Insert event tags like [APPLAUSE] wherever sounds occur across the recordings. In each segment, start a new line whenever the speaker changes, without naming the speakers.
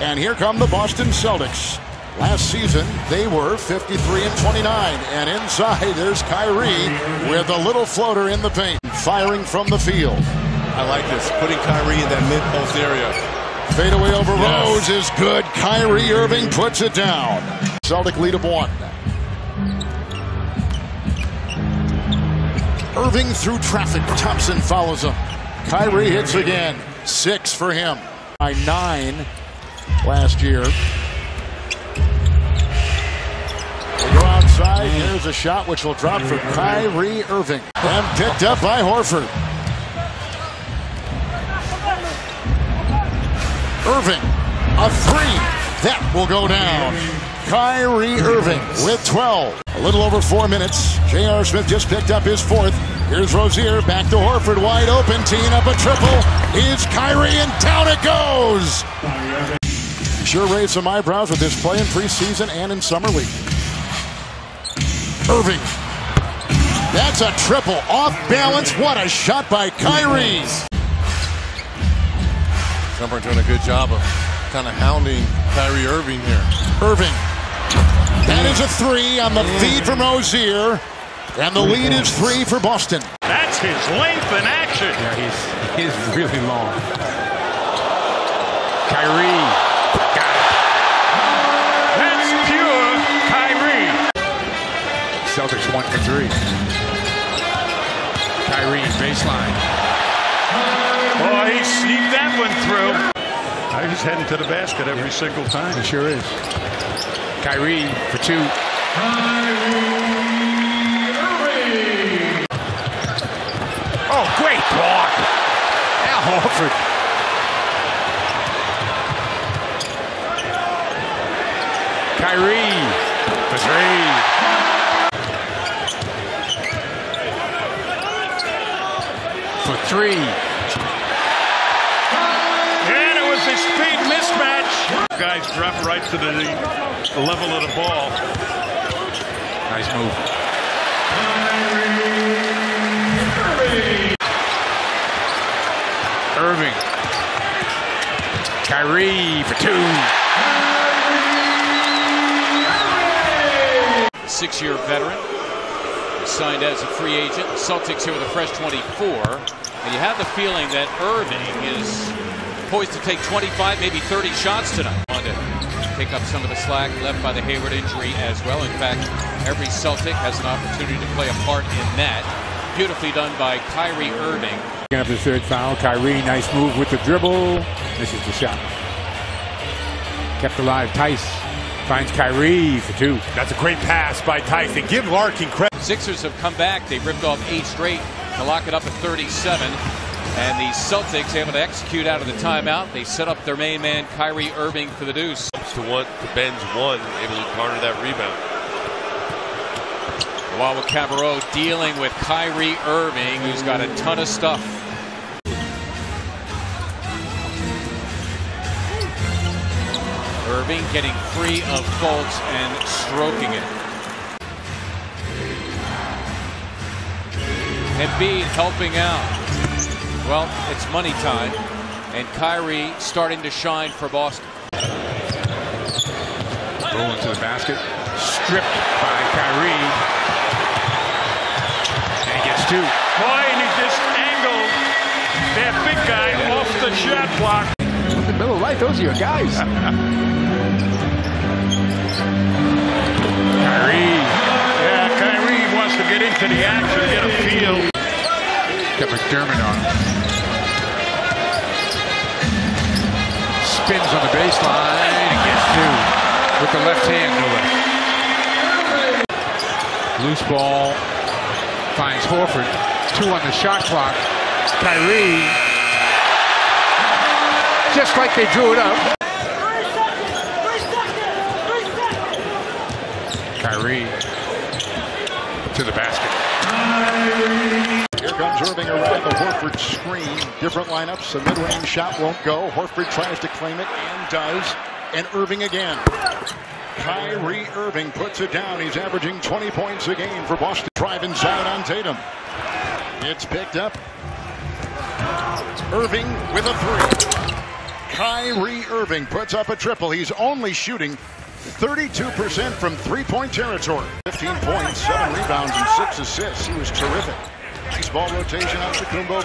And here come the Boston Celtics. Last season, they were 53 and 29. And inside, there's Kyrie with a little floater in the paint, firing from the field.
I like this, putting Kyrie in that mid-post area.
Fadeaway over yes. Rose is good. Kyrie Irving puts it down. Celtic lead of one. Irving through traffic. Thompson follows him. Kyrie hits again. Six for him. By nine last year. They go outside. Here's a shot which will drop for Kyrie Irving. And picked up by Horford. Irving, a three. That will go down. Kyrie Irving with 12. A little over four minutes. J.R. Smith just picked up his fourth. Here's Rozier back to Horford, wide open, teeing up a triple. Is Kyrie, and down it goes. Sure raised some eyebrows with this play in preseason and in summer league. Irving. That's a triple off balance. What a shot by Kyrie.
Jumper doing a good job of kind of hounding Kyrie Irving here.
Irving. That is a three on the feed from Rozier. And the lead is three for Boston.
That's his length in action.
Yeah, he's, [LAUGHS] he's really long. Kyrie. Celtics one for three. Kyrie, baseline.
Oh, he sneaked that one through. He's heading to the basket every single time.
He sure is. Kyrie for two. Oh, great block. Al Horford. Kyrie for three. For three. And it was a speed mismatch.
guys drop right to the, the level of the ball.
Nice move. Irving. Kyrie for two.
Six-year veteran. Signed as a free agent. Celtics here with a fresh 24. And you have the feeling that Irving is poised to take 25, maybe 30 shots tonight. On to pick up some of the slack left by the Hayward injury as well. In fact, every Celtic has an opportunity to play a part in that. Beautifully done by Kyrie Irving.
Up the third foul. Kyrie, nice move with the dribble. Misses the shot. Kept alive. Theis finds Kyrie for two.
That's a great pass by Tyson. Give Larkin credit.
Sixers have come back. They ripped off eight straight to lock it up at 37. And the Celtics able to execute out of the timeout. They set up their main man, Kyrie Irving, for the deuce.
To want to Ben's one, able to garner that rebound.
While with Cabarrot dealing with Kyrie Irving, who's got a ton of stuff. Irving getting free of Fultz and stroking it. Embiid helping out. Well, it's money time, and Kyrie starting to shine for Boston.
Rolling to the basket, stripped by Kyrie. And he gets two.
Boy, and he just angled that big guy off the shot block.
In the middle of life, those are your guys. [LAUGHS] Kyrie.
Yeah, Kyrie wants to get into the action, get a feel.
Got McDermott on. Spins on the baseline and gets two with the left hand, no Loose ball finds Horford. Two on the shot clock. Kyrie. Just like they drew it up. Kyrie to the basket.
Here comes Irving around the Horford screen. Different lineups. The mid-range shot won't go. Horford tries to claim it and does. And Irving again. Kyrie Irving puts it down. He's averaging 20 points a game for Boston. Driving zone on Tatum. It's picked up. Irving with a three. Kyrie Irving puts up a triple. He's only shooting 32% from three-point territory. 15 points, 7 rebounds, and 6 assists. He was terrific. Nice ball rotation out to Kumbo.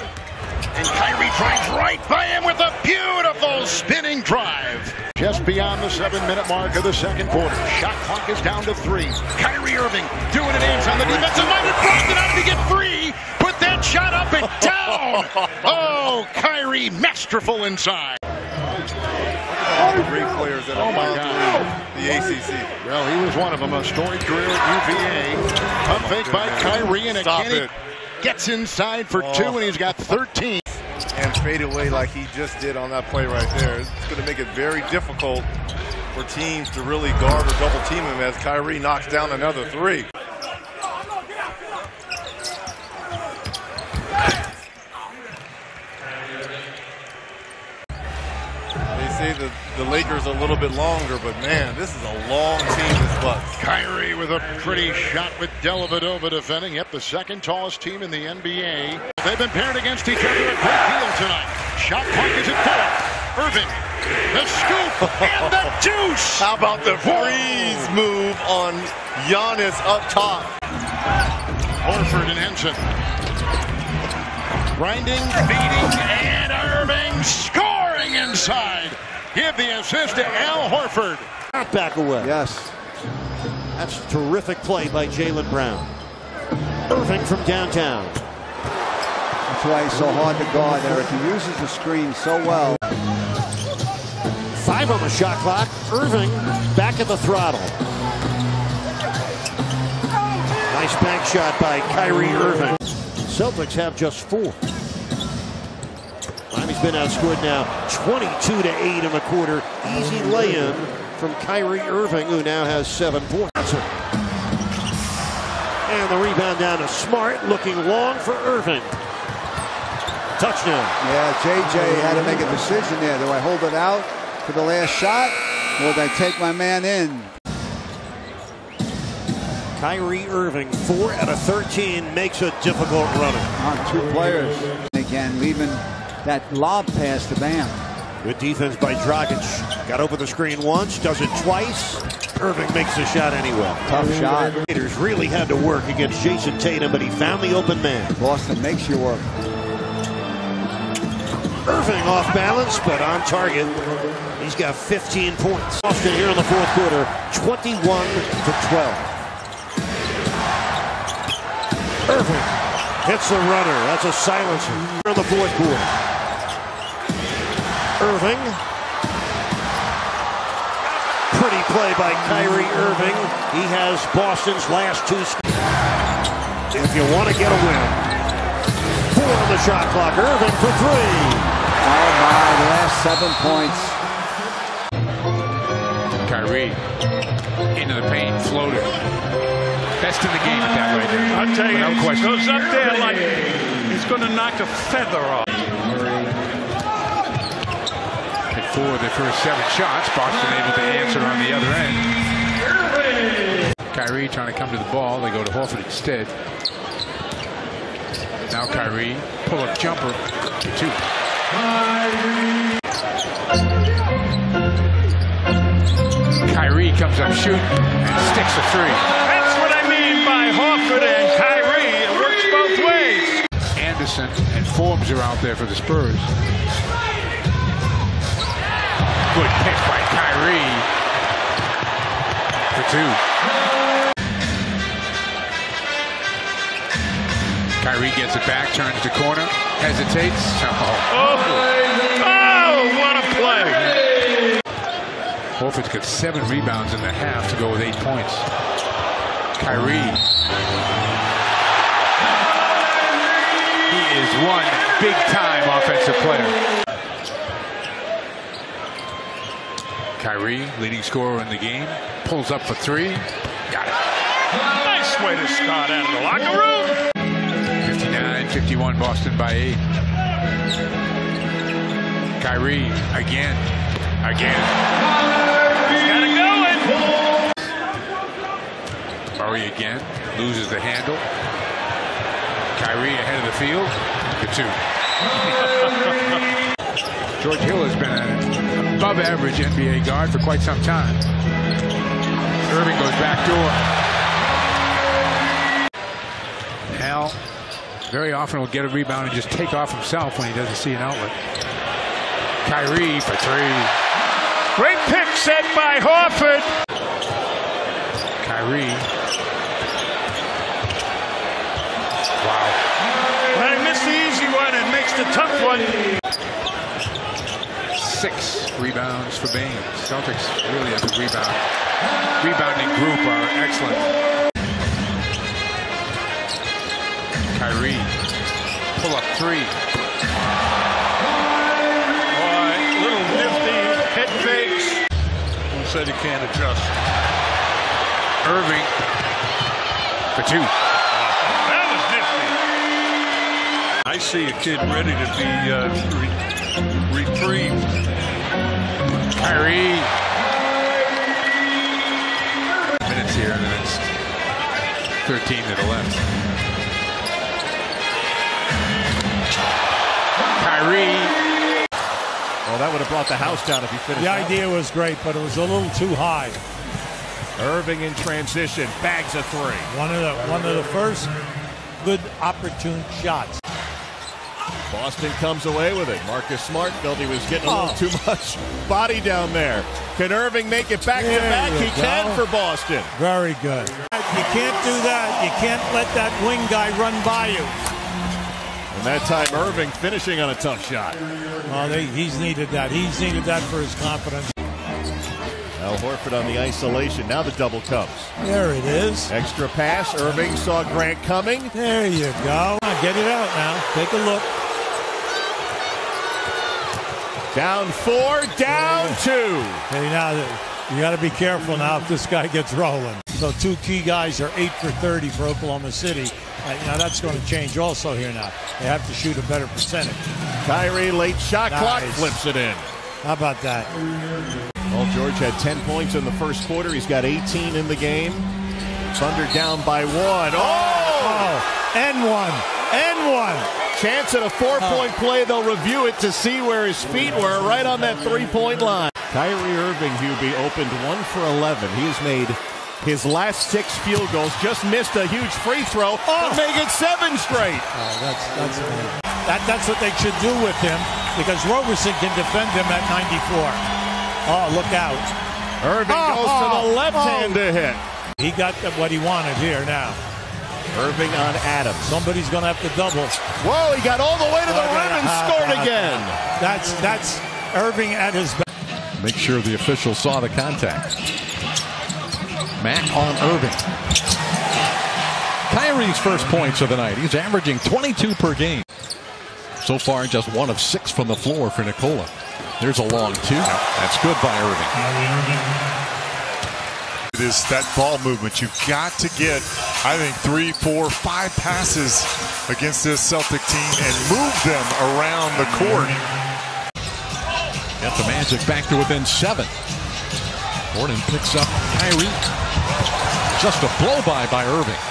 And Kyrie drives right by him with a beautiful spinning drive. Just beyond the seven-minute mark of the second quarter. Shot clock is down to three. Kyrie Irving doing it ends on the defensive line. And Brogdon out to get free. Put that shot up and down. [LAUGHS] Oh, Kyrie masterful inside.
All great players that
Oh,
have
my God.
the ACC.
Well, he was one of them. A storied career at UVA. Pump fake by Kyrie and
Stop
again
it.
Gets inside for two oh. and he's got 13.
and fade away like he just did on that play right there. It's going to make it very difficult for teams to really guard or double team him as Kyrie knocks down another three. The, the Lakers a little bit longer, but man, this is a long team, this Bucks.
Kyrie with a pretty shot with Dellavedova defending. Yep, the second tallest team in the NBA. They've been paired against each other a great deal tonight. Shot clock is at four. Irving, the scoop, and the deuce.
How about the freeze move on Giannis up top?
Horford and Henson. Grinding, beating, and Irving scoring inside. Give the assist to Al Horford.
Not back away.
Yes.
That's a terrific play by Jaylen Brown. Irving from downtown.
That's why he's so hard to guard, Eric. He uses the screen so well.
Five on the shot clock. Irving back at the throttle. Nice bank shot by Kyrie Irving. Celtics have just four. Miami's been outscored now 22 to 8 in the quarter. Easy lay-in from Kyrie Irving, who now has seven points. And the rebound down to Smart, looking long for Irving. Touchdown.
Yeah, JJ had to make a decision there. Do I hold it out for the last shot, or do I take my man in?
Kyrie Irving, 4 out of 13, makes a difficult runner.
On two players. Again, leaving that lob pass to Bam.
Good defense by Dragic. Got over the screen once, does it twice. Irving makes the shot anyway.
Tough shot.
Raiders really had to work against Jayson Tatum, but he found the open man.
Boston makes you work.
Irving off balance, but on target. He's got 15 points. Boston here in the fourth quarter, 21 to 12. Irving hits the runner. That's a silencer here in the fourth quarter. Irving. Pretty play by Kyrie Irving. He has Boston's last two. sc- If you want to get a win, four on the shot clock. Irving for three.
Oh my, last seven points.
Kyrie into the paint, floated. Best in the game at that right there.
I'll tell you,
Without
he
question.
goes up there like he's going to knock a feather off.
Of their first seven shots, Boston able to answer on the other end. Kyrie trying to come to the ball. They go to Horford instead. Now Kyrie, pull-up jumper, two. Kyrie comes up shooting and sticks a three.
That's what I mean by Horford and Kyrie. It works both ways.
Anderson and Forbes are out there for the Spurs. Good pick by Kyrie for two. Kyrie gets it back, turns the corner, hesitates. Oh,
Oh, oh what a play.
Horford's got seven rebounds in the half to go with eight points. Kyrie. He is one big time offensive player. Kyrie, leading scorer in the game, pulls up for three. Got it.
Nice way to start out of the locker room.
59 51 Boston by eight. Kyrie again. Again.
Got it going.
Murray again. Loses the handle. Kyrie ahead of the field for two. George Hill has been an above average NBA guard for quite some time. Irving goes back door. Hal very often will get a rebound and just take off himself when he doesn't see an outlet. Kyrie for three.
Great pick set by Horford.
Kyrie. Wow.
When I miss the easy one and makes the tough one.
Six rebounds for Baynes. Celtics really as a rebound. Rebounding group are excellent. Kyrie. Pull up three.
Boy, little nifty head fakes. Who said he can't adjust?
Irving for two.
That was nifty. I see a kid ready to be uh, retrieved.
Kyrie. Minutes here in the next 13 to the left. Kyrie.
Well, that would have brought the house down if he finished.
The
that
idea was great, but it was a little too high.
Irving in transition, bags a three.
One of the one of the first good opportune shots.
Boston comes away with it. Marcus Smart felt he was getting a little
Oh.
too much body down there. Can Irving make it back to back? He can for Boston.
Very good. You can't do that. You can't let that wing guy run by you.
And that time, Irving finishing on a tough shot.
Well, they, he's needed that. He's needed that for his confidence.
Al Horford on the isolation. Now the double comes.
There it is.
Extra pass. Irving saw Grant coming.
There you go. Get it out now. Take a look.
Down four, down two.
Hey, now you got to be careful now if this guy gets rolling. So two key guys are eight for 30 for Oklahoma City. Uh, know that's going to change also here now. They have to shoot a better percentage.
Kyrie late shot clock flips it in.
How about that?
Well, George had 10 points in the first quarter. He's got 18 in the game. Thunder down by one. Oh!
Oh, and one, and one.
Chance at a four-point play. They'll review it to see where his feet were, right on that three-point line. Kyrie Irving, Hubie, opened one for 11. He has made his last six field goals. Just missed a huge free throw. Oh, make it seven straight.
Oh, that's that's that that's what they should do with him because Roberson can defend him at 94. Oh, look out!
Irving
Oh,
goes to the
oh, oh.
left hand to hit.
He got what he wanted here now.
Irving on Adams.
Somebody's going to have to double.
Whoa, he got all the way to the rim and
yeah.
scored again.
That's that's Irving at his best.
Make sure the official saw the contact. Mack on Irving. Kyrie's first points of the night. He's averaging 22 per game. So far, just one of six from the floor for Nicola. There's a long two. That's good by Irving.
It is that ball movement. You've got to get, I think, three, four, five passes against this Celtic team and move them around the court.
Get the Magic back to within seven. Gordon picks up Kyrie. Just a blow by by Irving.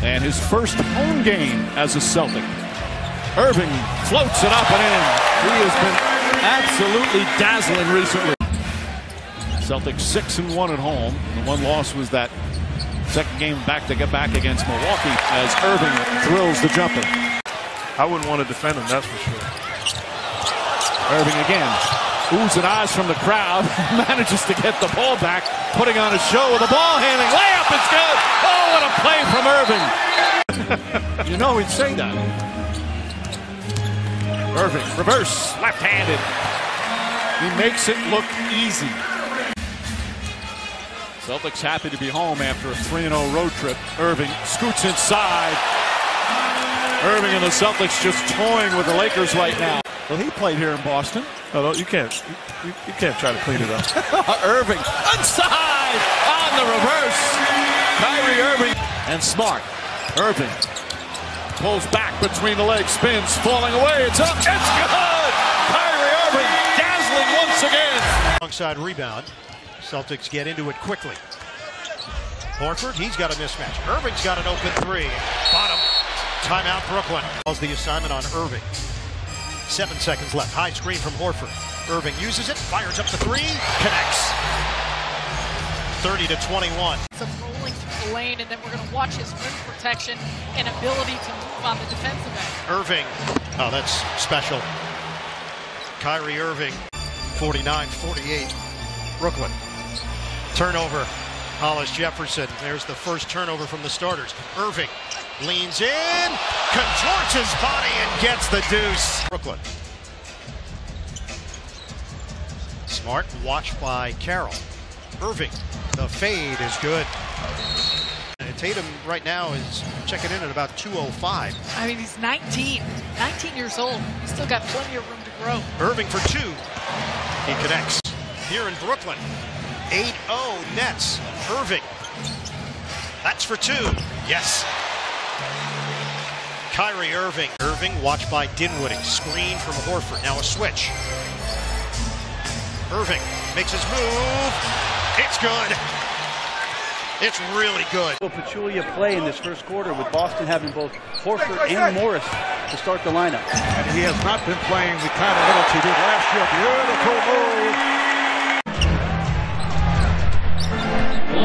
And his first home game as a Celtic. Irving floats it up and in. He has been absolutely dazzling recently. Celtics six and one at home. The one loss was that second game back to get back against Milwaukee as Irving thrills the jumper.
I wouldn't want to defend him, that's for sure.
Irving again. Oohs and ahs from the crowd. [LAUGHS] Manages to get the ball back. Putting on a show with a ball handling. Layup is good. Oh, what a play from Irving. [LAUGHS] you know he'd say that. Irving, reverse, left-handed. He makes it look easy. Celtics happy to be home after a 3-0 road trip. Irving scoots inside. Irving and the Celtics just toying with the Lakers right now. Well, he played here in Boston.
No, no, you can't. You, you can't try to clean it up. [LAUGHS]
Irving inside on the reverse. Kyrie Irving and Smart. Irving pulls back between the legs, spins, falling away. It's up. It's good. Kyrie Irving dazzling once again.
Alongside rebound. Celtics get into it quickly. Horford, he's got a mismatch. Irving's got an open three. Bottom. Timeout Brooklyn. Calls the assignment on Irving. Seven seconds left. High screen from Horford. Irving uses it, fires up the three, connects. 30 to 21.
Some rolling through the lane, and then we're going to watch his rim protection and ability to move on the defensive end.
Irving. Oh, that's special. Kyrie Irving, 49 48. Brooklyn. Turnover. Hollis Jefferson. There's the first turnover from the starters. Irving leans in, contorts his body, and gets the deuce. Brooklyn. Smart, watched by Carroll. Irving, the fade is good. Tatum right now is checking in at about 205.
I mean, he's 19, 19 years old. He's still got plenty of room to grow.
Irving for two. He connects here in Brooklyn. 8-0 Nets. Irving. That's for two. Yes. Kyrie Irving. Irving watched by Dinwiddie. Screen from Horford. Now a switch. Irving makes his move. It's good. It's really good.
Will Pachulia play in this first quarter with Boston having both Horford and Morris to start the lineup.
And he has not been playing the kind of minutes he did last year. Beautiful move.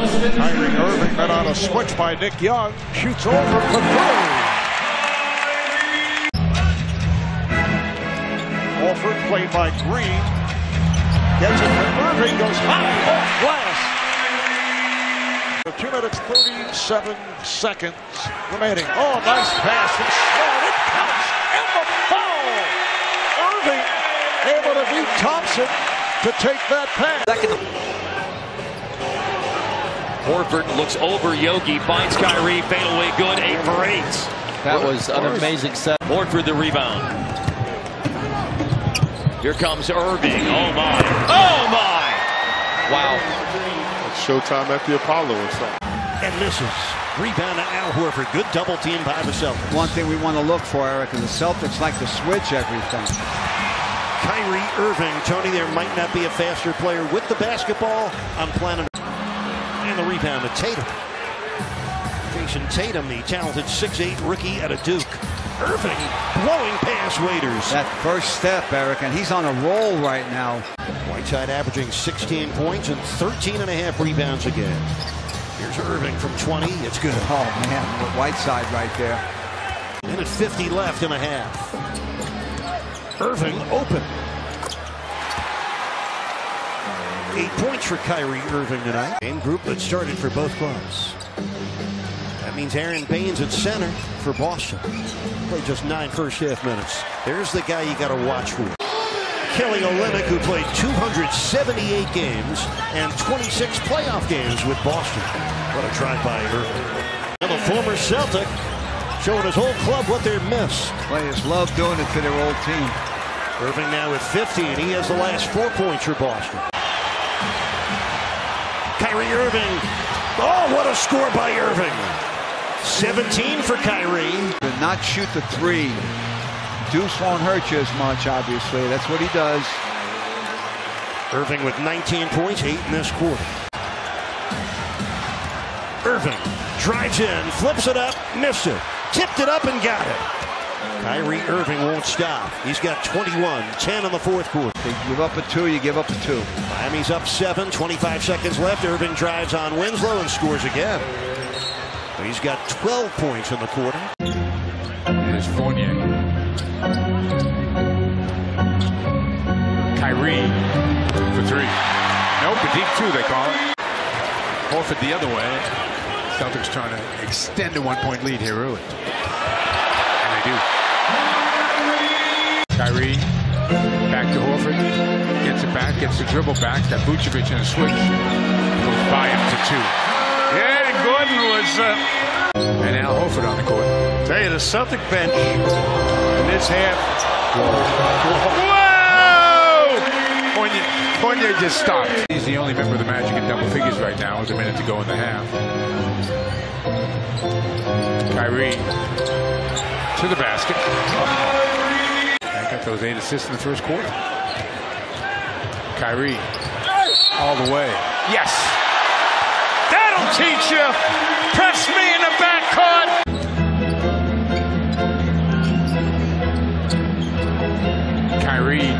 Kyrie Irving met on a switch by Nick Young. Shoots over three. Horford played by Green. Gets it for Irving. Goes high off glass. 2 minutes 37 seconds remaining. Oh, nice pass from Smart. It counts. And the foul. Irving able to beat Thompson to take that pass.
Horford looks over Yogi, finds Kyrie, fadeaway good, eight for eight.
That was an amazing set.
Horford the rebound. Here comes Irving. Oh my. Oh my.
Wow.
It's showtime at the Apollo or something.
And misses. Rebound to Al Horford. Good double team by the Celtics.
One thing we want to look for, Eric, is the Celtics like to switch everything.
Kyrie Irving. Tony, there might not be a faster player with the basketball. I'm planning. And the rebound to Tatum. Jayson Tatum, the talented 6'8 rookie out of Duke. Irving blowing past Waiters.
That first step, Eric, and he's on a roll right now.
Whiteside averaging 16 points and 13 and a half rebounds again. Here's Irving from 20. It's good.
Oh, man, Whiteside right there.
Minute 50 left and a half. Irving open. Eight points for Kyrie Irving tonight. Same group that started for both clubs. That means Aron Baynes at center for Boston. Played just nine first half minutes. There's the guy you got to watch for. Kelly Olynyk, who played 278 games and 26 playoff games with Boston. What a drive by Irving. And the former Celtic showing his whole club what they're missed.
Players love doing it to their old team.
Irving now with 50, and he has the last four points for Boston. Kyrie Irving. Oh, what a score by Irving. 17 for Kyrie.
Did not shoot the three. Deuce won't hurt you as much, obviously. That's what he does.
Irving with 19 points, eight in this quarter. Irving drives in, flips it up, missed it. Tipped it up and got it. Kyrie Irving won't stop. He's got 21, 10 in the fourth quarter.
You give up a two, you give up a two.
Miami's up seven, 25 seconds left. Irving drives on Winslow and scores again. He's got 12 points in the quarter.
Here's Fournier. Kyrie for three. Nope, a deep two they call it. Horford the other way. Celtics trying to extend a one-point lead here early. They do. Kyrie back to Horford. Gets it back, gets the dribble back. That Vucevic in a switch. Goes by him to two.
Yeah, Gordon was. Uh...
And Al Horford on the court.
Tell you, the Celtic bench in this half.
Whoa! Fournier, Fournier just stopped. He's the only member of the Magic in double figures right now with a minute to go in the half. Kyrie to the basket. And got those eight assists in the first quarter. Kyrie all the way. Yes!
That'll teach you. Press me in the backcourt.
Kyrie.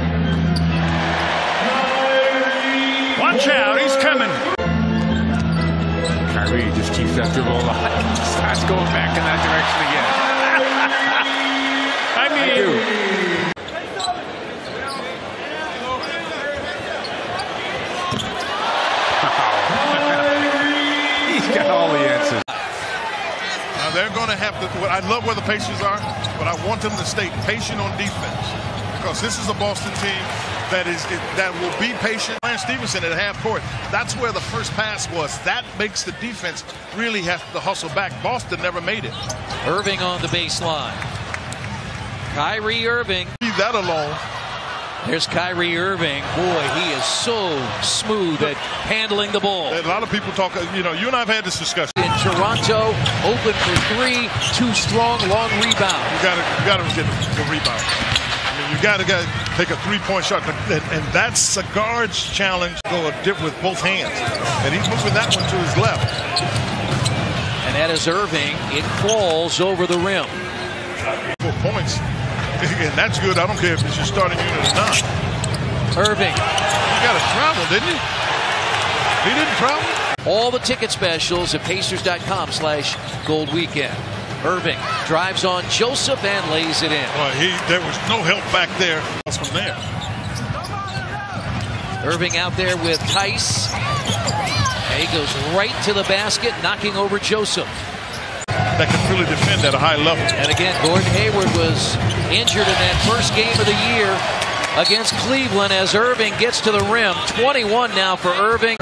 Watch out, he's coming.
Kyrie just keeps that dribble alive. [LAUGHS] Starts going back in that direction again.
I mean,
He's got all the answers.
Now they're going to have to. I love where the Pacers are, but I want them to stay patient on defense because this is a Boston team that is that will be patient. Lance Stephenson at half court. That's where the first pass was. That makes the defense really have to hustle back. Boston never made it.
Irving on the baseline. Kyrie Irving.
Leave that alone.
There's Kyrie Irving. Boy, he is so smooth at handling the ball.
A lot of people talk. You know, you and I've had this discussion.
Toronto, open for three, too strong, long rebound.
You got to, you got to get the rebound. I mean, you got to take a three-point shot, and, and that's a guard's challenge. Go a dip with both hands, and he's moving that one to his left.
And that is Irving. It falls over the rim.
Four points, [LAUGHS] and that's good. I don't care if it's your starting unit or not.
Irving.
He got to travel, didn't he? He didn't travel.
All the ticket specials at Pacers.com slash Gold Weekend. Irving drives on Joseph and lays it in.
Well, he there was no help back there. That's from there.
Irving out there with Theis. And he goes right to the basket, knocking over Joseph.
That can really defend at a high level.
And again, Gordon Hayward was injured in that first game of the year against Cleveland as Irving gets to the rim. 21 now for Irving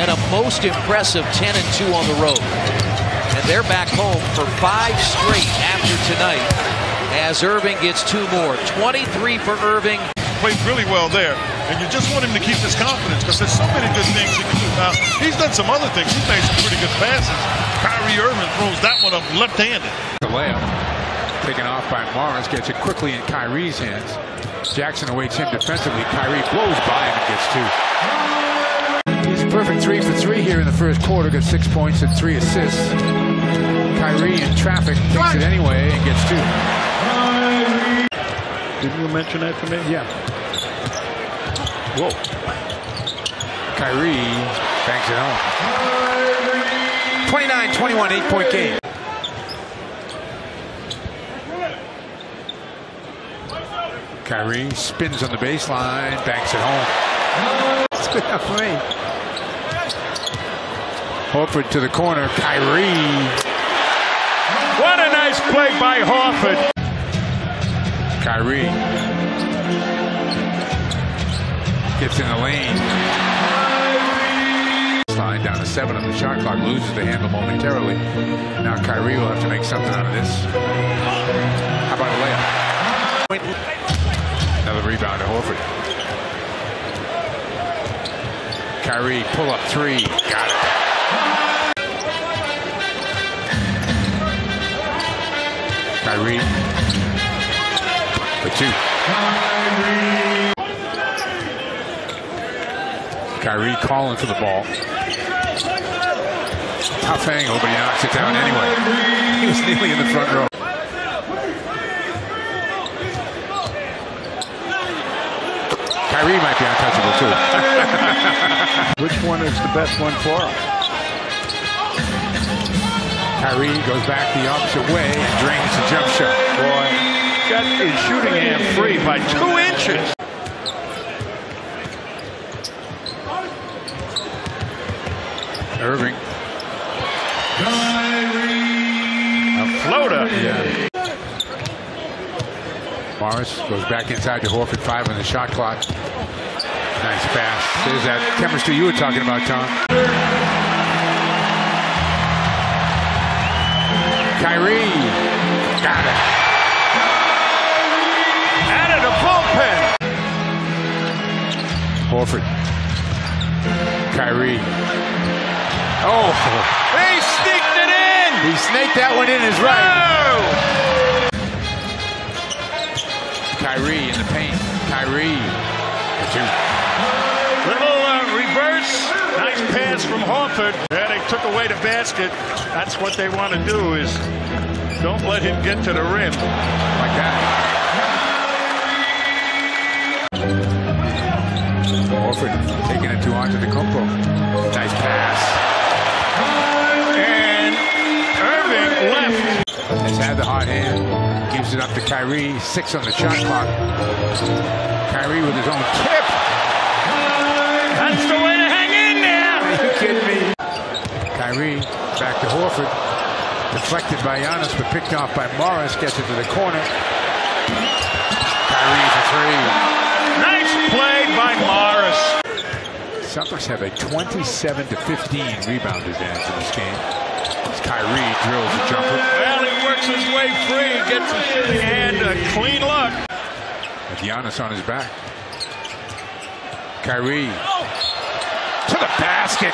and a most impressive 10 and 2 on the road. And they're back home for five straight after tonight as Irving gets two more. 23 for Irving.
Played really well there, and you just want him to keep his confidence because there's so many good things he can do. Now, he's done some other things. He's made some pretty good passes. Kyrie Irving throws that one up left-handed.
The layup taken off by Morris gets it quickly in Kyrie's hands. Jackson awaits him defensively. Kyrie blows by him and gets two. He's perfect three for three here in the first quarter. Got six points and three assists. Kyrie in traffic takes it anyway and gets two.
Didn't you mention that to me?
Yeah. Whoa. Kyrie banks it home. 29-21, eight-point game. Kyrie spins on the baseline, banks it home. It's good enough for me. Horford to the corner. Kyrie.
What a nice play by Horford.
Kyrie gets in the lane. Down to seven on the shot clock, loses the handle momentarily. Now Kyrie will have to make something out of this. How about a layup? Another rebound to Horford. Kyrie pull up three. Got it. Kyrie for two. Kyrie calling for the ball. Tough angle, but he knocks it down anyway. He was nearly in the front row. Kyrie might be untouchable too. [LAUGHS]
Which one is the best one for him?
Kyrie goes back the opposite way and drains the jump shot.
Boy, got his shooting hand free by two inches.
Irving.
A floater.
Yeah. Morris goes back inside to Horford, five on the shot clock. Nice pass. There's that chemistry you were talking about, Tom. Kyrie. Got it.
Out of the bullpen.
Horford. Kyrie. Oh.
He sneaked it in.
He snaked that one in his right. Kyrie in the paint. Kyrie.
Little uh, reverse. Nice pass from Horford. Yeah, they took away the basket. That's what they want to do is don't let him get to the rim.
Like that. Kyrie. Six on the shot clock. Kyrie with his own tip. That's the way to hang in there. Are you kidding me? Kyrie back to Horford. Deflected by Giannis, but picked off by Morris. Gets it to the corner. Kyrie for three. Nice play by Morris. Celtics have a 27 to 15 rebound advantage in this game. As Kyrie drills a jumper.
Well, works his way free, gets a shooting hand, a clean look.
With Giannis on his back. Kyrie to the basket.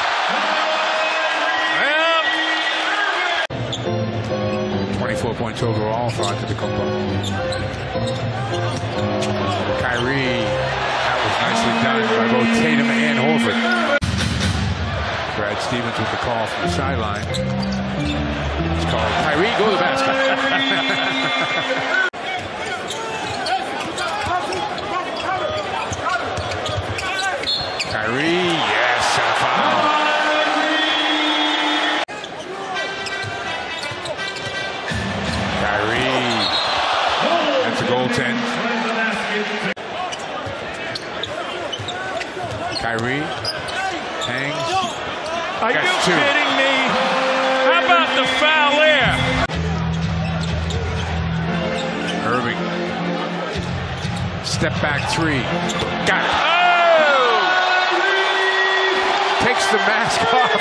24 points overall for Antetokounmpo. Kyrie, that was nicely done by both Tatum and Horford. Brad Stevens with the call from the sideline. It's called Kyrie, go to the basket. [LAUGHS] Step back three. Got it. Oh! Takes the mask off.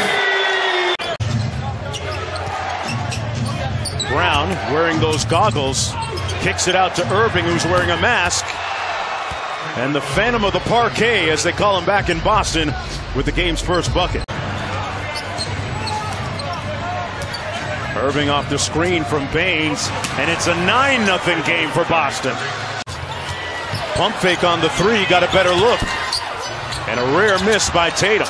Brown wearing those goggles kicks it out to Irving, who's wearing a mask. And the Phantom of the Parquet, as they call him back in Boston, with the game's first bucket. Irving off the screen from Baynes, and it's a 9 0 game for Boston. Pump fake on the three, got a better look. And a rare miss by Tatum.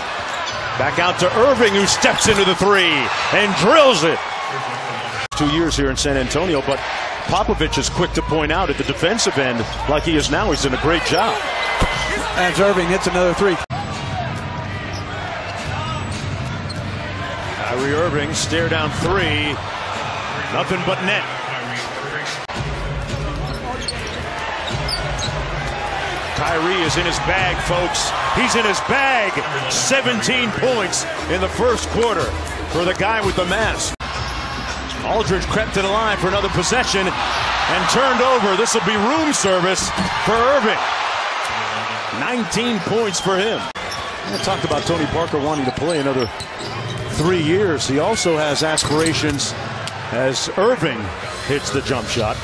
Back out to Irving, who steps into the three and drills it. Two years here in San Antonio, but Popovich is quick to point out at the defensive end, like he is now, he's done a great job.
As Irving hits another three.
Kyrie Irving stare down three. Nothing but net. Kyrie is in his bag, folks. He's in his bag. 17 points in the first quarter for the guy with the mask. Aldridge crept to the line for another possession and turned over. This will be room service for Irving. 19 points for him. I talked about Tony Parker wanting to play another three years. He also has aspirations as Irving hits the jump shot.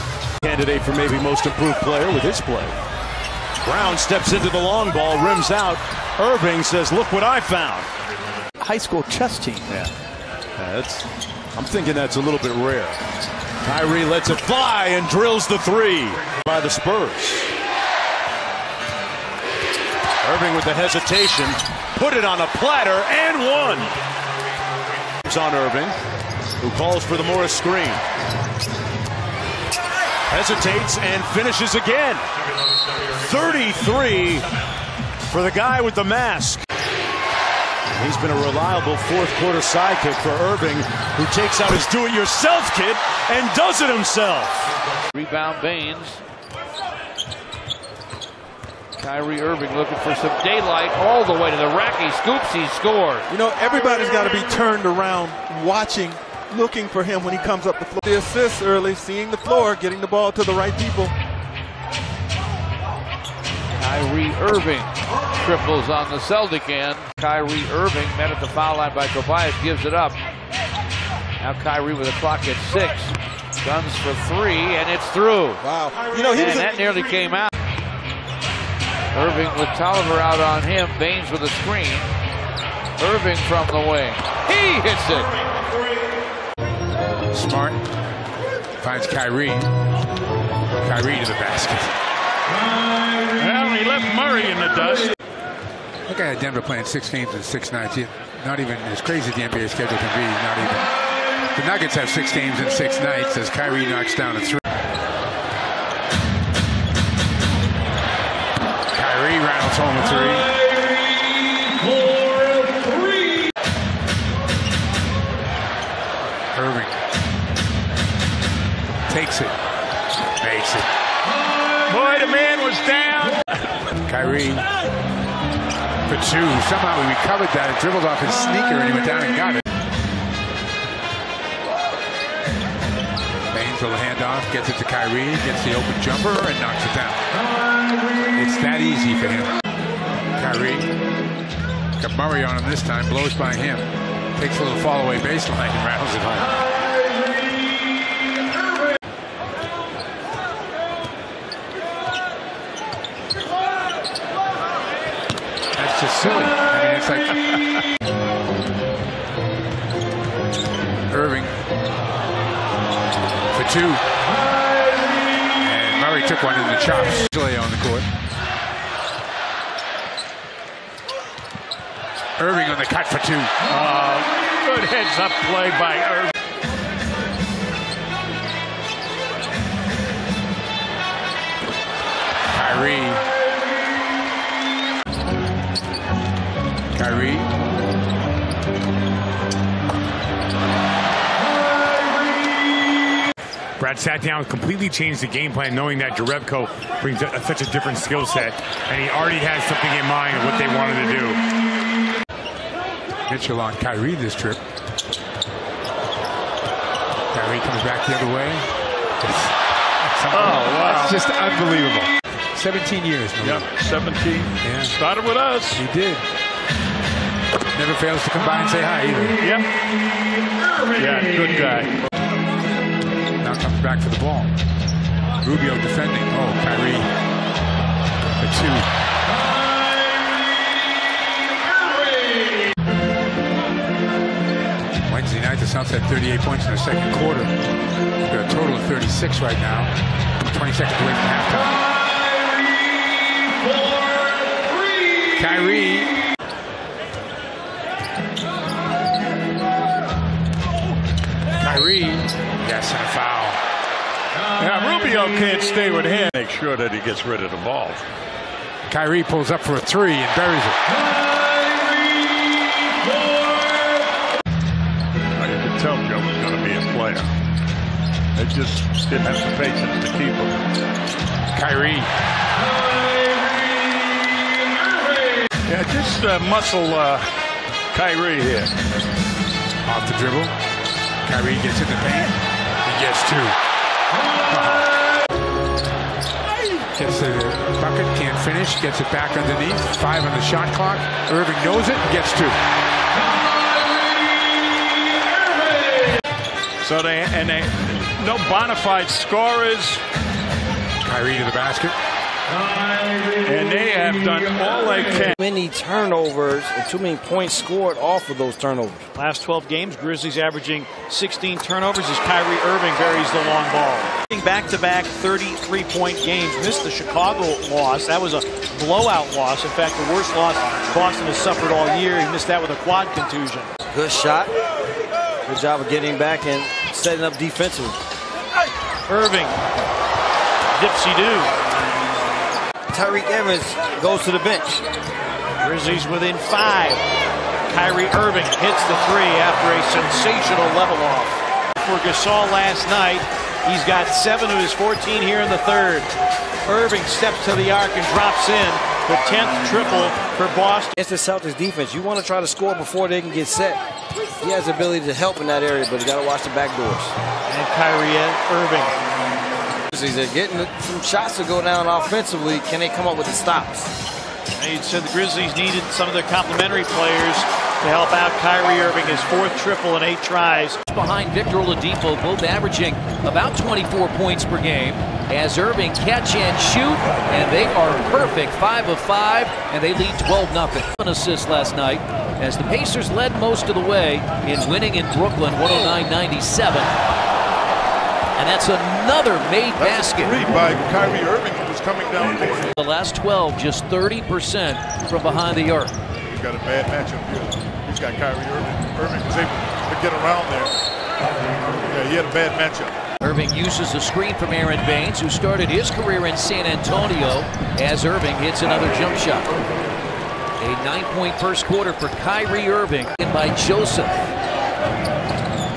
Candidate for maybe most improved player with his play. Brown steps into the long ball, rims out. Irving says, look what I found.
High school chess team.
Yeah. That's, I'm thinking that's a little bit rare. Kyrie lets it fly and drills the three by the Spurs. Irving with the hesitation, put it on a platter and one. It's on Irving, who calls for the Morris screen. Hesitates and finishes again. 33 for the guy with the mask. He's been a reliable fourth quarter sidekick for Irving, who takes out his do it yourself kit and does it himself.
Rebound Baynes. Kyrie Irving looking for some daylight all the way to the rack. He scoops, he scores.
You know, everybody's got to be turned around, watching, looking for him when he comes up the floor. The assists early, seeing the floor, getting the ball to the right people.
Kyrie Irving triples on the Celtic end. Kyrie Irving met at the foul line by Tobias, gives it up. Now Kyrie with a clock at six. Guns for three, and it's through.
Wow. You know, he
and
was a-
that nearly came out. Irving with Tolliver out on him. Baynes with a screen. Irving from the wing. He hits it.
Smart finds Kyrie. Kyrie to the basket.
Well, he left Murray in the dust.
Look at Denver playing six games in six nights. Not even as crazy as the NBA schedule can be. Not even. The Nuggets have six games in six nights as Kyrie knocks down a three. Kyrie rattles home a three. Kyrie for two. Somehow he recovered that and dribbled off his sneaker and he went down and got it. Baynes will hand off, gets it to Kyrie, gets the open jumper and knocks it down. It's that easy for him. Kyrie got Murray on him this time, blows by him, takes a little fall away baseline and rattles it home. That's just silly. I mean, it's like Irving for two. And Murray took one in the chops. Chile on the court. Irving on the cut for two.
Oh, good heads up play by Irving.
Kyrie. Kyrie.
Brad sat down, completely changed the game plan, knowing that Jerebko brings a, such a different skill set, and he already has something in mind of what they wanted to do.
Mitchell on Kyrie this trip. Kyrie comes back the other way.
Oh, wow.
That's just unbelievable. 17 years.
Yep, 17.
Yeah.
Started with us.
He did. Never fails to come by and say hi either.
Yep. Yeah, good guy.
Now comes back for the ball. Rubio defending. Oh, Kyrie. The two. Wednesday night, the Suns had 38 points in the second quarter. They've got a total of 36 right now. 20 seconds away from halftime. Kyrie. Kyrie. Yes, and a foul.
Yeah, Rubio can't stay with him. Make sure that he gets rid of the ball.
Kyrie pulls up for a three and buries it.
Now, you could tell Joe was going to be a player. They just didn't have the patience to keep him.
Kyrie.
Yeah, just uh, muscle uh, Kyrie here.
Off the dribble. Kyrie gets in the paint. He gets two. Gets the bucket, can't finish, gets it back underneath. Five on the shot clock. Irving knows it and gets two.
So they and they no bona fide scorers.
Kyrie to the basket.
And they have done all they can.
Many turnovers and too many points scored off of those turnovers.
Last 12 games, Grizzlies averaging 16 turnovers as Kyrie Irving buries the long ball. Back-to-back 33-point games. Missed the Chicago loss. That was a blowout loss. In fact, the worst loss Boston has suffered all year. He missed that with a quad contusion.
Good shot. Good job of getting back and setting up defensively.
Irving. Dipsy-do.
Tyreke Evans goes to the bench.
Grizzlies within five. Kyrie Irving hits the three after a sensational level off. For Gasol last night, he's got seven of his 14 here in the third. Irving steps to the arc and drops in the 10th triple for Boston.
It's the Celtics defense. You want to try to score before they can get set. He has the ability to help in that area, but you got to watch the back doors.
And Kyrie Irving
they're getting some shots to go down offensively. Can they come up with the stops?
He said the Grizzlies needed some of their complementary players to help out Kyrie Irving, his fourth triple in eight tries.
Behind Victor Oladipo, both averaging about 24 points per game. As Irving catch and shoot, and they are perfect, five of five, and they lead 12 nothing. An assist last night as the Pacers led most of the way in winning in Brooklyn, 109-97. And that's another made
that's
basket.
By Kyrie Irving, who was coming down court.
The last 12, just 30% from behind the arc.
He's got a bad matchup here. He's got Kyrie Irving. Irving was able to get around there. Yeah, he had a bad matchup.
Irving uses a screen from Aron Baynes, who started his career in San Antonio, as Irving hits another jump shot. A nine-point first quarter for Kyrie Irving, and by Joseph.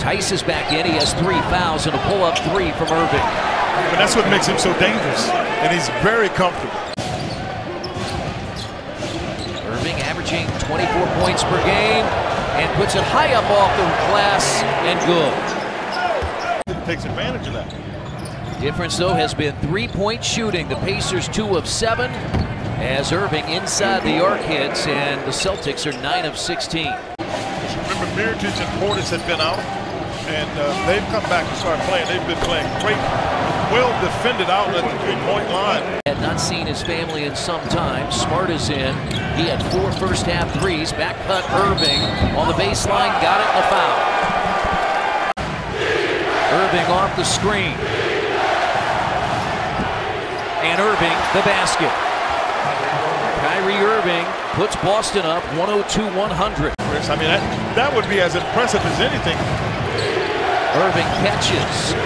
Theis is back in. He has three fouls and a pull-up three from Irving.
But that's what makes him so dangerous.
and he's very comfortable.
Irving averaging 24 points per game and puts it high up off the glass and good.
Takes advantage of that.
Difference, though, has been three-point shooting. The Pacers two of seven as Irving inside the arc hits, and the Celtics are 9 of 16.
Remember, Mirotic and Portis had been out, and uh, they've come back and started playing. They've been playing great, well defended out at the three-point line.
Had not seen his family in some time. Smart is in. He had four first half threes. Back cut Irving on the baseline, got it in the foul. Irving off the screen. And Irving the basket. Kyrie Irving puts Boston up 102-100.
I mean, that, that would be as impressive as anything.
Irving catches.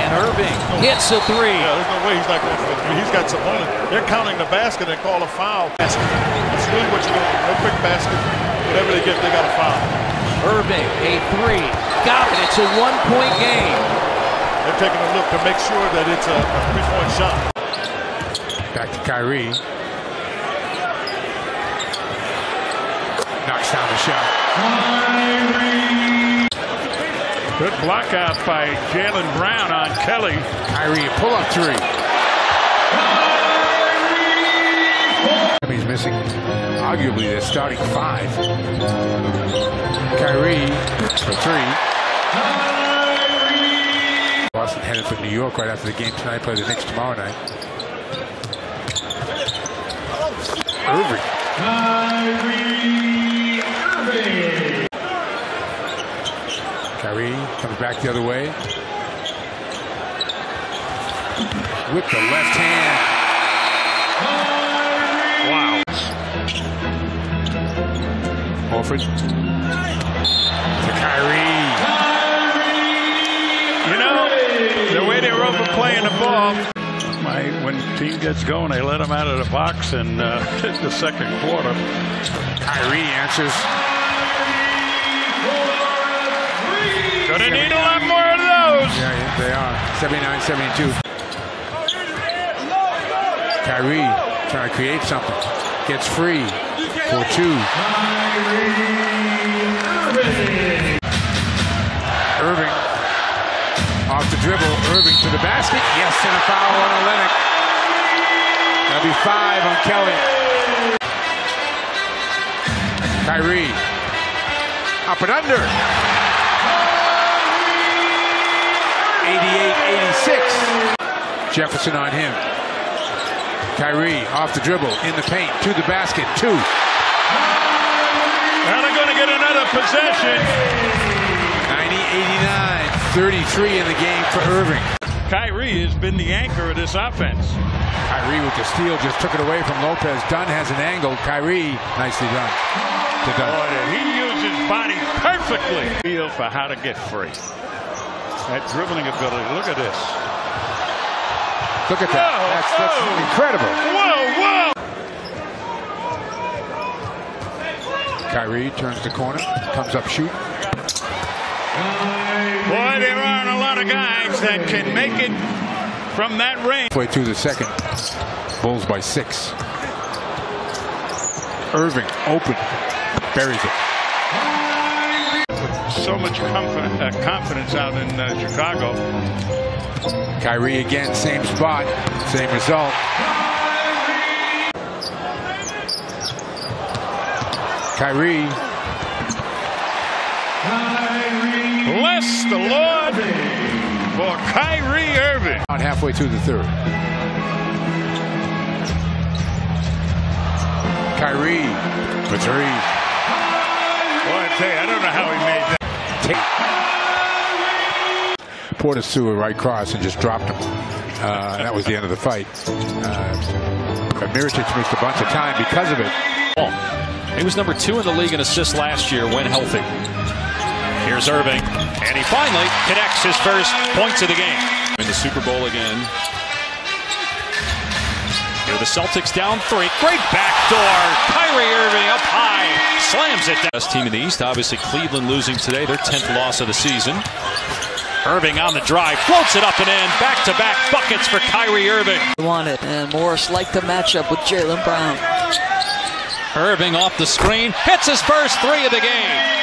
And Irving hits a three.
Yeah, there's no way he's not going for a three. He's got Sabonis. They're counting the basket and call a foul. That's really what you're doing. No quick basket. Whatever they get, they got a foul.
Irving, a three. Got it. It's a one-point game.
They're taking a look to make sure that it's a, a three-point shot.
Back to Kyrie. Knocks down the shot.
Good block out by Jaylen Brown on Kelly.
Kyrie, pull-up three. He's missing arguably the starting five. Kyrie for three. Boston headed for New York right after the game tonight. Play the Knicks tomorrow night. Irving. Kyrie comes back the other way. With the left hand.
Wow.
Horford. To Kyrie.
You know, the way they were overplaying the ball, my, when team gets going, they let them out of the box in uh, [LAUGHS] the second quarter.
Kyrie answers.
Gonna need a lot more of those.
Yeah, yeah, they are. 79 72. Kyrie trying to create something. Gets free for two. Irving off the dribble. Irving to the basket. Yes, and a foul on Olynyk. That'll be five on Kelly. Kyrie up and under. 88-86. Jefferson on him. Kyrie off the dribble, in the paint, to the basket, two.
Now they're going to get another possession.
90-89, 33 in the game for Irving.
Kyrie has been the anchor of this offense.
Kyrie with the steal just took it away from Lopez. Dunn has an angle. Kyrie, nicely done. To Dunn.
Boy, he use his body perfectly. Feel for how to get free. That dribbling ability. Look at this.
Look at that.
Whoa,
that's, that's
whoa.
incredible.
Whoa, whoa!
Kyrie turns the corner, comes up shooting.
Boy, there aren't a lot of guys that can make it from that range.
Halfway through the second. Bulls by six. Irving open. Buries it.
So much comfort, uh, confidence out in uh, Chicago.
Kyrie again, same spot, same result. Kyrie.
Bless the Lord for Kyrie Irving.
About halfway through the third. Kyrie for three.
Boy, I tell you, I don't know how he made that.
Portis threw a right cross and just dropped him. Uh, that was the end of the fight. Uh, but Mirotic missed a bunch of time because of it.
He was number two in the league in assists last year when healthy. Here's Irving, and he finally connects his first points of the game. In the Super Bowl again. Here the Celtics down three. Great backdoor. Kyrie Irving up high. Slams it down. Best team in the East. Obviously Cleveland losing today. Their 10th loss of the season.
Irving on the drive, floats it up and in. Back to back buckets for Kyrie Irving.
Wanted, and Morris liked the matchup with Jaylen Brown.
Irving off the screen, hits his first three of the game.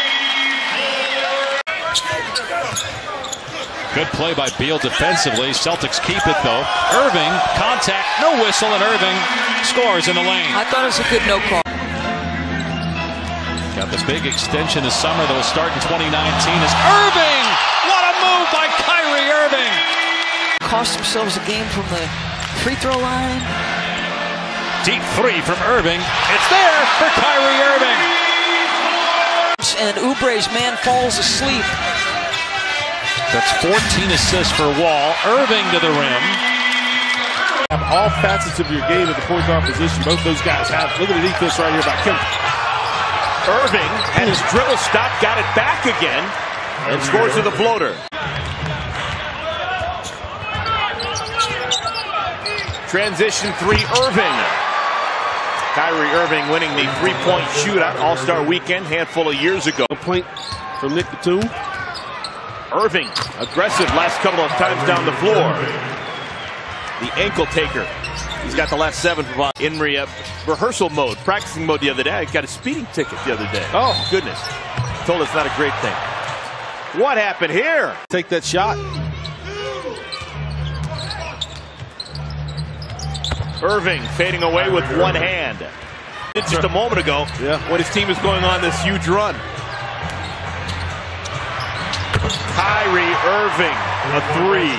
Good play by Beal defensively. Celtics keep it though. Irving, contact, no whistle, and Irving scores in the lane.
I thought it was a good no call.
Got the big extension this summer that will start in 2019 is Irving! What a move by Kyrie Irving!
Cost themselves a game from the free throw line.
Deep three from Irving. It's there for Kyrie Irving.
And Oubre's man falls asleep.
That's 14 assists for Wall. Irving to the rim.
Have all facets of your game at the point guard position. Both those guys have. Look at the defense right here by Kemp.
Irving had his dribble stop, got it back again, and scores with a floater. Transition three, Irving. Kyrie Irving winning the three-point shootout All-Star Weekend handful of years ago.
A point from Nick Batum.
Irving, aggressive last couple of times down the floor. The ankle taker. He's got the last seven for in re rehearsal mode, practicing mode the other day. He got a speeding ticket the other day. Oh, goodness. Told us not a great thing. What happened here?
Take that shot.
Irving fading away with one hand. Just a moment ago
yeah.
when his team is going on this huge run. Kyrie Irving, a three.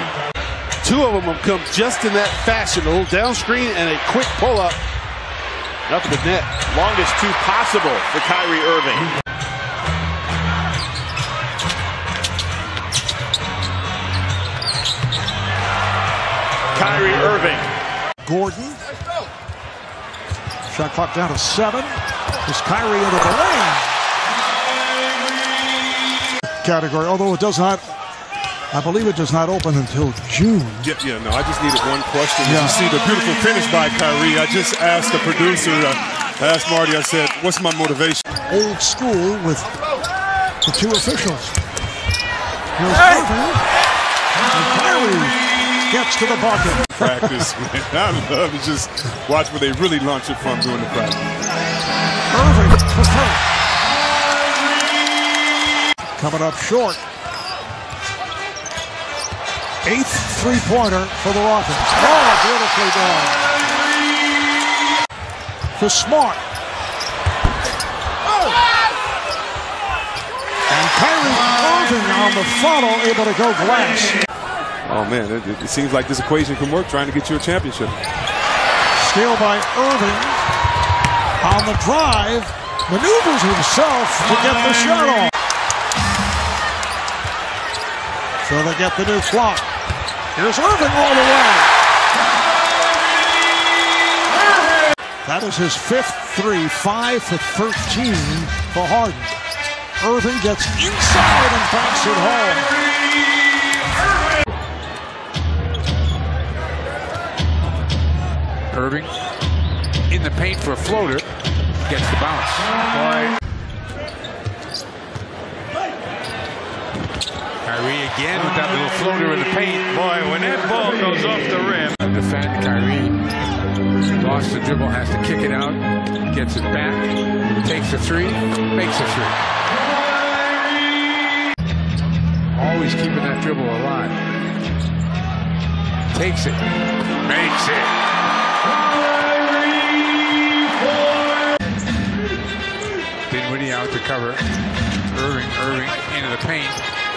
Two of them have come just in that fashion. A little down screen and a quick pull up. Up the net.
Longest two possible for Kyrie Irving. Kyrie Irving.
Gordon. Shot clock down to seven. Is Kyrie into the lane. Category, although it does not I believe it does not open until June.
Yeah, yeah, no, I just needed one question.
Yeah.
You see the beautiful finish by Kyrie. I just asked the producer, uh, I asked Marty, I said, what's my motivation?
Old school with the two officials. Here's Irving, and Kyrie gets to the bucket.
Practice, [LAUGHS] man. I love it. Just watch where they really launch it from during the practice.
Irving for three. Coming up short. Eighth three-pointer for the Rockets. Oh, beautifully done. For Smart. Oh. And Kyrie Irving on the follow, able to go glass.
Oh, man, it, it, seems like this equation can work trying to get you a championship.
Steal by Irving. On the drive, maneuvers himself to get the shot off. So they get the new clock. Here's Irving all the way. That is his fifth three, five for 13 for Harden. Irving gets inside and banks it home.
Irving in the paint for a floater. Gets the bounce. Kyrie again with that little floater in the paint.
Boy, when that ball goes off the rim.
Defend Kyrie. Lost the dribble, has to kick it out. Gets it back. Takes a three. Makes a three. Always keeping that dribble alive. Takes it. Makes it. Dinwiddie out to cover. Irving, Irving into the paint.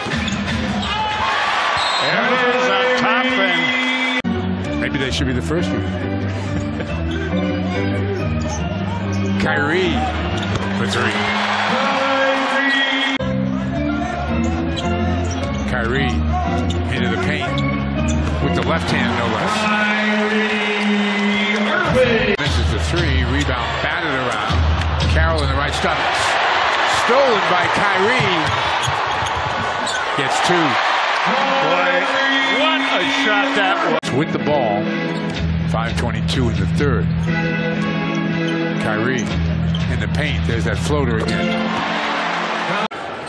It is, a top end.
Maybe they should be the first one. [LAUGHS] Kyrie for three. Kyrie into the paint with the left hand, no less. Misses the three, rebound batted around. Carroll in the right spot. Stolen by Kyrie. Gets two.
Boy, what a shot that was.
With the ball, 5.22 in the third. Kyrie in the paint. There's that floater again.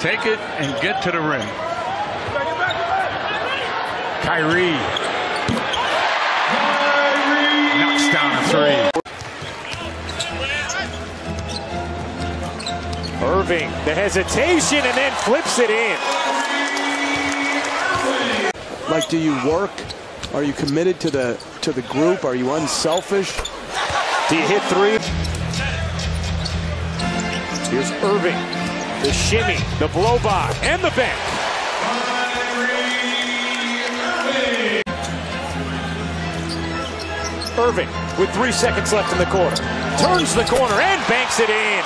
Take it and get to the rim.
Kyrie. Knocks down a three.
Irving, the hesitation, and then flips it in.
Like, do you work? Are you committed to the to the group? Are you unselfish?
Do you hit three? Here's Irving, the shimmy, the blow by, and the bank. Irving with three seconds left in the quarter. Turns the corner and banks it in.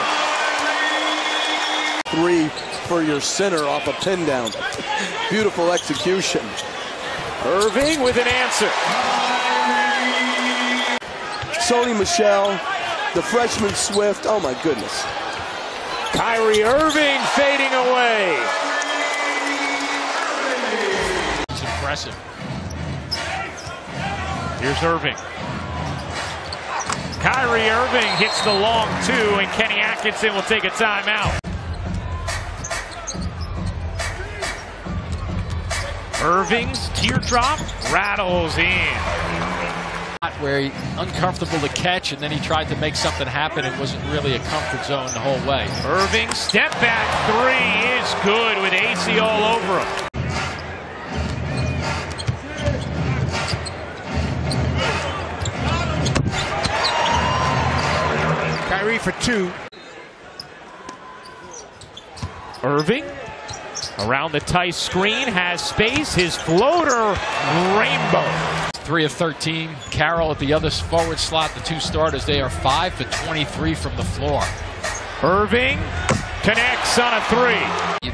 Three for your center off a pin down. Beautiful execution.
Irving with an answer.
Sony Michel, the freshman Swift. Oh my goodness.
Kyrie Irving fading away.
It's impressive. Here's Irving. Kyrie Irving hits the long two, and Kenny Atkinson will take a timeout. Irving's teardrop rattles in. Where he uncomfortable to catch, and then he tried to make something happen. It wasn't really a comfort zone the whole way. Irving step back three is good with AC all over him.
Kyrie for two.
Irving around the Theis screen has space. His floater rainbow. Three of 13. Carroll at the other forward slot. The two starters. They are five for 23 from the floor. Irving connects on a three. You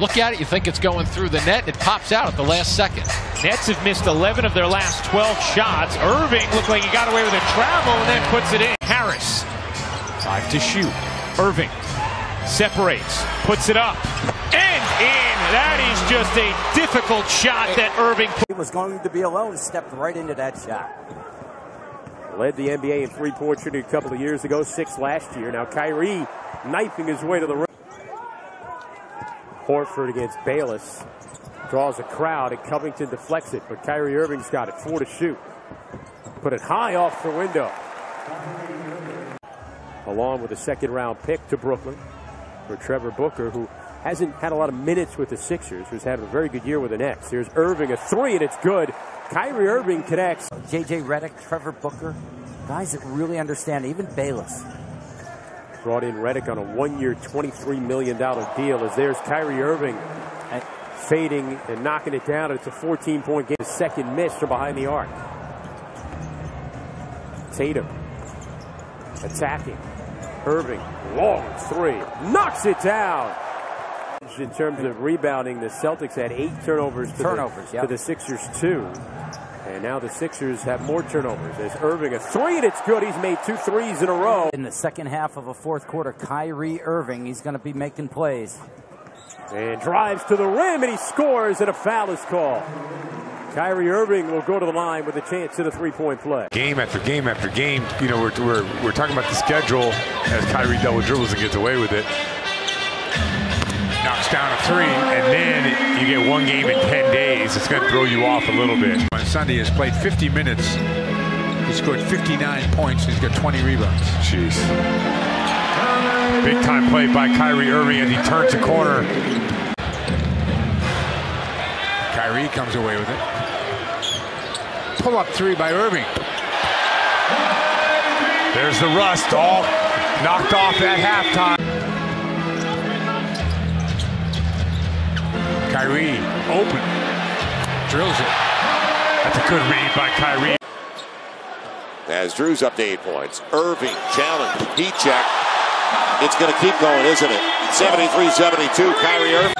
look at it, you think it's going through the net. It pops out at the last second. Nets have missed 11 of their last 12 shots. Irving looked like he got away with a travel and then puts it in. Harris, five to shoot. Irving separates, puts it up, in. That is just a difficult shot that Irving
He was going to be alone, stepped right into that shot.
Led the NBA in three-point shooting a couple of years ago, six last year. Now Kyrie knifing his way to the rim. Horford against Bayless. Draws a crowd, and Covington deflects it, but Kyrie Irving's got it. Four to shoot. Put it high off the window. Along with a second-round pick to Brooklyn for Trevor Booker, who hasn't had a lot of minutes with the Sixers, who's had a very good year with the Nets. Here's Irving, a three, and it's good. Kyrie Irving connects.
J.J. Redick, Trevor Booker, guys that really understand, even Bayless.
Brought in Redick on a one-year, $23 million deal as there's Kyrie Irving fading and knocking it down. It's a 14-point game. Second miss from behind the arc. Tatum attacking. Irving, long three, knocks it down. In terms of rebounding, the Celtics had eight turnovers to,
Turnovers,
the,
yep.
to the Sixers two. And now the Sixers have more turnovers. There's Irving, a three, and it's good. He's made two threes in a row.
In the second half of a fourth quarter, Kyrie Irving, he's going to be making plays.
And drives to the rim, and he scores, and a foul is called. Kyrie Irving will go to the line with a chance at a three-point play.
Game after game after game, you know, we're, we're, we're talking about the schedule as Kyrie double dribbles and gets away with it. Knocks down a three, and then you get one game in 10 days. It's going to throw you off a little bit.
On Sunday, has played 50 minutes. He scored 59 points. He's got 20 rebounds.
Jeez. Big time play by Kyrie Irving as he turns the corner.
Kyrie comes away with it. Pull up three by Irving.
There's the rust, all knocked off at halftime. Kyrie, open, drills it. That's a good read by Kyrie.
As Drew's up to eight points. Irving challenge. Heat check. It's going to keep going, isn't it? 73-72. Kyrie Irving.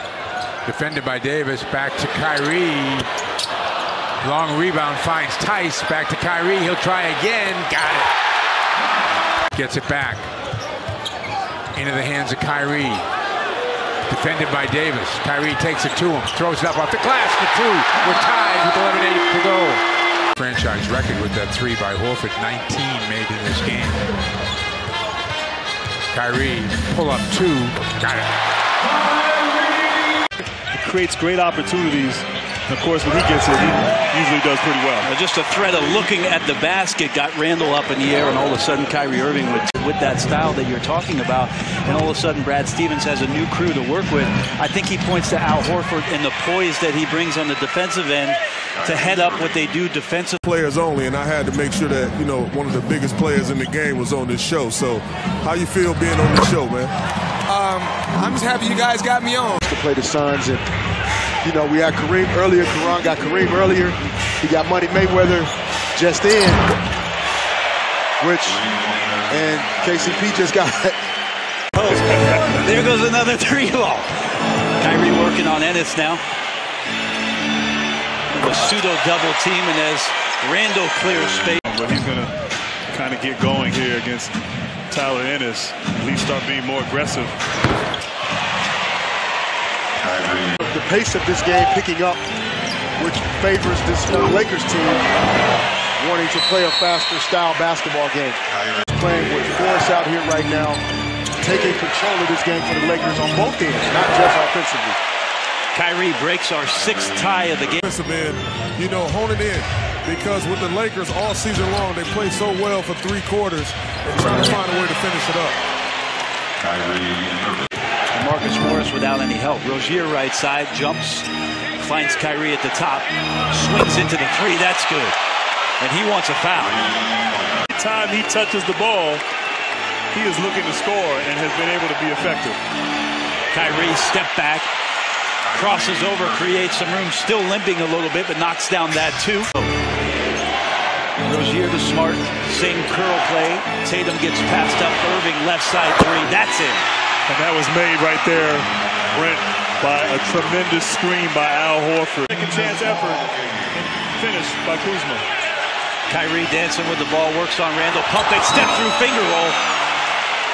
Defended by Davis. Back to Kyrie. Long rebound finds Theis. Back to Kyrie. He'll try again. Got it. Gets it back. Into the hands of Kyrie. Defended by Davis. Kyrie takes it to him. Throws it up off the glass for two. We're tied with 11-8 to go. Franchise record with that three by Horford. 19 made in this game. Kyrie, pull up two. Got it.
Creates great opportunities. Of course, when he gets it, he usually does pretty well.
Just a threat of looking at the basket got Randall up in the air, and all of a sudden Kyrie Irving with, with that style that you're talking about, and all of a sudden Brad Stevens has a new crew to work with. I think he points to Al Horford and the poise that he brings on the defensive end to head up what they do defensive.
Players only, and I had to make sure that you know one of the biggest players in the game was on this show. So, how you feel being on the show, man?
Um, I'm just happy you guys got me on.
To play the Suns and you know, we had Kareem earlier. Karan got Kareem earlier. He got Money Mayweather just in, which, and KCP just got. [LAUGHS]
there goes another three ball. Kyrie working on Ennis now. A pseudo double team, and as Randall clears space.
But he's going to kind of get going here against Tyler Ennis. At least start being more aggressive.
The pace of this game picking up, which favors this Lakers team wanting to play a faster style basketball game. Playing with force out here right now, taking control of this game for the Lakers on both ends, not just offensively.
Kyrie breaks our sixth tie of the game.
Defensive end, you know, honing in because with the Lakers all season long, they play so well for three quarters and trying to find a way to finish it up.
And Marcus Morris without any help. Rozier right side jumps, finds Kyrie at the top, swings into the three. That's good. And he wants a foul.
Every time he touches the ball, he is looking to score and has been able to be effective.
Kyrie step back, crosses over, creates some room, still limping a little bit, but knocks down that too. Rozier to Smart, same curl play. Tatum gets passed up, Irving left side three. That's it.
And that was made right there, Brent, by a tremendous screen by Al Horford. Second chance effort and finished by Kuzma.
Kyrie dancing with the ball, works on Randall. Pump it, step through finger roll.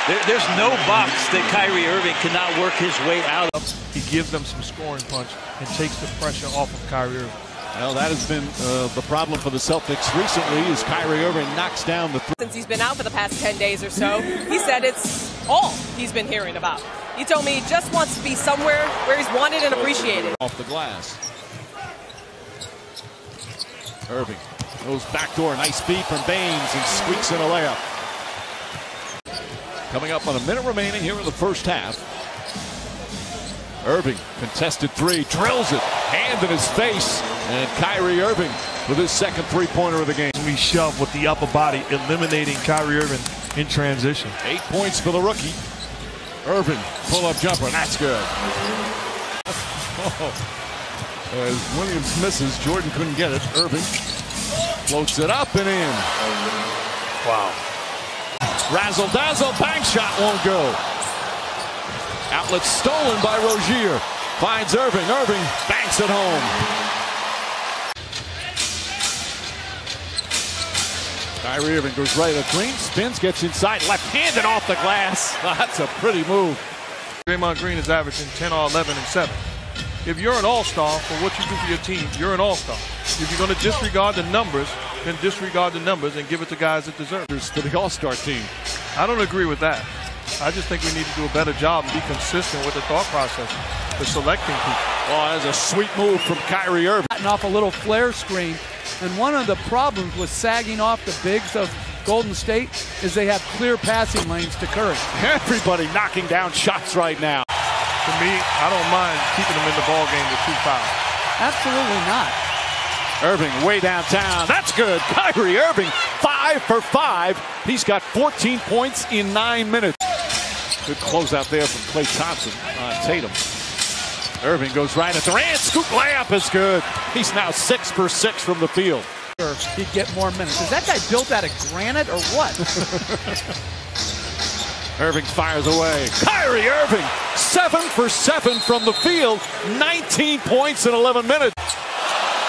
There, there's no box that Kyrie Irving cannot work his way out of.
He gives them some scoring punch and takes the pressure off of Kyrie Irving.
Well, that has been uh, the problem for the Celtics recently as Kyrie Irving knocks down the three.
Since he's been out for the past 10 days or so, he said it's all he's been hearing about. He told me he just wants to be somewhere where he's wanted and appreciated.
Off the glass. Irving goes backdoor, nice feed from Baynes and squeaks in a layup. Coming up on a minute remaining here in the first half. Irving, contested three, drills it, hand in his face, and Kyrie Irving with his second three-pointer of the game.
We shove with the upper body, eliminating Kyrie Irving in transition.
Eight points for the rookie. Irving, pull-up jumper, that's good. [LAUGHS] As Williams misses, Jordan couldn't get it. Irving floats it up and in.
Wow.
Razzle dazzle, bank shot won't go. Outlet stolen by Rozier. Finds Irving. Irving banks it home. Kyrie Irving goes right at Green, spins, gets inside, left-handed off the glass. [LAUGHS] That's a pretty move.
Draymond Green is averaging 10 or 11 and 7. If you're an all-star for what you do for your team, you're an all-star. If you're going to disregard the numbers, then disregard the numbers and give it to guys that deserve it.
To the all-star team.
I don't agree with that. I just think we need to do a better job and be consistent with the thought process for selecting people.
Oh, that's a sweet move from Kyrie Irving.
Off a little flare screen. And one of the problems with sagging off the bigs of Golden State is they have clear passing lanes to Curry.
Everybody knocking down shots right now.
To me, I don't mind keeping them in the ball game with two fouls.
Absolutely not.
Irving way downtown. That's good. [LAUGHS] Kyrie Irving, five for five. He's got 14 points in nine minutes. Good closeout there from Klay Thompson on Tatum. Irving goes right at Durant. Scoop layup is good. He's now six for six from the field.
He'd get more minutes. Is that guy built out of granite or what? [LAUGHS]
Irving fires away. Kyrie Irving, seven for seven from the field. 19 points in 11 minutes.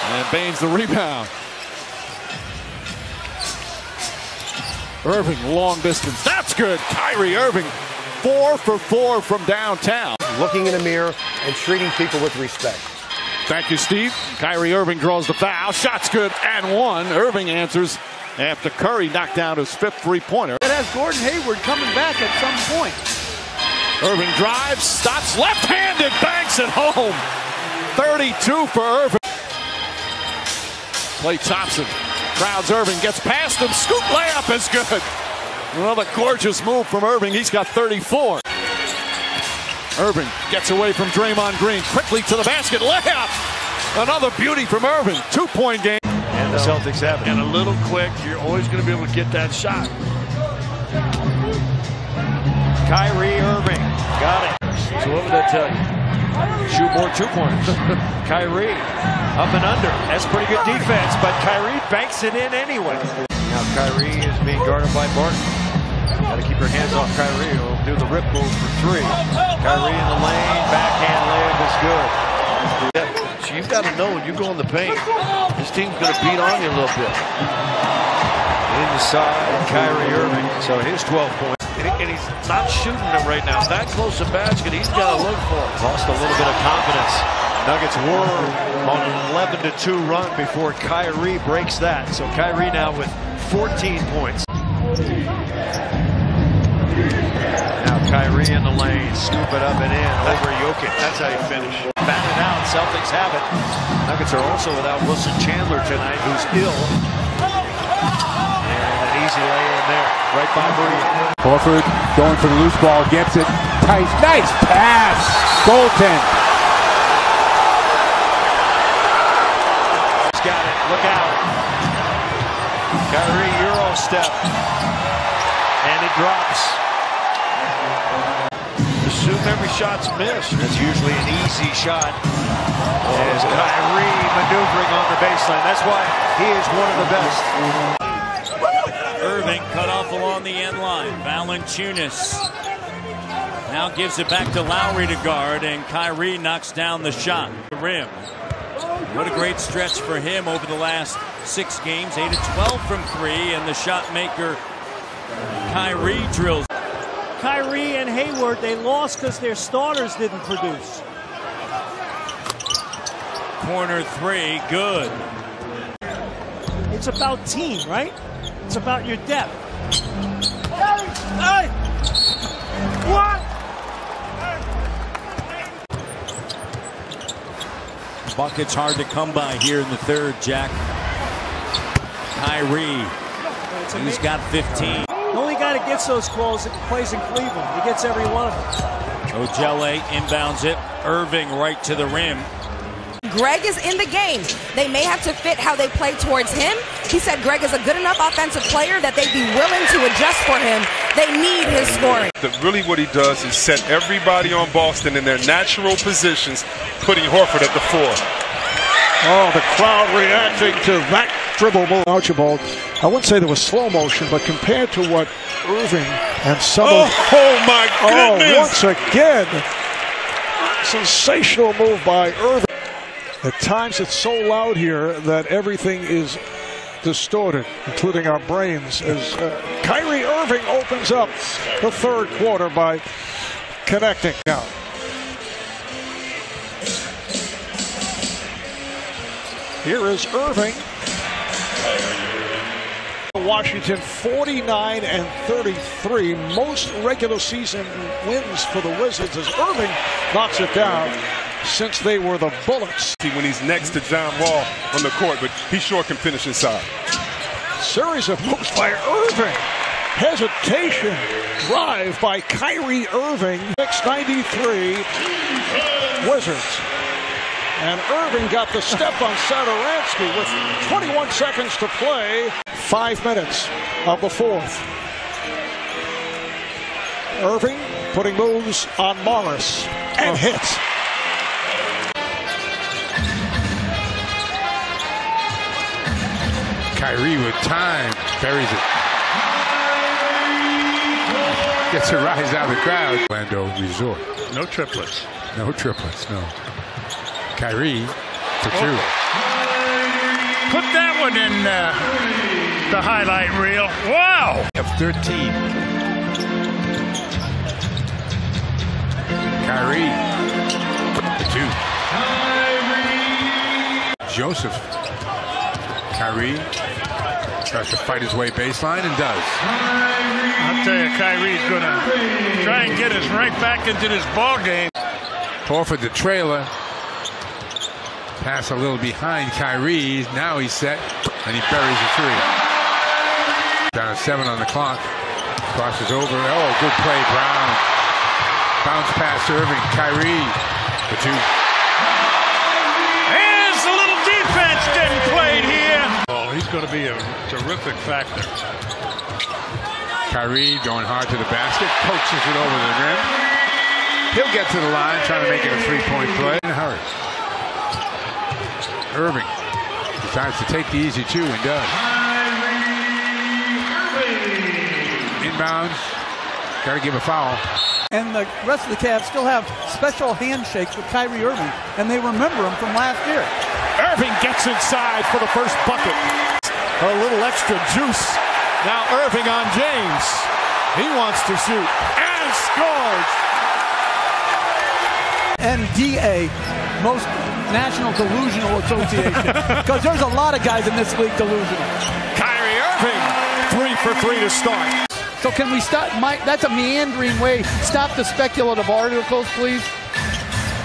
And Baynes the rebound. Irving, long distance. That's good. Kyrie Irving, four for four from downtown.
Looking in the mirror and treating people with respect.
Thank you, Steve. Kyrie Irving draws the foul. Shot's good and one. Irving answers after Curry knocked down his fifth three-pointer.
It has Gordon Hayward coming back at some point.
Irving drives, stops left-handed, banks it home.
32 for Irving. Klay Thompson crowds Irving, gets past him. Scoop layup is good. Another gorgeous move from Irving. He's got 34. Irving gets away from Draymond Green. Quickly to the basket. Layup. Another beauty from Irving. Two point game.
And the uh, Celtics have it. And a little quick, you're always going to be able to get that shot.
Kyrie Irving. Got it. So what would that tell you? Shoot more two pointers. [LAUGHS] Kyrie up and under. That's pretty good defense, but Kyrie banks it in anyway. Now Kyrie is being guarded by Barton. Got to keep your hands off Kyrie. He'll do the rip move for three. Kyrie in the lane. Backhand layup is good.
So you've got to know when you go in the paint, this team's going to beat on you a little bit.
Inside, Kyrie Irving. So his 12 points.
And, he, and, he's not shooting them right now. That close to basket, he's got to look for it.
Lost a little bit of confidence. Nuggets were on an 11 to 2 run before Kyrie breaks that. So Kyrie now with 14 points. Now Kyrie in the lane, scoop it up and in over Jokic. That's how you finish. Celtics have it. Nuggets are also without Wilson Chandler tonight, who's ill. And an easy lay in there, right by Murray.
Horford going for the loose ball, gets it. Tight, nice pass. Goaltend.
He's got it. Look out. Kyrie Euro step. And it drops.
Assume every shot's missed.
It's usually an easy shot. As Kyrie maneuvering on the baseline. That's why he is one of the best.
Irving cut off along the end line. Valanciunas now gives it back to Lowry to guard, and Kyrie knocks down the shot. The rim. What a great stretch for him over the last six games. 8 to 12 from three, and the shot maker Kyrie drills.
Kyrie and Hayward, they lost because their starters didn't produce.
Corner three, good.
It's about team, right? It's about your depth. Hey! What?
Bucket's hard to come by here in the third, Jack. Kyrie, he's got 15.
The only guy that gets those calls He plays in Cleveland. He gets every one of them.
Ojele inbounds it. Irving right to the rim.
Greg is in the game. They may have to fit how they play towards him. He said Greg is a good enough offensive player that they'd be willing to adjust for him. They need his scoring.
The, really what he does is set everybody on Boston in their natural positions, putting Horford at the four.
Oh, the crowd reacting to that dribble move. Archibald, I wouldn't say there was slow motion, but compared to what Irving and some
oh,
of...
Oh, my goodness!
Oh, once again, sensational move by Irving. At times it's so loud here that everything is distorted, including our brains, as uh, Kyrie Irving opens up the third quarter by connecting. Now, here is Irving. Washington 49 and 33, most regular season wins for the Wizards as Irving knocks it down since they were the Bullets.
When he's next to John Wall on the court, but he sure can finish inside.
Series of moves by Irving. Hesitation. Drive by Kyrie Irving. 693 Wizards. And Irving got the step on Satoransky with 21 seconds to play. Five minutes of the fourth. Irving putting moves on Morris and hits.
Kyrie with time buries it. Gets a rise out of the crowd. Orlando Resort.
No triplets.
No triplets, no. Kyrie for two.
Put that one in uh, the highlight reel. Wow!
Of 13. Kyrie for two. Joseph. Kyrie tries to fight his way baseline and does.
I'll tell you, Kyrie's to try and get us right back into this ball game.
Horford the trailer. Pass a little behind Kyrie. Now he's set, and he buries a three. Down to seven on the clock. Crosses over. Oh, good play, Brown. Bounce pass to Irving. Kyrie. The two.
Here's a little defense getting played here.
Oh, he's going to be a terrific factor.
Kyrie going hard to the basket. Coaches it over the rim. He'll get to the line, trying to make it a three-point play in a hurry. Irving decides to take the easy two and does. Inbounds. Got to give a foul.
And the rest of the Cavs still have special handshakes with Kyrie Irving, and they remember him from last year.
Irving gets inside for the first bucket. A little extra juice. Now Irving on James. He wants to shoot and scores.
NDA, most National Delusional Association, [LAUGHS] because there's a lot of guys in this league delusional.
Kyrie Irving, three for three to start.
So can we stop, Mike? That's a meandering way. Stop the speculative articles, please.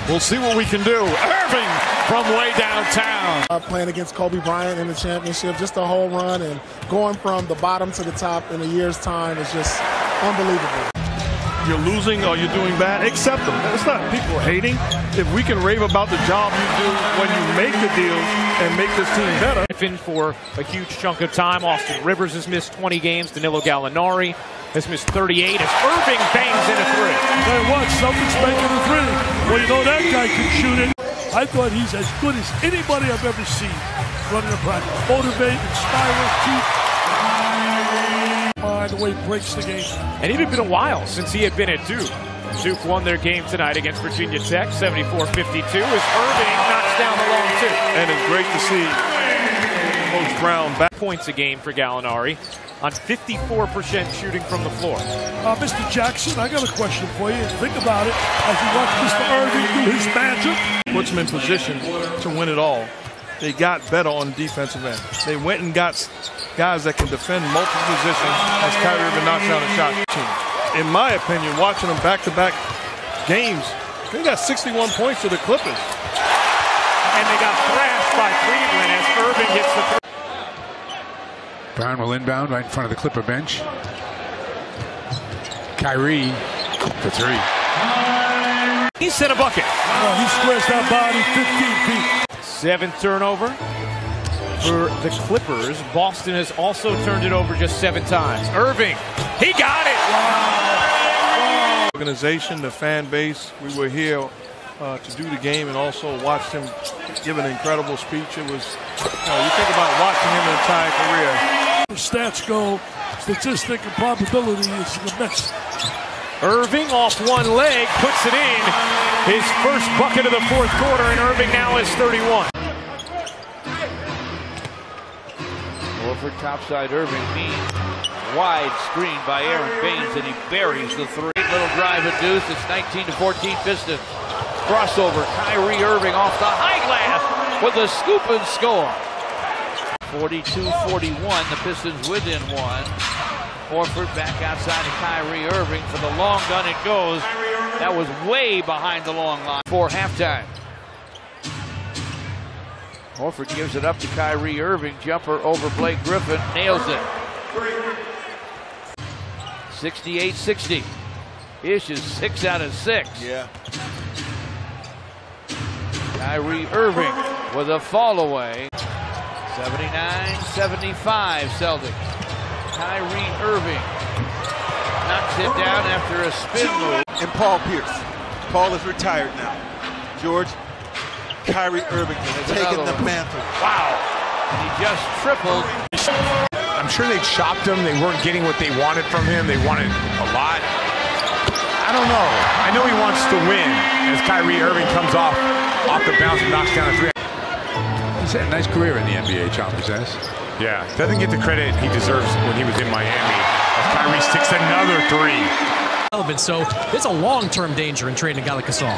We'll see what we can do. Irving from way downtown.
Uh, playing against Kobe Bryant in the championship, just a whole run and going from the bottom to the top in a year's time is just unbelievable.
You're losing or you're doing bad, accept them. It's not people hating. If we can rave about the job you do when you make the deals and make this team better.
In for a huge chunk of time. Austin Rivers has missed 20 games. Danilo Gallinari has missed 38 as Irving bangs in a three.
Hey, what? Something's making a three. Well, you know that guy can shoot it. I thought he's as good as anybody I've ever seen running a practice. Motivate, inspire, keep. By the way, he breaks the game.
And it had been a while since he had been at Duke. Duke won their game tonight against Virginia Tech, 74-52, as Irving knocks down the long two.
And it's great to see Coach Brown back.
Points a game for Gallinari on 54% shooting from the floor.
Uh, Mr. Jackson, I got a question for you. Think about it as you watch Mr. Irving do his magic. Puts them in position to win it all. They got better on the defensive end. They went and got guys that can defend multiple positions as Kyrie Irving knocks down a shot. In my opinion, watching them back-to-back games, they got 61 points to the Clippers.
And they got thrashed by Cleveland as Irving hits the three.
Brown will inbound right in front of the Clipper bench. Kyrie for three.
He sent a bucket.
Oh, he squares that body 15 feet.
Seventh turnover for the Clippers. Boston has also turned it over just seven times. Irving, he got it. Wow.
Organization, the fan base. We were here uh, to do the game and also watched him give an incredible speech. It was, you, know, you think about watching him an entire career. Stats go, statistic and probability is the best.
Irving off one leg, puts it in. His first bucket of the fourth quarter, and Irving now is 31.
Horford topside Irving mean wide screen by Aron Baynes and he buries the three. Little drive and deuce. It's 19 to 14 Pistons. Crossover. Kyrie Irving off the high glass with a scoop and score. 42-41. The Pistons within one. Horford back outside of Kyrie Irving for the long gun. It goes. That was way behind the long line for halftime. Horford gives it up to Kyrie Irving. Jumper over Blake Griffin. Nails it. 68-60. Ish is six out of six.
Yeah.
Kyrie Irving with a fall away. 79-75 Celtics. Kyrie Irving knocks it down after a spin move.
And Paul Pierce. Paul is retired now. George, Kyrie Irving has taken the mantle.
Wow. He just tripled.
I'm sure they chopped him. They weren't getting what they wanted from him. They wanted a lot. I don't know. I know he wants to win as Kyrie Irving comes off off the bounce and knocks down a three.
He's had a nice career in the NBA, Chalmers has.
Yeah, doesn't get the credit he deserves when he was in Miami. As Kyrie sticks another three.
Relevant, so it's a long-term danger in trading a guy like Gasol.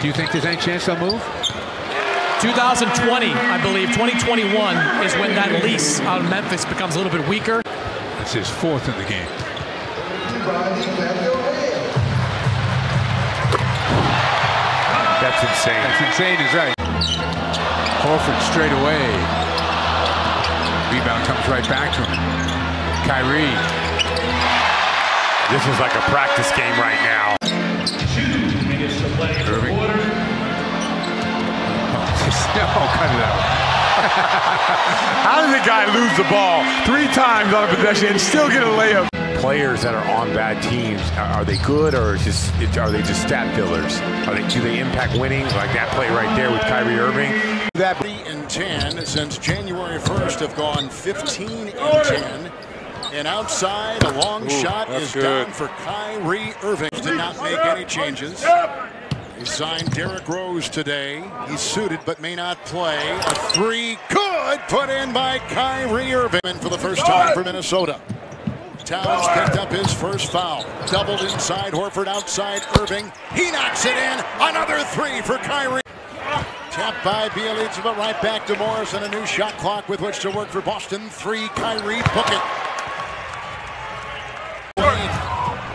Do you think there's any chance they'll move?
2020, I believe, 2021 is when that lease on Memphis becomes a little bit weaker.
That's his fourth in the game.
That's insane.
That's insane is right. Horford straight away. Rebound comes right back to him. Kyrie.
This is like a practice game right now.
Irving. [LAUGHS] Oh, cut it out. [LAUGHS]
How did the guy lose the ball three times on a possession and still get a layup? Players that are on bad teams, are they good or just are they just stat fillers? Are they do they impact winning like that play right there with Kyrie Irving?
That and 10 since January 1st have gone 15 and 10. And outside, a long
Ooh,
shot is
good.
down for Kyrie Irving. Did not make any changes. Signed Derrick Rose today. He's suited but may not play. A three, good, put in by Kyrie Irving for the first time for Minnesota. Towns picked up his first foul. Doubled inside, Horford outside, Irving. He knocks it in. Another three for Kyrie. Tapped by Bjelica, but right back to Morris and a new shot clock with which to work for Boston. Three, Kyrie, book it.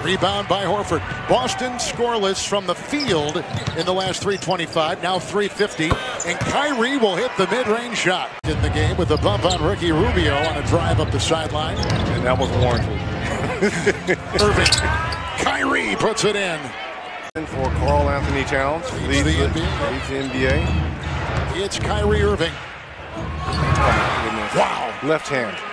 Rebound by Horford. Boston scoreless from the field in the last 325, now 350. And Kyrie will hit the mid-range shot in the game with a bump on Ricky Rubio on a drive up the sideline.
And that was warranted. [LAUGHS]
Irving. Kyrie puts it in.
For Karl-Anthony Towns, leads
the
the,
NBA.
leads the NBA.
It's Kyrie Irving.
Oh, wow. Left hand.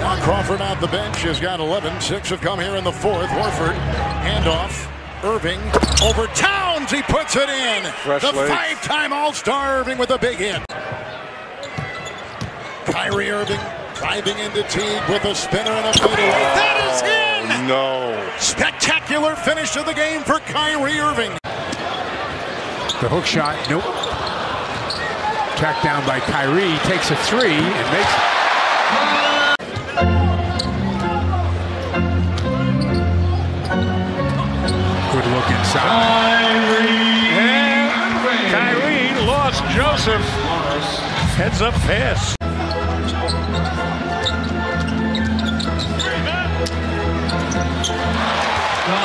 Now Crawford off the bench has got 11. Six have come here in the fourth. Horford, handoff. Irving over Towns. He puts it in.
Fresh
the five-time All-Star Irving with a big hit. Kyrie Irving driving into Teague with a spinner and a fadeaway. That is oh, in.
No.
Spectacular finish of the game for Kyrie Irving.
The hook shot, nope. Tracked down by Kyrie, takes a three and makes Good look inside.
And Kyrie lost Joseph. Heads up pass.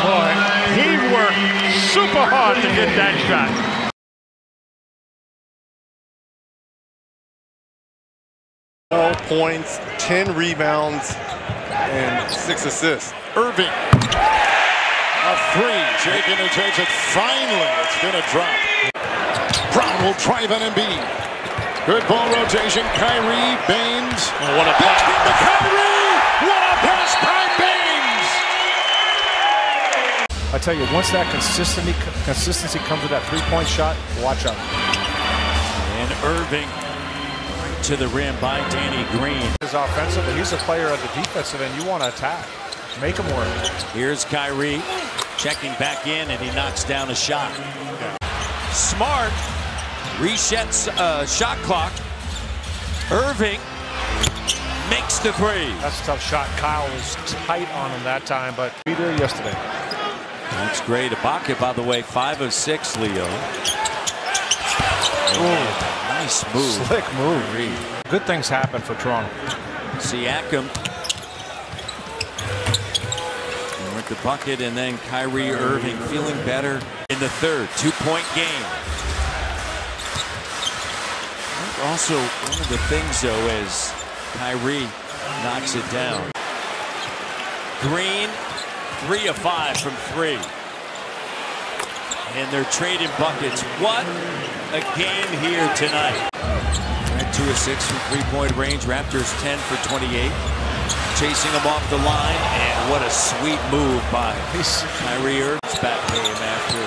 Boy, he worked super hard to get that shot.
Twelve points, ten rebounds, and six assists.
Irving. A three. Jacob who takes it. Finally, it's going to drop. Brown will drive an Embiid. Good ball rotation. Kyrie, Baynes.
Oh, what a
pass. to Kyrie! What a pass by Baynes!
I tell you, once that consistency consistency comes with that three-point shot, watch out.
And Irving to the rim by Danny Green.
He's offensive, but he's a player at the defensive end. You want to attack, make him work.
Here's Kyrie checking back in, and he knocks down a shot. Smart resets uh, shot clock. Irving makes the three.
That's a tough shot. Kyle was tight on him that time, but be there yesterday.
That's great. Ibaka, by the way, five of six, Leo. Nice move.
Slick move. Good things happen for Toronto.
Siakam the bucket, and then Kyrie Irving feeling better in the third. Two-point game. Also, one of the things, though, is Kyrie knocks it down. Green, three of five from three. And they're trading buckets. What a game here tonight. Two of six from three-point range. Raptors 10 for 28. Chasing him off the line. And what a sweet move by Kyrie Irving's back game after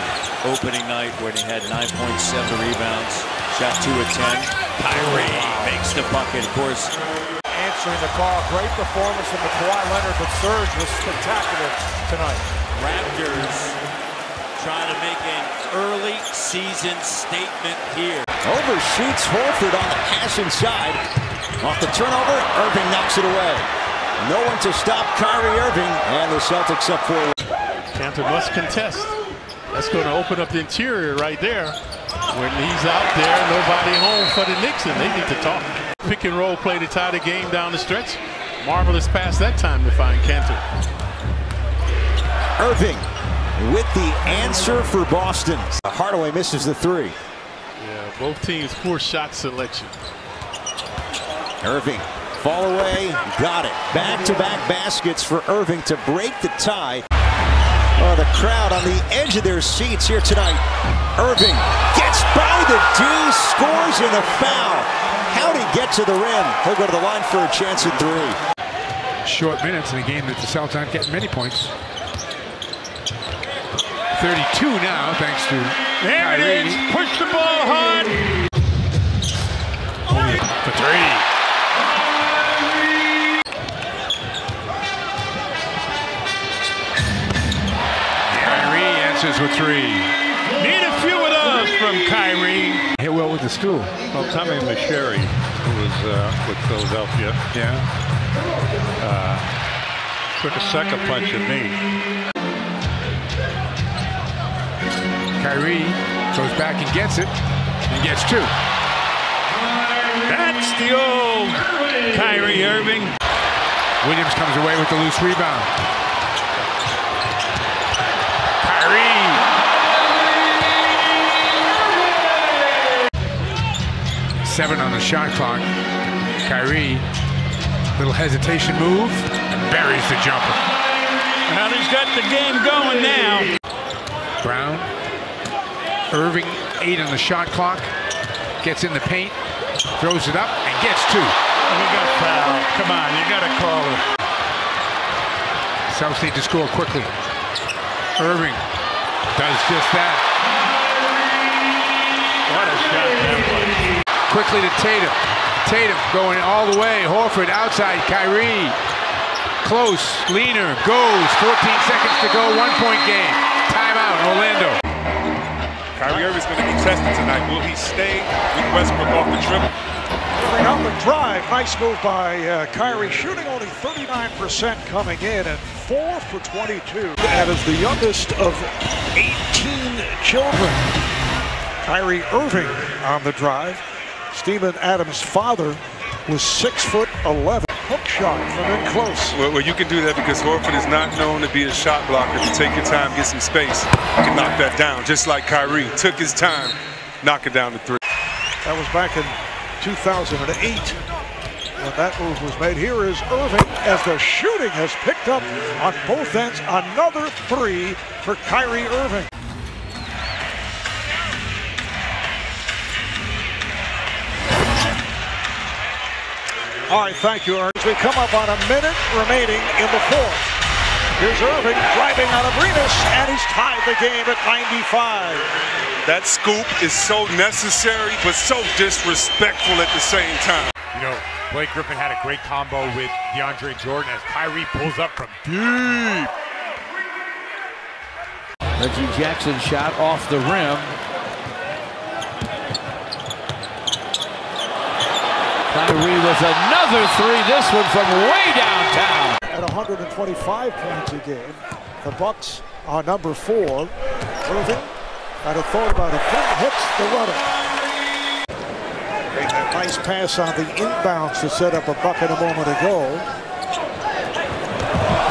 opening night when he had 9.7 rebounds. Shot two of 10. Kyrie makes the bucket. Of course,
Answering the call. Great performance from the Kawhi Leonard, but Serge was spectacular tonight.
Raptors trying to make an early season statement here.
Overshoots Horford on the pass inside. Off the turnover, Irving knocks it away. No one to stop Kyrie Irving, and the Celtics up four.
Kanter must contest. That's going to open up the interior right there. When he's out there, nobody home for the Knicks, and they need to talk. Pick and roll play to tie the game down the stretch. Marvelous pass that time to find Kanter.
Irving with the answer for Boston. Hardaway misses the three.
Yeah, both teams poor shot selection.
Irving, fall away, got it. Back-to-back baskets for Irving to break the tie. Oh, the crowd on the edge of their seats here tonight. Irving gets by the D, scores in a foul. How'd he get to the rim? He'll go to the line for a chance at three.
Short minutes in a game that the Celtics aren't getting many points. 32 now, thanks to
There
Kyrie.
it is. Push the ball hard.
For three. Answers with three.
Need a few of those from Kyrie.
Hit well with the stool.
Well, Tommy Macheri, who was uh, with Philadelphia,
Yeah.
uh, took a sucker punch at me.
Kyrie goes back and gets it and gets two.
That's the old Kyrie Irving.
Williams comes away with the loose rebound. Seven on the shot clock. Kyrie, little hesitation move, and buries the jumper.
Well, he's got the game going now.
Brown. Irving, eight on the shot clock. Gets in the paint, throws it up, and gets two.
We got foul. Come on, you got to call it.
South State to score quickly. Irving does just that. Quickly to Tatum. Tatum going all the way. Horford outside. Kyrie. Close. Leaner. Goes. 14 seconds to go. One point game. Timeout. Orlando.
Kyrie Irving's going to be tested tonight. Will he stay with Westbrook off the dribble?
Irving on the drive. Nice move by uh, Kyrie, shooting only 39% coming in and 4 for 22. And is the youngest of 18 children. Kyrie Irving on the drive. Steven Adams' father was 6 foot 11. Hook shot from in close.
Well, well, you can do that because Horford is not known to be a shot blocker. If you take your time, get some space, you can knock that down. Just like Kyrie took his time, knocking down the three.
That was back in 2008 when that move was made. Here is Irving as the shooting has picked up on both ends. Another three for Kyrie Irving. All right, thank you, Ernst. We come up on a minute remaining in the fourth. Here's Irving driving on Abrines, and he's tied the game at 95.
That scoop is so necessary, but so disrespectful at the same time.
You know, Blake Griffin had a great combo with DeAndre Jordan as Kyrie pulls up from deep.
Reggie Jackson shot off the rim. Kyrie with another three. This one from way downtown.
At 125 points a game, the Bucks are number four. Irving had a thought about it. Then hits the runner. Made that nice pass on the inbounds to set up a bucket a moment ago.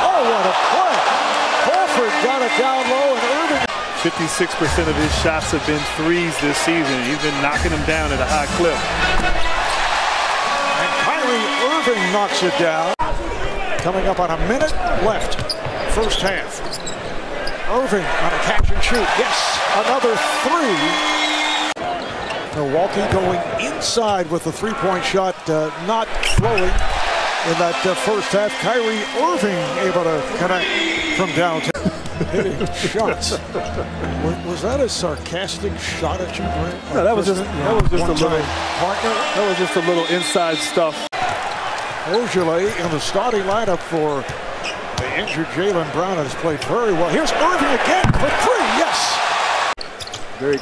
Oh, what a play! Horford got it down low, and Irving
56% of his shots have been threes this season. He's been knocking them down at a high clip.
Irving knocks it down. Coming up on a minute left, first half. Irving on a catch and shoot. Yes, another three. Milwaukee going inside with the three-point shot, uh, not flowing in that uh, first half. Kyrie Irving able to connect from downtown. Hitting [LAUGHS] shots. Was, was that a sarcastic shot at you, Brent?
No, that was just that was just a little
partner.
that was just a little inside stuff.
Ojeleye in the starting lineup for the injured Jaylen Brown has played very well. Here's Irving again for three. Yes.
Very,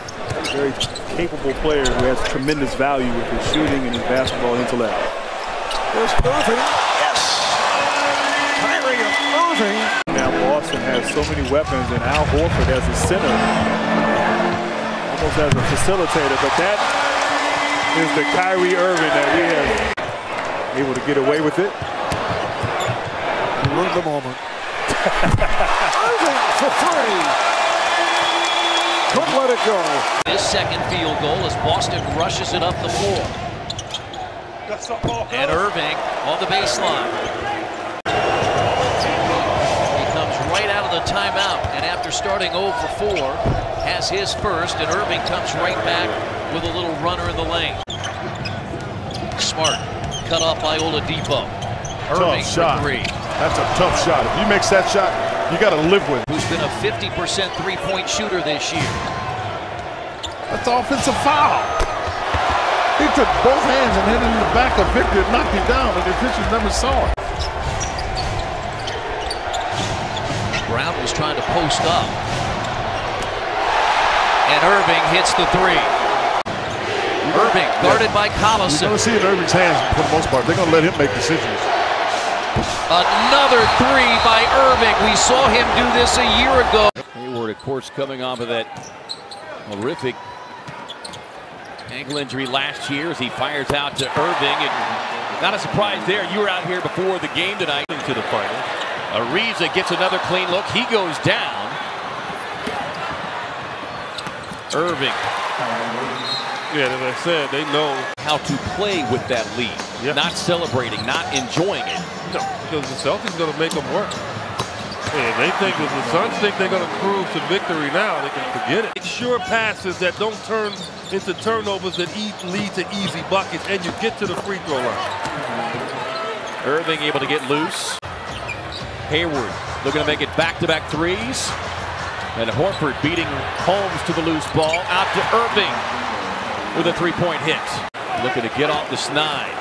very capable player who has tremendous value with his shooting and his basketball intellect.
There's Irving. Yes. Kyrie Irving.
Now Boston has so many weapons, and Al Horford as a center, almost as a facilitator. But that is the Kyrie Irving that we have able to get away with it.
Ruin the moment. Irving for three.
couldn't let it go.
His second field goal as Boston rushes it up the floor. And Irving on the baseline. He comes right out of the timeout, and after starting 0 for 4, has his first, and Irving comes right back with a little runner in the lane. Smart, cut off by Oladipo. Irving
tough shot.
three.
That's a tough shot. If you make that shot, you got to live with it.
Who's been a 50% three-point shooter this year.
That's offensive foul. He took both hands and hit him in the back of Victor and knocked him down, and the officials never saw it.
Brown was trying to post up. And Irving hits the three. Irving guarded by Collison.
You're going to see it in Irving's hands for the most part. They're going to let him make decisions.
Another three by Irving. We saw him do this a year ago.
Hayward, of course, coming off of that horrific ankle injury last year as he fires out to Irving. And not a surprise there. You were out here before the game tonight into the final. Ariza gets another clean look. He goes down. Irving.
Yeah, as I said, they know
how to play with that lead. Not celebrating, not enjoying it.
No, because the Celtics going to make them work. And they think if the Suns think they're going to cruise to victory now, they can forget it. Make Sure passes that don't turn into turnovers that lead to easy buckets, and you get to the free throw line.
Irving able to get loose. Hayward looking to make it back-to-back -back threes. And Horford beating Holmes to the loose ball. Out to Irving with a three-point hit. Looking to get off this nine.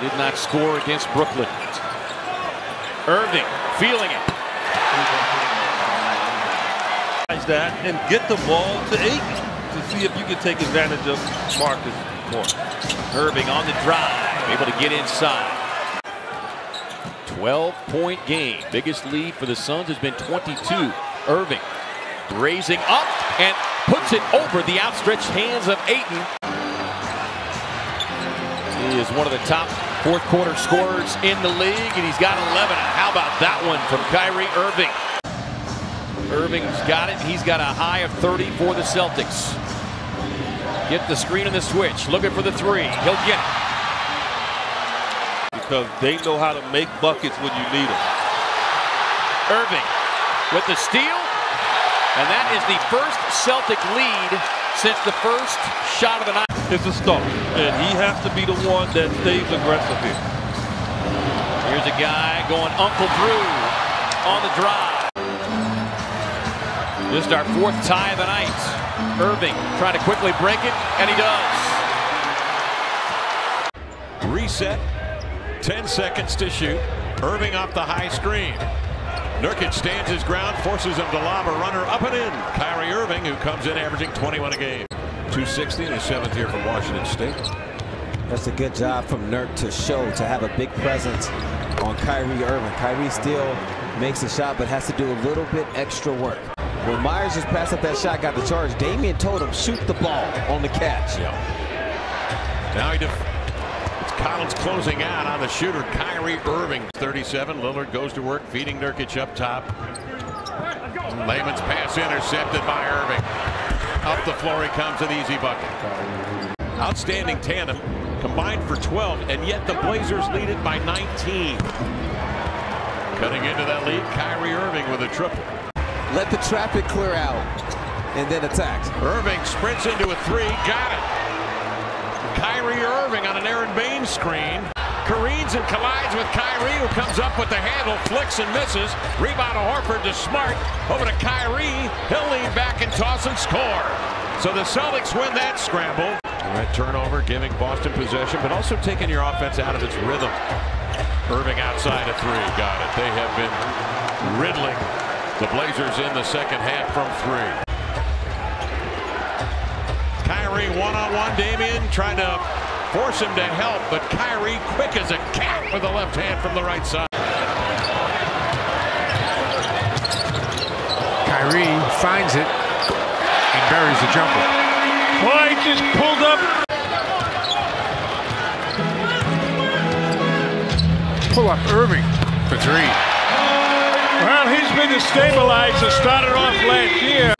Did not score against Brooklyn. Irving feeling it.
That and get the ball to Ayton to see if you can take advantage of Marcus Morris.
Irving on the drive, able to get inside. 12-point game. Biggest lead for the Suns has been 22. Irving raising up and puts it over the outstretched hands of Ayton. He is one of the top fourth quarter scorers in the league, and he's got 11. How about that one from Kyrie Irving? Irving's got it. He's got a high of 30 for the Celtics. Get the screen and the switch. Looking for the three. He'll get it.
Because they know how to make buckets when you need them.
Irving with the steal. And that is the first Celtic lead since the first shot of the night.
It's a start. And he has to be the one that stays aggressive here.
Here's a guy going Uncle Drew on the drive. Just our fourth tie of the night. Irving trying to quickly break it, and he does.
Reset. 10 seconds to shoot. Irving off the high screen. Nurkic stands his ground, forces him to lob a runner up and in. Kyrie Irving, who comes in averaging 21 a game. 260 in his seventh here from Washington State.
That's a good job from Nurk to show, to have a big presence on Kyrie Irving. Kyrie still makes a shot, but has to do a little bit extra work. When Meyers just passed up that shot, got the charge, Damian told him, shoot the ball on the catch.
Yeah. Now he it's Collins closing out on the shooter, Kyrie Irving. 37, Lillard goes to work, feeding Nurkic up top. Layman's pass intercepted by Irving. Up the floor he comes, an easy bucket. Outstanding tandem, combined for 12, and yet the Blazers lead it by 19. Cutting into that lead, Kyrie Irving with a triple.
Let the traffic clear out and then attacks.
Irving sprints into a three, got it. Kyrie Irving on an Aron Baynes screen. Careens and collides with Kyrie, who comes up with the handle, flicks and misses. Rebound to Horford to Smart. Over to Kyrie. He'll lean back and toss and score. So the Celtics win that scramble. That turnover giving Boston possession, but also taking your offense out of its rhythm. Irving outside a three. Got it. They have been riddling the Blazers in the second half from three. Kyrie one-on-one, Damian trying to force him to help, but Kyrie quick as a cat with the left hand from the right side.
Kyrie finds it and buries the jumper.
Boy, just pulled up.
Pull up Irving for three.
Well, he's been to stabilize the stabilizer started off last year.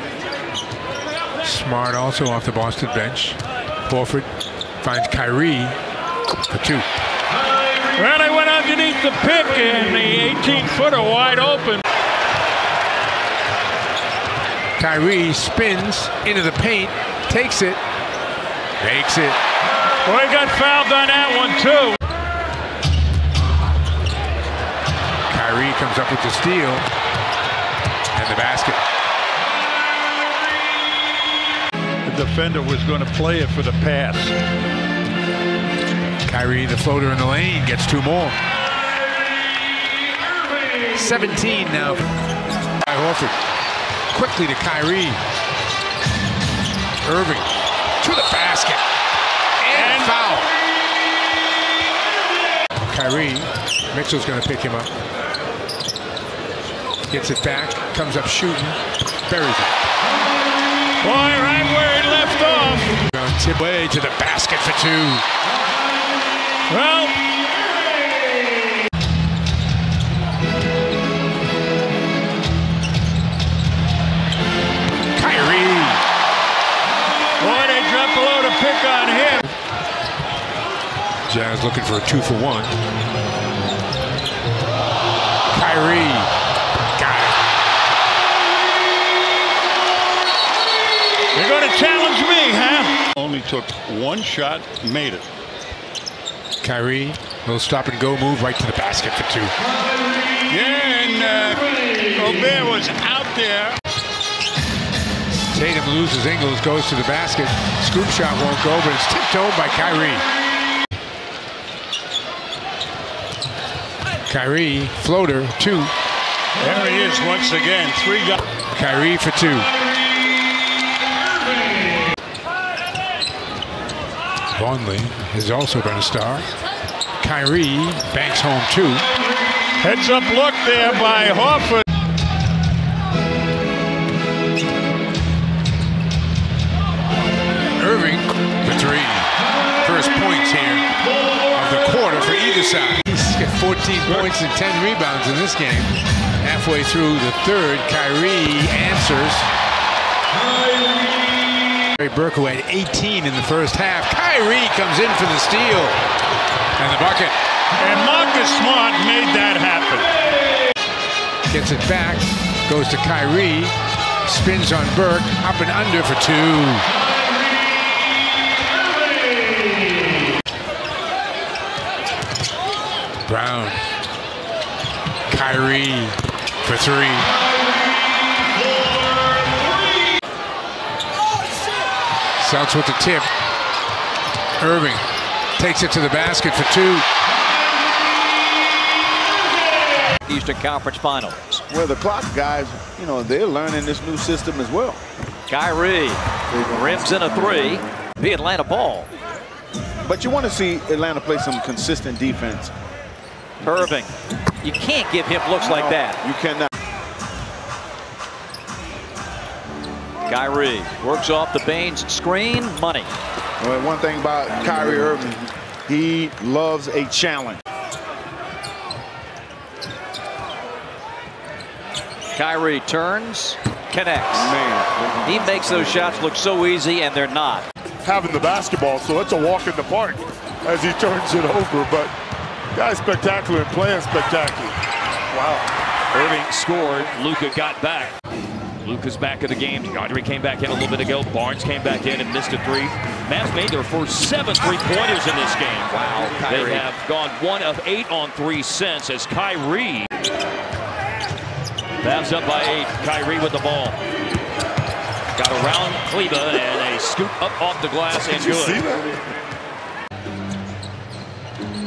Smart also off the Boston bench. Horford finds Kyrie for two.
Well, they went underneath the pick, and the 18-footer wide open.
Kyrie spins into the paint, takes it, makes it.
Boy, he got fouled on that one, too.
Kyrie comes up with the steal and the basket.
Defender was going to play it for the pass.
Kyrie, the floater in the lane, gets two more. 17 now by Horford. Quickly to Kyrie. Irving to the basket. And, foul. Kyrie, Mitchell's going to pick him up. Gets it back, comes up shooting, buries it.
Boy,
Way to the basket for two.
Well,
Kyrie.
boy, they dropped below to pick on him.
Jazz looking for a two for one. Kyrie.
Only took one shot, made it.
Kyrie, little stop and go move right to the basket for two.
Yeah, and uh, Gobert was out there.
Tatum loses Ingles, goes to the basket. Scoop shot won't go, but it's tipped home by Kyrie. Kyrie, floater, two.
There he is once again. Three guys.
Kyrie for two. Vonleh has also been a star. Kyrie banks home two.
Heads up look there by Horford.
Irving for three. First points here of the quarter for either side. He's got 14 points and 10 rebounds in this game. Halfway through the third, Kyrie answers. Ray Burke, who had 18 in the first half. Kyrie comes in for the steal. And the bucket.
And Marcus Smart made that happen.
Gets it back. Goes to Kyrie. Spins on Burke. Up and under for two. Brown. Kyrie for three. Celts with the tip. Irving takes it to the basket for two.
Eastern Conference Finals.
Well, the clock guys, you know, they're learning this new system as well.
Kyrie rims in a three. The Atlanta ball.
But you want to see Atlanta play some consistent defense.
Irving. You can't give him looks like that.
You cannot.
Kyrie works off the Baynes screen. Money.
Well, one thing about Kyrie Irving, he loves a challenge.
Kyrie turns, connects.
Man.
He makes those shots look so easy, and they're not.
Having the basketball, so it's a walk in the park as he turns it over. But guy's spectacular and playing spectacular.
Wow. Irving scored. Luka got back. Luka's back in the game. DeAndre came back in a little bit ago. Barnes came back in and missed a three. Mavs made their first seven three-pointers in this game.
Wow,
They have gone one of eight on three since as Kyrie. Mavs up by eight. Kyrie with the ball. Got around Kleber and a scoop up off the glass and
Did you
good.
see that?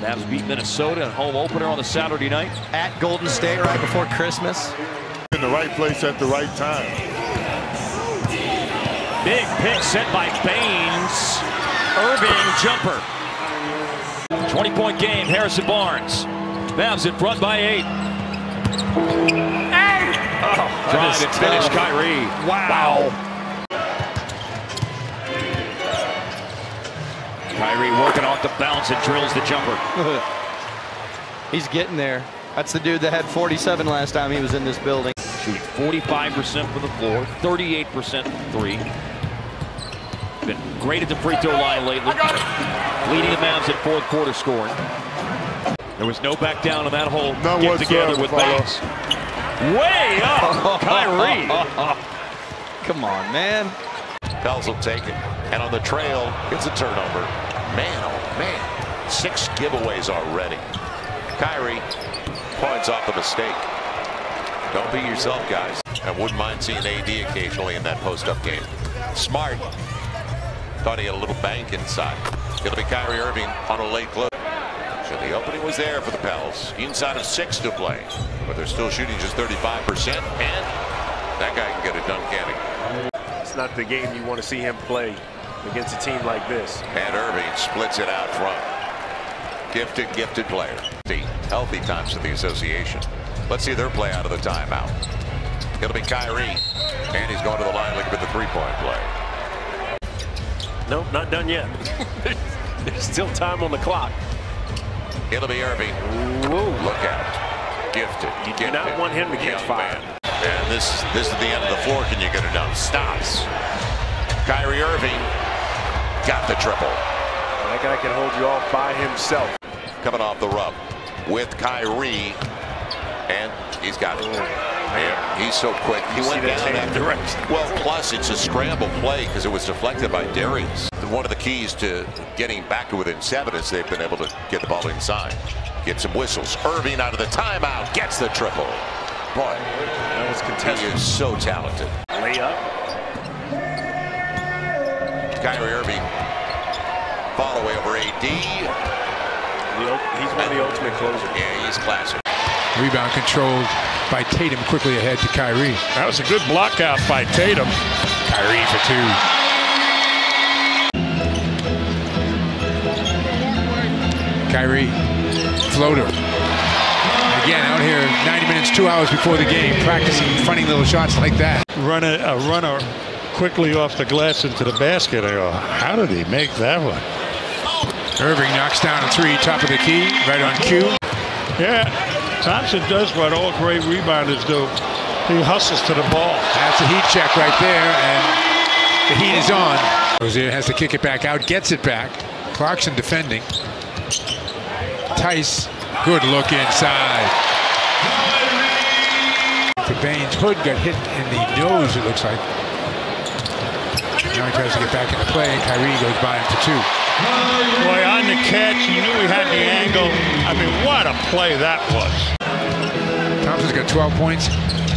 Mavs beat Minnesota in home opener on the Saturday night.
At Golden State right before Christmas.
In the right place at the right time.
Big pick set by Baynes. Irving jumper. 20-point game, Harrison Barnes. Mavs in front by eight. Oh, drive and finish Kyrie. Wow. Kyrie working off the bounce and drills the jumper. [LAUGHS]
He's getting there. That's the dude that had 47 last time he was in this building.
Shooting 45% from the floor, 38% from three. Been great at the free throw line lately. Leading the Mavs in fourth quarter scoring. There was no back down on that whole
None
get together with
Paulo.
Banks. Way up, [LAUGHS] Kyrie.
Come on, man.
Pels will take it. And on the trail, it's a turnover. Man, oh man. Six giveaways already. Kyrie points off the mistake. Don't beat yourself, guys. I wouldn't mind seeing AD occasionally in that post-up game. Smart. Thought he had a little bank inside. It'll be Kyrie Irving on a late close. So the opening was there for the Pels. Inside of six to play. But they're still shooting just 35%. And that guy can get it done, can't he?
It's not the game you want to see him play against a team like this.
And Irving splits it out front. Gifted, gifted player. The healthy times of the association. Let's see their play out of the timeout. It'll be Kyrie. And he's going to the line looking for the three-point play.
Nope, not done yet. [LAUGHS] There's still time on the clock.
It'll be Irving. Look out. Gifted.
You do not want him to catch fire.
man. And this, this is the end of the floor. Can you get it done? Stops. Kyrie Irving got the triple.
That guy can hold you off by himself.
Coming off the rub with Kyrie. And he's got it. Oh. Yeah, he's so quick. He went
that
down after.
direction.
Well, plus it's a scramble play because it was deflected by Darius. One of the keys to getting back to within seven is they've been able to get the ball inside. Get some whistles. Irving out of the timeout gets the triple. Boy,
that was contested.
He is so talented.
Layup.
Kyrie Irving fall away over AD.
he's one of the ultimate closers.
Yeah, he's classic.
Rebound controlled by Tatum quickly ahead to Kyrie.
That was a good block out by Tatum.
Kyrie for two. Kyrie, floater. Again, out here 90 minutes, two hours before the game, practicing funny little shots like that.
Run a, a runner quickly off the glass into the basket. I go, how did he make that one?
Irving knocks down a three, top of the key, right on cue.
Yeah, Thompson does what all great rebounders do. He hustles to the ball.
That's a heat check right there, and the heat is on. Rozier has to kick it back out, gets it back. Clarkson defending. Tice, good look inside. To Baynes, Hood got hit in the nose, it looks like. Now he tries to get back into play, and Kyrie goes by him for two.
Boy, on the catch, he knew he had the angle. I mean, what a play that was.
Thompson's got 12 points,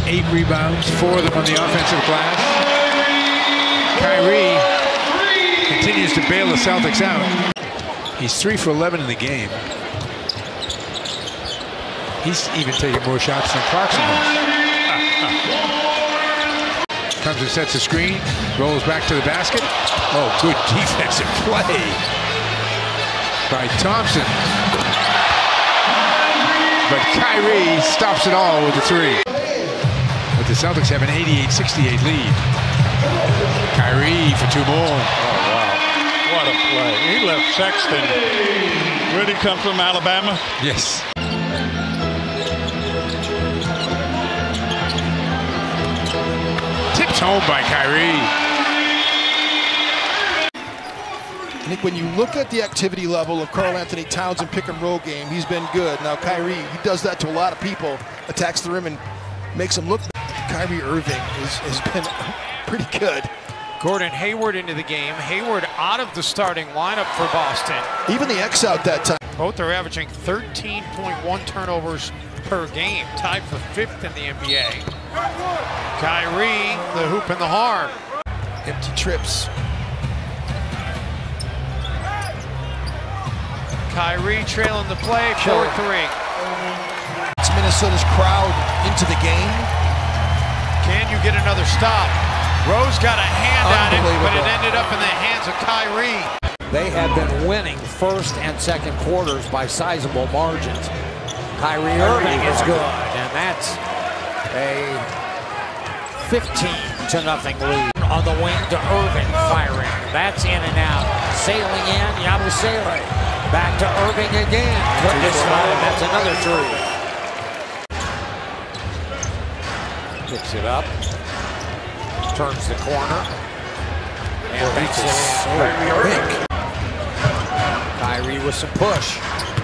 eight rebounds, four of them on the offensive glass. Kyrie continues to bail the Celtics out. He's three for 11 in the game. He's even taking more shots than Clarkson. [LAUGHS] Comes and sets the screen, rolls back to the basket. Oh, good defensive [LAUGHS] play by Thompson. But Kyrie stops it all with the three. But the Celtics have an 88-68 lead. Kyrie for two more.
Oh, wow. What a play. He left Sexton. Where did he come from, Alabama?
Yes. Tipped home by Kyrie.
I think when you look at the activity level of Karl-Anthony Towns in pick and roll game, he's been good. Now Kyrie, he does that to a lot of people, attacks the rim and makes them look. Kyrie Irving is, has been [LAUGHS] pretty good.
Gordon Hayward into the game. Hayward out of the starting lineup for Boston.
Even the X out that time.
Both are averaging 13.1 turnovers per game, tied for fifth in the NBA. Kyrie, the hoop and the harm.
Empty trips.
Kyrie trailing the play, 4-3.
It's Minnesota's crowd into the game.
Can you get another stop? Rose got a hand on it, but it ended up in the hands of Kyrie.
They have been winning first and second quarters by sizable margins. Kyrie Irving is good, and that's a 15 to nothing lead. On the wing to Irving firing. That's in and out. Sailing in, Yabusele. Back to Irving again. Put this time, that's another three. Picks it up. Turns the corner.
And banks it in. Kyrie with some push.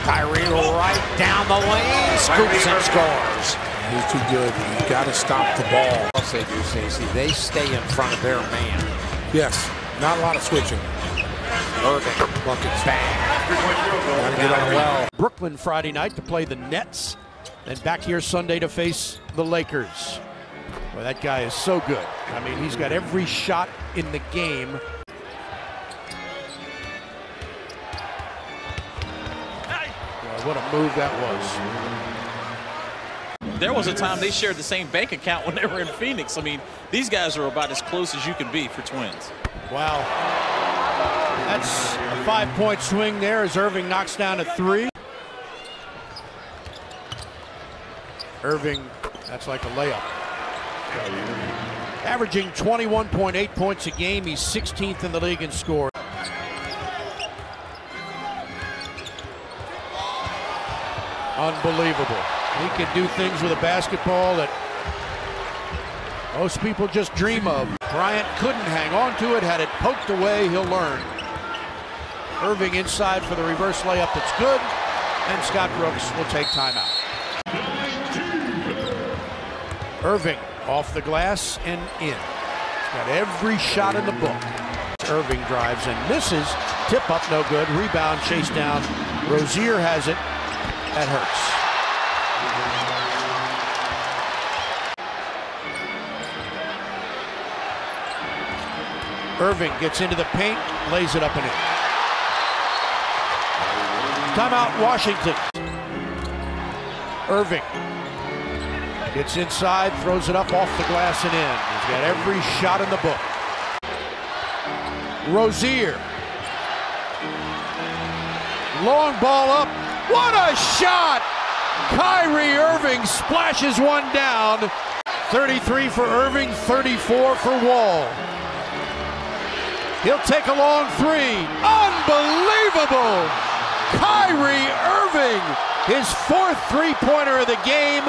Kyrie right down the lane, scoops and scores.
He's too good. You got to stop the ball.
Else they do, Stacey. They stay in front of their man.
Yes, not a lot of switching.
Irving, buckets, bang. Down well.
Brooklyn Friday night to play the Nets, and back here Sunday to face the Lakers. Well, that guy is so good. I mean, he's got every shot in the game. Well, what a move that was.
There was a time they shared the same bank account when they were in Phoenix. I mean, these guys are about as close as you can be for twins.
Wow. That's a five-point swing there as Irving knocks down a three. Irving, that's like a layup. Averaging 21.8 points a game. He's 16th in the league in score. Unbelievable. He can do things with a basketball that most people just dream of. Bryant couldn't hang on to it. Had it poked away, he'll learn. Irving inside for the reverse layup that's good. And Scott Brooks will take timeout. Irving off the glass and in. He's got every shot in the book. Irving drives and misses. Tip up, no good. Rebound, chase down. Rozier has it. That hurts. Irving gets into the paint, lays it up and in. Timeout, Washington. Irving gets inside, throws it up off the glass and in. He's got every shot in the book. Rozier. Long ball up. What a shot! Kyrie Irving splashes one down. 33 for Irving, 34 for Wall. He'll take a long three. Unbelievable! Kyrie Irving, his fourth three-pointer of the game.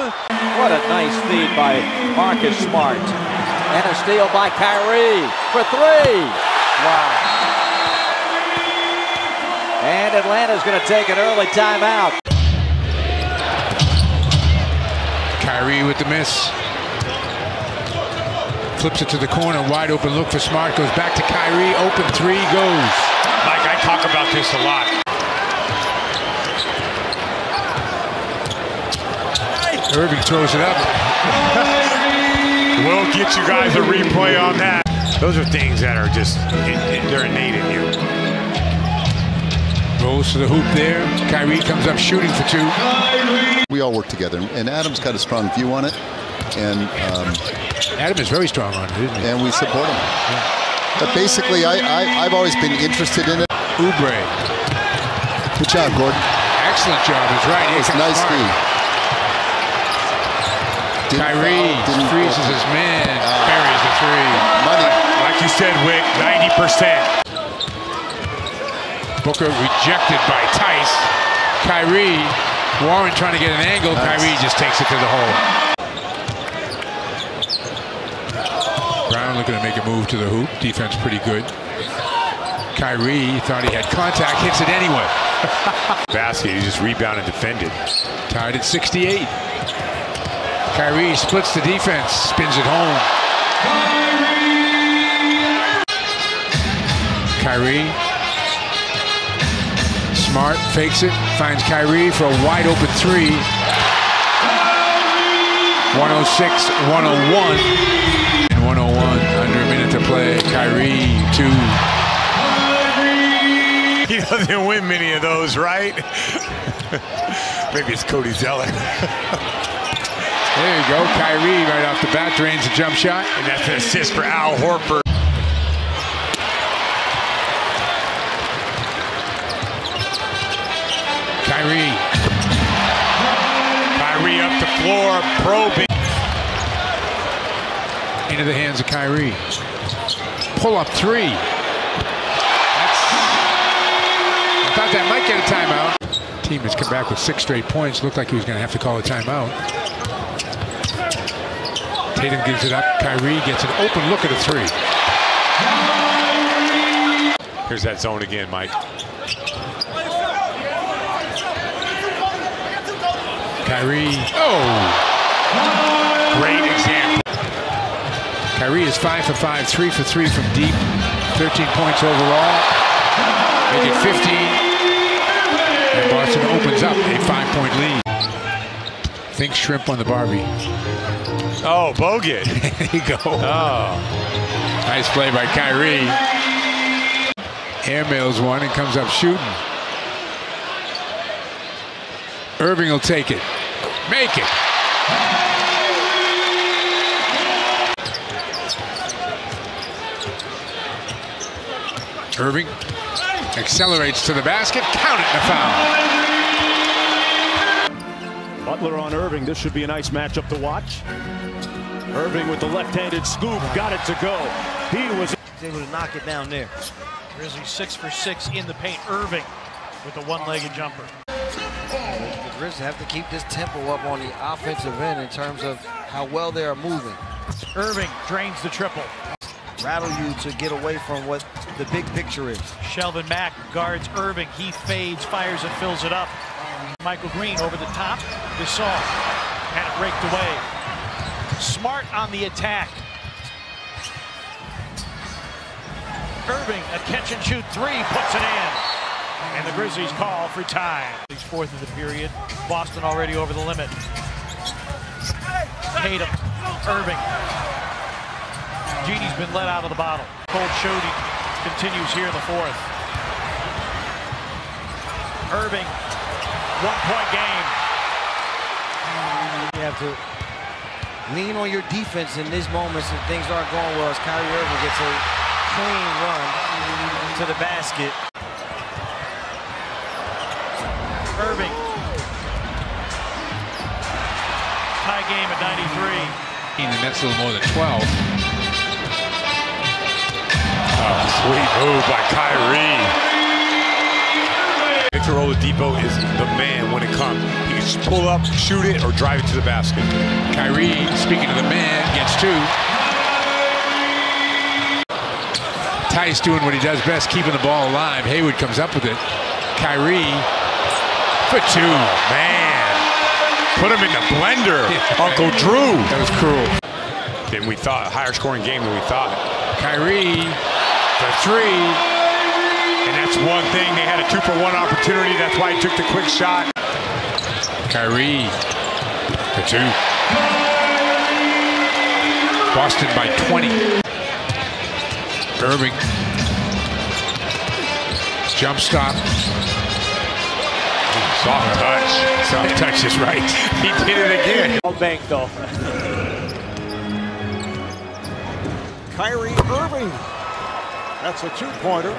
What a nice feed by Marcus Smart. And a steal by Kyrie for three. Wow. And Atlanta's going to take an early timeout.
Kyrie with the miss. Flips it to the corner, wide open look for Smart, goes back to Kyrie, open three, goes.
Mike, I talk about this a lot.
Irving throws it up. [LAUGHS]
We'll get you guys a replay on that. Those are things that are just, it, it, they're innate in you.
Goes to the hoop there. Kyrie comes up shooting for two.
We all work together, and Adam's got a strong view on it. And um,
Adam is very strong on it, isn't he?
And we support him. But basically, I, I, have always been interested in it.
Oubre.
Good job, Gordon.
Excellent job. He's right.
It's nice feed.
Kyrie
didn't
freezes his man, uh, buries the three.
Money.
Like you said, Wick, 90%.
Booker rejected by Theis. Kyrie, Warren trying to get an angle. Nice. Kyrie just takes it to the hole. Looking to make a move to the hoop. Defense pretty good. Kyrie thought he had contact, hits it anyway. [LAUGHS]
Basket, he just rebounded and defended.
Tied at 68. Kyrie splits the defense, spins it home. Kyrie. Smart fakes it, finds Kyrie for a wide open three. 106, 101. And 101, under a minute to play. Kyrie, two. [LAUGHS]
He doesn't win many of those, right? [LAUGHS] Maybe it's Cody Zeller. [LAUGHS]
There you go. Kyrie right off the bat drains a jump shot.
And that's an assist for Al Horford.
Kyrie.
Kyrie up the floor, probing.
Into the hands of Kyrie. Pull up three. That's, I thought that might get a timeout. Team has come back with six straight points. Looked like he was going to have to call a timeout. Tatum gives it up. Kyrie gets an open look at a three. Here's that zone again, Mike. Kyrie. Oh! Great example. Kyrie is 5 for 5, 3 for 3 from deep. 13 points overall. Make it 15. And Boston opens up a five-point lead. Think shrimp on the Barbie. Oh, Bogut. [LAUGHS] there you go. Oh. Nice play by Kyrie. Airmails one and comes up shooting. Irving will take it. Make it. Irving accelerates to the basket. Count it and a foul.
Butler on Irving. This should be a nice matchup to watch. Irving with the left-handed scoop. Got it to go. He was
able to knock it down there. Grizzlies six for six in the paint. Irving with the one-legged jumper.
The Grizzlies have to keep this tempo up on the offensive end in terms of how well they are moving.
Irving drains the triple.
Rattle you to get away from what the big picture is.
Shelvin Mack guards Irving. He fades, fires, and fills it up. JaMychal Green over the top. Gasol had it raked away. Smart on the attack. Irving, a catch and shoot three, puts it in. And the Grizzlies call for time. He's fourth of the period. Boston already over the limit. Tatum, Irving. Genie's been let out of the bottle. Cold Shody continues here in the fourth. Irving, one-point game.
You have to lean on your defense in these moments if things aren't going well as Kyrie Irving gets a clean run to the basket.
Irving. Tie game at 93.
And that's a little more than 12. Oh, sweet move by Kyrie. Victor Oladipo is the man when it comes. He can just pull up, shoot it, or drive it to the basket. Kyrie, speaking of the man, gets two. Theis doing what he does best, keeping the ball alive. Hayward comes up with it. Kyrie for two. man. Put him in the blender. [LAUGHS] Uncle Drew. That was cruel. Than we thought. A higher scoring game than we thought. Kyrie for three. And that's one thing. They had a two for one opportunity. That's why he took the quick shot. Kyrie for two. Boston by 20. Irving. Jump stop. Soft touch. Soft touch is right. [LAUGHS] He did it again.
All bank though.
Kyrie Irving. That's a two-pointer.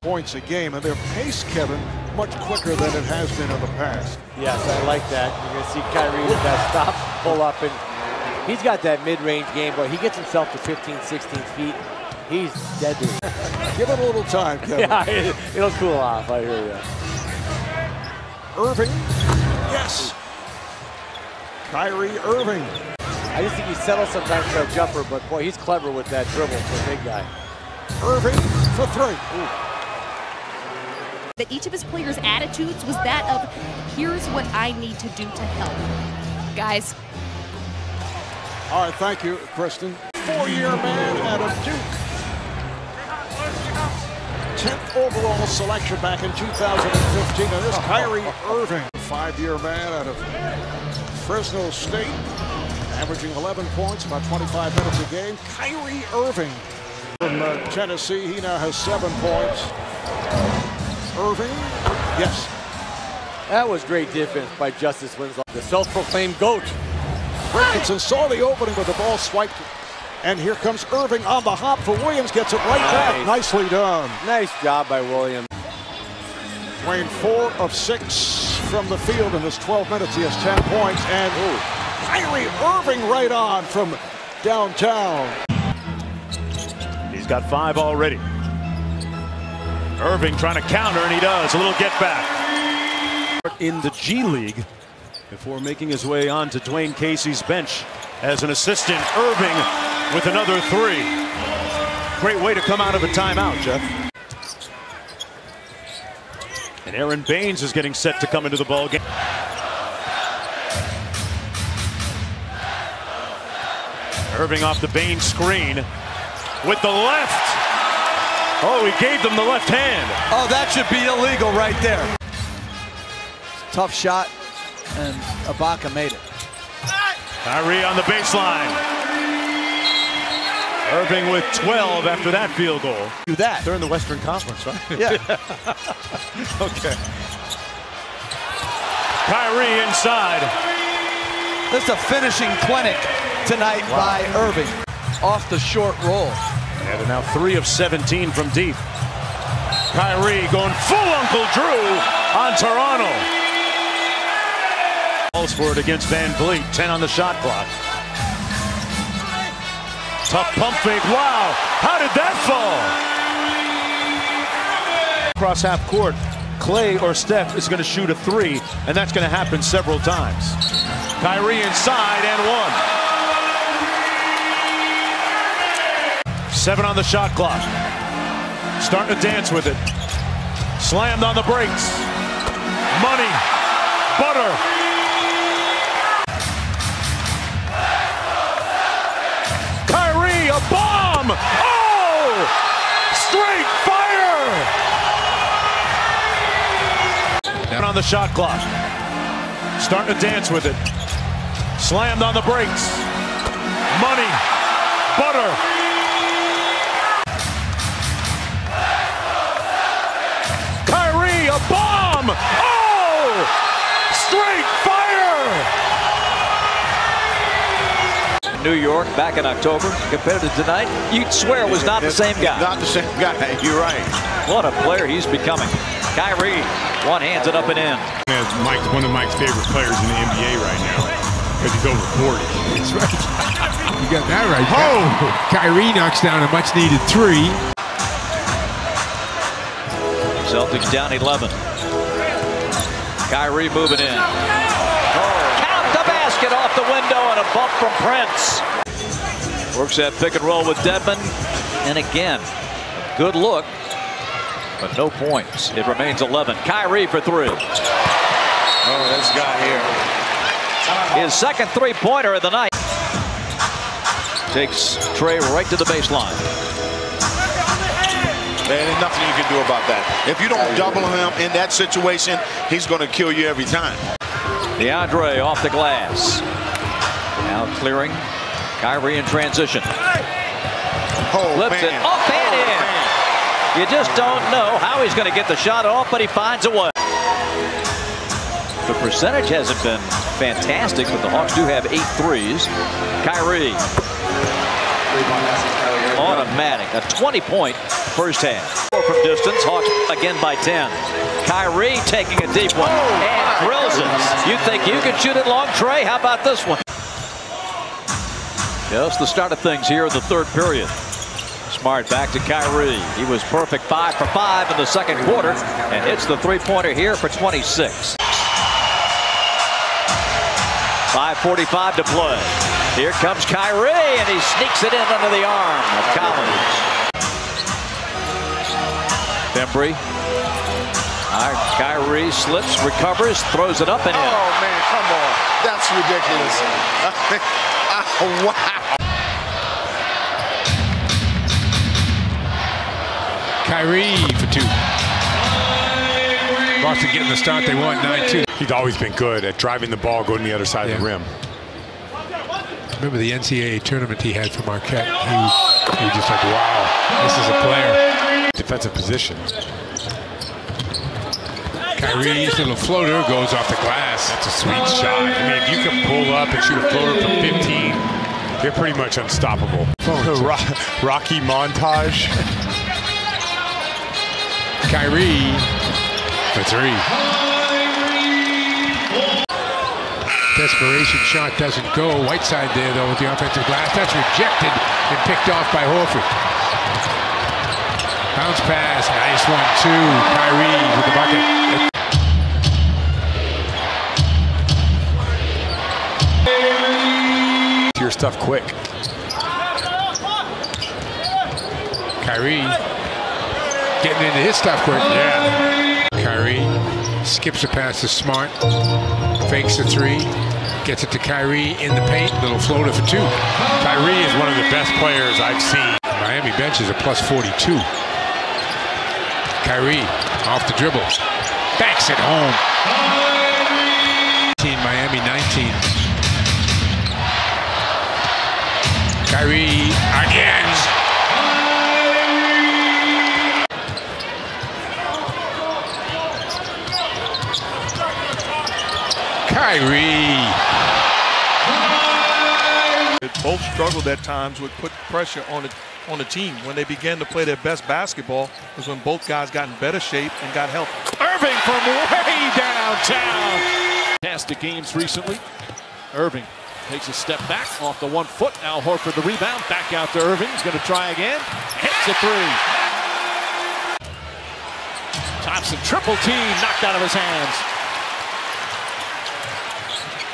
Points a game, and their pace, Kevin, much quicker than it has been in the past.
Yes, I like that. You're going to see Kyrie with that stop, pull up, and he's got that mid-range game, but he gets himself to 15, 16 feet. He's deadly. [LAUGHS]
Give it a little time, Kevin. [LAUGHS]
yeah, it, it'll cool off. I hear you.
Irving, yes. Kyrie Irving.
I just think he settles sometimes for a jumper, but boy, he's clever with that dribble for a big guy.
Irving for three.
Ooh.
That each of his players' attitudes was that of, here's what I need to do to help. Guys.
All right, thank you, Kristen. Four-year man out of Duke. 10th overall selection back in 2015. And this Kyrie Irving, five-year man out of Fresno State, averaging 11 points, about 25 minutes a game. Kyrie Irving from uh, Tennessee, he now has seven points. Irving, yes.
That was great defense by Justice Winslow, the self-proclaimed GOAT.
Richardson saw the opening with the ball swiped and here comes Irving on the hop for Williams. Gets it right nice. back. Nicely done.
Nice job by Williams.
Wayne four of six from the field in his 12 minutes. He has 10 points. And Kyrie Irving right on from downtown.
Got five already. Irving trying to counter, and he does. A little get back. In the G League before making his way onto Dwane Casey's bench as an assistant. Irving with another three. Great way to come out of a timeout, Jeff. And Aron Baynes is getting set to come into the ball game. Irving off the Baynes screen with the left. Oh, he gave them the left hand.
Oh, that should be illegal right there.
Tough shot, and Ibaka made it.
Kyrie on the baseline. Irving with 12 after that field goal.
Do that.
They're in the Western Conference, right? [LAUGHS]
Yeah. [LAUGHS]
okay. Kyrie inside.
This is a finishing clinic tonight by Irving. Off the short roll.
They're now three of 17 from deep. Kyrie going full Uncle Drew on Toronto. Calls for it against VanVleet. 10 on the shot clock. Tough pump fake. Wow. How did that fall? Across half court. Klay or Steph is going to shoot a three, and that's going to happen several times. Kyrie inside and one. Seven on the shot clock. Starting to dance with it. Slammed on the brakes. Money. Butter. Kyrie, a bomb! Oh! Straight fire! Down on the shot clock. Starting to dance with it. Slammed on the brakes. Money. Butter. Bomb! Oh! Straight fire!
New York back in October compared to tonight, you'd swear it was not the same guy.
Not the same guy. [LAUGHS] You're right.
What a player he's becoming. Kyrie, one hands it up and in.
As Mike's one of Mike's favorite players in the NBA right now because he's over 40.
That's right. [LAUGHS] You got that right. Oh! Kyrie knocks down a much needed three.
Celtics down 11. Kyrie moving in. Count the basket off the window and a bump from Prince. Works that pick and roll with Dedmon. And again, good look, but no points. It remains 11. Kyrie for three.
Oh, this guy here.
His second three-pointer of the night. Takes Trey right to the baseline.
Man, there's nothing you can do about that. If you don't double him in that situation, he's going to kill you every time.
DeAndre off the glass. Now clearing. Kyrie in transition.
Oh,
Flips it
man.
up and oh, in. You just don't know how he's going to get the shot off, but he finds a way. The percentage hasn't been fantastic, but the Hawks do have eight threes. Kyrie. Automatic. A 20-point first half. From distance. Hawks again by 10. Kyrie taking a deep one and drills it. You think you can shoot it long, Trey? How about this one? Just the start of things here in the third period. Smart back to Kyrie. He was perfect five for five in the second quarter and hits the three-pointer here for 26. 5.45 to play. Here comes Kyrie, and he sneaks it in under the arm of Collins. Bembry. All right, Kyrie slips, recovers, throws it up and in.
Oh, man, come on. That's ridiculous. [LAUGHS] wow.
Kyrie for two. Boston getting the start they want, 9-2.
He's always been good at driving the ball, going to the other side of the rim.
Remember the NCAA tournament he had for Marquette? He, he was just like, wow, this is a player.
Defensive position.
Kyrie's little floater goes off the glass.
That's a sweet shot. I mean, if you can pull up and shoot a floater from 15, they're pretty much unstoppable. Ro [LAUGHS] Rocky montage.
Kyrie for three. Desperation shot doesn't go. Whiteside there, though, with the offensive glass. That's rejected and picked off by Horford. Bounce pass. Nice one, too. Kyrie with the bucket.
Your stuff quick.
Kyrie getting into his stuff quick. Yeah. Kyrie skips a pass to Smart, fakes the three, gets it to Kyrie in the paint, little floater for two.
Kyrie is one of the best players I've seen.
Miami bench is a plus 42. Kyrie off the dribble, backs it home. 19, Miami 19. Kyrie again. Kyrie.
Both struggled at times with put pressure on the on the team. When they began to play their best basketball was when both guys got in better shape and got healthy.
Irving from way downtown. Fantastic games recently. Irving takes a step back off the one foot. Al Horford the rebound. Back out to Irving. He's going to try again. Hits a three. Thompson triple team knocked out of his hands.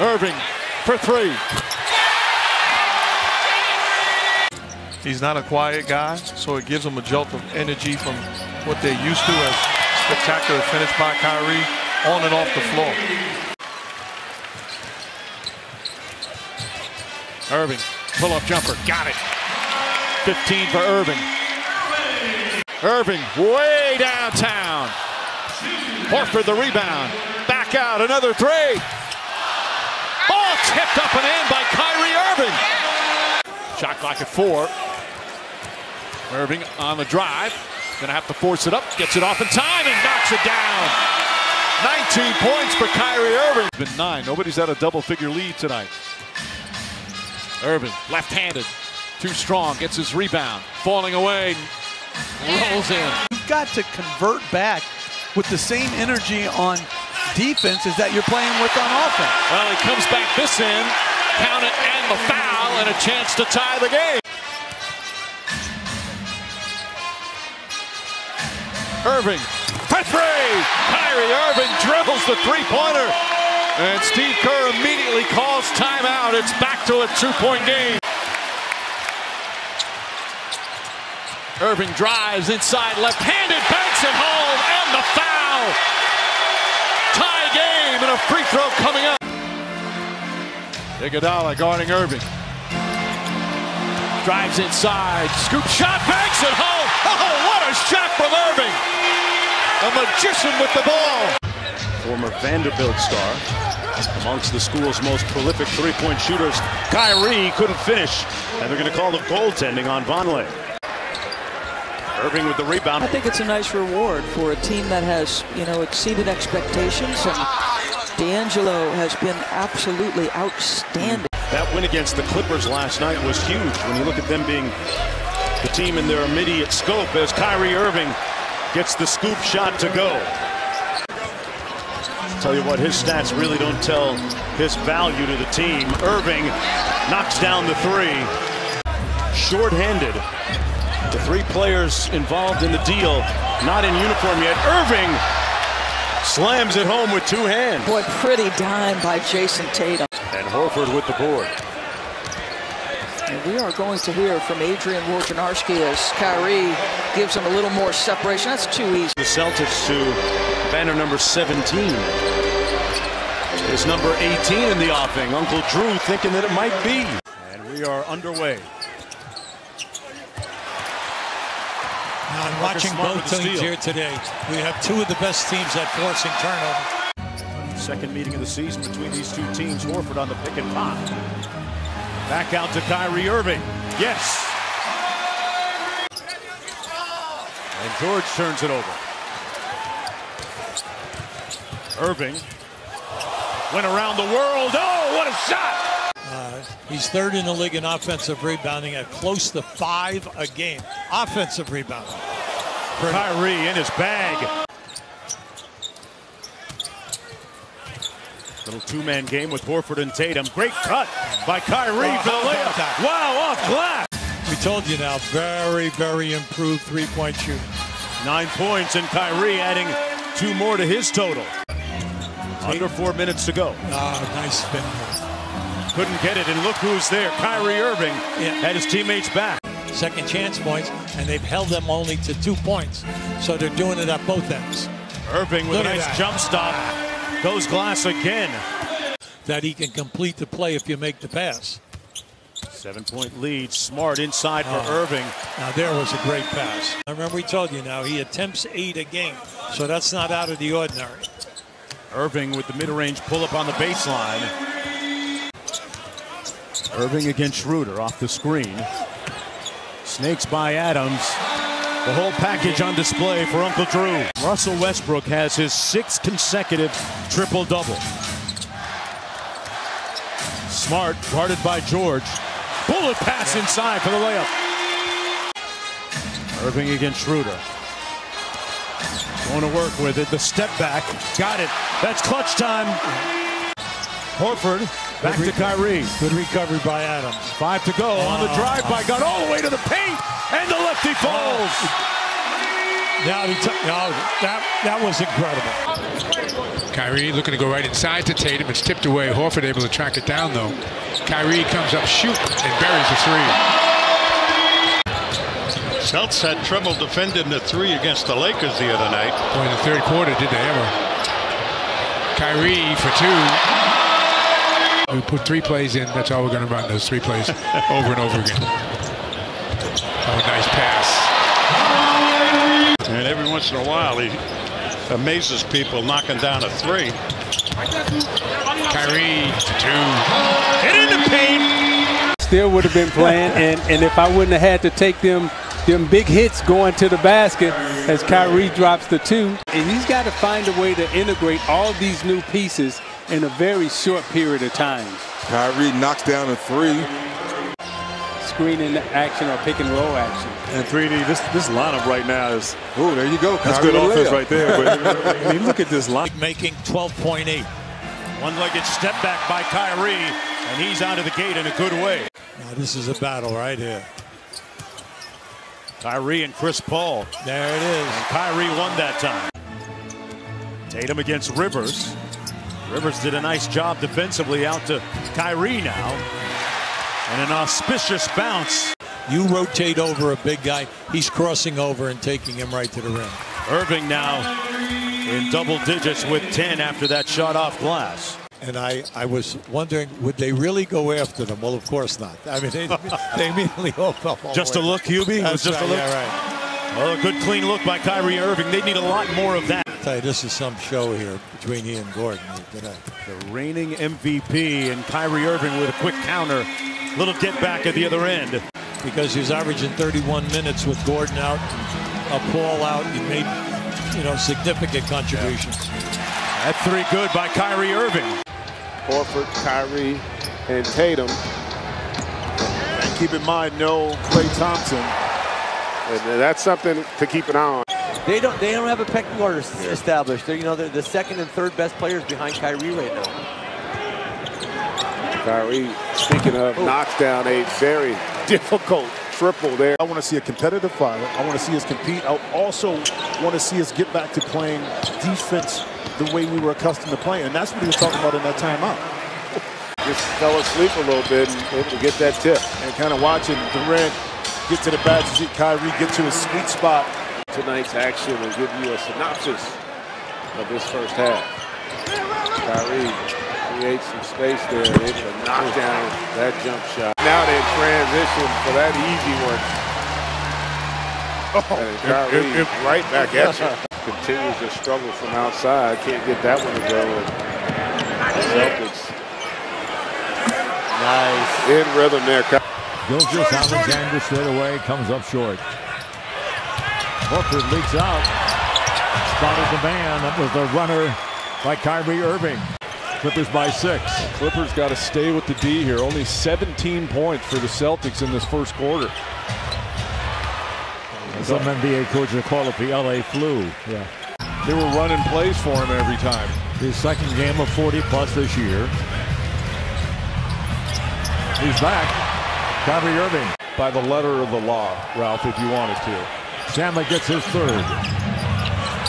Irving for three.
He's not a quiet guy, so it gives him a jolt of energy from what they're used to as spectacular finish by Kyrie on and off the floor.
Irving, pull-up jumper, got it. 15 for Irving. Irving way downtown. Horford the rebound. Back out, another three. All tipped up and in by Kyrie Irving. Shot clock at four. Irving on the drive. Gonna have to force it up. Gets it off in time and knocks it down. 19 points for Kyrie Irving. It's been nine. Nobody's had a double figure lead tonight. Irving, left-handed, too strong, gets his rebound, falling away, rolls in.
You've got to convert back with the same energy on defense as that you're playing with on offense.
Well, he comes back this end, count it and the foul, and a chance to tie the game. Irving for three. Kyrie Irving dribbles the three-pointer. And Steve Kerr immediately calls timeout. It's back to a two-point game. Irving drives inside left-handed, banks it home, and the foul. Tie game and a free throw coming up. Iguodala guarding Irving. Drives inside, scoop shot, banks it home. Oh, what a shot from Irving. A magician with the ball.
Former Vanderbilt star, amongst the school's most prolific three-point shooters. Kyrie couldn't finish, and they're going to call the goaltending on Vonleh. Irving with the rebound.
I think it's a nice reward for a team that has, you know, exceeded expectations. And D'Angelo has been absolutely outstanding.
That win against the Clippers last night was huge when you look at them being the team in their immediate scope as Kyrie Irving gets the scoop shot to go. Tell you what, his stats really don't tell his value to the team. Irving knocks down the three. Short-handed. The three players involved in the deal not in uniform yet. Irving slams it home with two hands.
Boy, pretty dime by Jayson Tatum.
And Horford with the board.
And we are going to hear from Adrian Wojnarowski as Kyrie gives him a little more separation. That's too easy.
The Celtics to banner number 17. Is number 18 in the offing. Uncle Drew thinking that it might be. And we are underway.
Now, I'm watching both teams here today. We have two of the best teams at forcing turnover.
Second meeting of the season between these two teams. Horford on the pick and pop. Back out to Kyrie Irving. Yes. And George turns it over. Irving went around the world. Oh, what a shot!
Uh, he's third in the league in offensive rebounding at close to five a game. Offensive rebounding.
For Kyrie in his bag. Little two-man game with Horford and Tatum. Great cut by Kyrie
Oh,
for the layup. Wow, off glass.
We told you now, very, very improved three-point shooting.
Nine points and Kyrie adding two more to his total. Under four minutes to go.
Ah, nice spin.
Couldn't get it, and look who's there. Kyrie Irving had his teammates back.
Second chance points, and they've held them only to two points. So they're doing it at both ends.
Irving with
Look
a nice
that.
jump stop. Goes glass again.
That he can complete the play if you make the pass.
Seven point lead. Smart inside for
Oh.
Irving.
Now there was a great pass. I remember we told you now he attempts eight a game, so that's not out of the ordinary.
Irving with the mid-range pull-up on the baseline. Irving against Schroeder off the screen. Snakes by Adams. The whole package on display for Uncle Drew. Russell Westbrook has his sixth consecutive triple-double. Smart guarded by George. Bullet pass inside for the layup. Irving against Schroeder. Going to work with it. The step back. Got it. That's clutch time. Horford back to Kyrie.
Good recovery by Adams.
Five to go on the drive by Gunn all the way to the paint, and the lefty falls.
Now he took. No, that that was incredible.
Kyrie looking to go right inside to Tatum. It's tipped away. Horford able to track it down, though. Kyrie comes up, shoot, and buries the three.
Celts had trouble defending the three against the Lakers the other night.
Boy, in the third quarter, did they ever? Kyrie for two. We put three plays in. That's all we're going to run, those three plays [LAUGHS] over and over again. Oh, nice pass.
And every once in a while, he amazes people knocking down a three.
Kyrie two.
Hit in the paint.
Still would have been playing, [LAUGHS] and, and if I wouldn't have had to take them them big hits going to the basket as Kyrie drops the two, and he's got to find a way to integrate all these new pieces in a very short period of time.
Kyrie knocks down a three.
Screening action or pick and roll action.
And 3D, this this lineup right now is.
Oh, there you go.
That's
Kyrie
good offense right there. But [LAUGHS] I mean, look at this line.
Making 12.8.
One-legged step back by Kyrie, and he's out of the gate in a good way.
Now this is a battle right here.
Kyrie and Chris Paul.
There it is.
And Kyrie won that time. Tatum against Rivers. Rivers did a nice job defensively out to Kyrie now. And an auspicious bounce.
You rotate over a big guy, he's crossing over and taking him right to the rim.
Irving now in double digits with 10 after that shot off glass.
And I, I was wondering, would they really go after them? Well, of course not. I mean, they, [LAUGHS] they immediately [LAUGHS] up.
Just a look, Hubie? It was
That's
just a look?
Yeah, right.
Well, a good clean look by Kyrie Irving. They need a lot more of that.
Tell you, this is some show here between he and Gordon here today.
The reigning MVP and Kyrie Irving with a quick counter. Little get back at the other end.
Because he was averaging 31 minutes with Gordon out, a Paul out. He made, you know, significant contributions.
That three good by Kyrie Irving.
Horford, Kyrie, and Tatum. And keep in mind, no Klay Thompson. And that's something to keep an eye on.
They don't. They don't have a pecking order s- established. They're you know they're the second and third best players behind Kyrie right now.
Kyrie, speaking of, oh. knocks down a very difficult triple there.
I want to see a competitive fight. I want to see us compete. I also want to see us get back to playing defense the way we were accustomed to playing. And that's what he was talking about in that timeout.
Just fell asleep a little bit and able to get that tip.
And kind of watching Durant get to the basket, see Kyrie get to his sweet spot.
Tonight's action will give you a synopsis of this first half. Kyrie creates some space there, able to knock down that jump shot. Now they transition for that easy one.
Oh,
and Kyrie right back at you. Continues to struggle from outside. Can't get that one to go. And Celtics
Nice.
in rhythm there. Ky-
Gilgeous-Alexander straight away comes up short. Horford leaks out. Spotted the man. That was the runner by Kyrie Irving. Clippers by six.
Clippers got to stay with the D here. Only 17 points for the Celtics in this first quarter.
Some NBA coaches call it the LA flu. Yeah.
They were running plays for him every time.
His second game of 40 plus this year. He's back. Kyrie Irving.
By the letter of the law, Ralph, if you wanted to.
Chandler gets his third.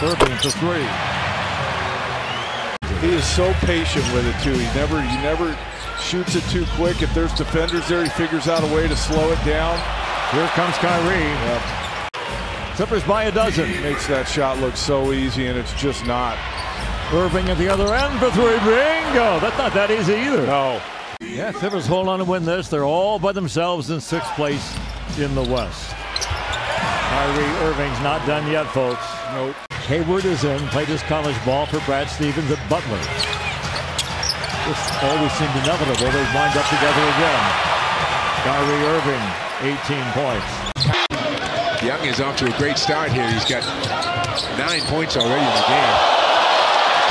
Irving for three.
He is so patient with it too. He never he never shoots it too quick. If there's defenders there, he figures out a way to slow it down.
Here comes Kyrie.
Clippers by a dozen.
Makes that shot look so easy, and it's just not.
Irving at the other end for three. Bingo! That's not that easy either.
No.
Yeah, Clippers hold on to win this. They're all by themselves in sixth place in the West. Kyrie Irving's not done yet, folks.
Nope.
Hayward is in, played his college ball for Brad Stevens at Butler. This always seemed inevitable. They wind up together again. Kyrie Irving, 18 points.
Young is off to a great start here. He's got nine points already in the game.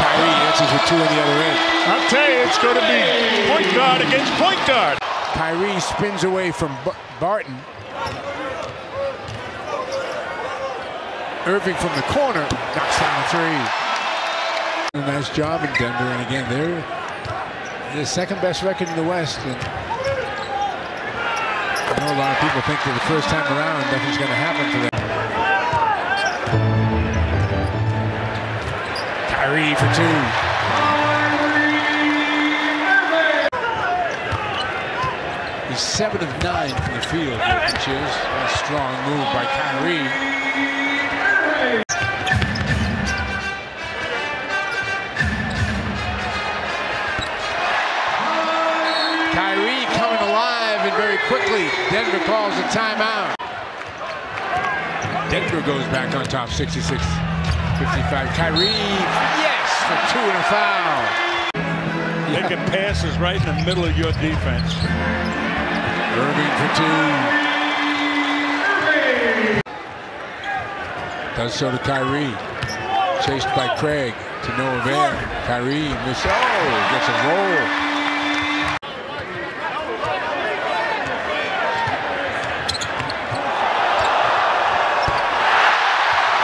Kyrie answers with two on the other end.
I'll tell you, it's going to be point guard against point guard.
Kyrie spins away from B Barton. Irving from the corner knocks down a three. A nice job in Denver, and again, they're the second best record in the West. And I know a lot of people think that the first time around, nothing's going to happen to them. Kyrie for two. He's seven of nine from the field, which is a strong move by. Kyrie quickly. Denver calls a timeout. Denver goes back on top, 66 55. Kyrie, yes, for two and a foul.
Making passes right in the middle of your defense.
Irving for two. Does so to Kyrie. Chased by Craig to no avail. Kyrie miss. Oh, gets a roll.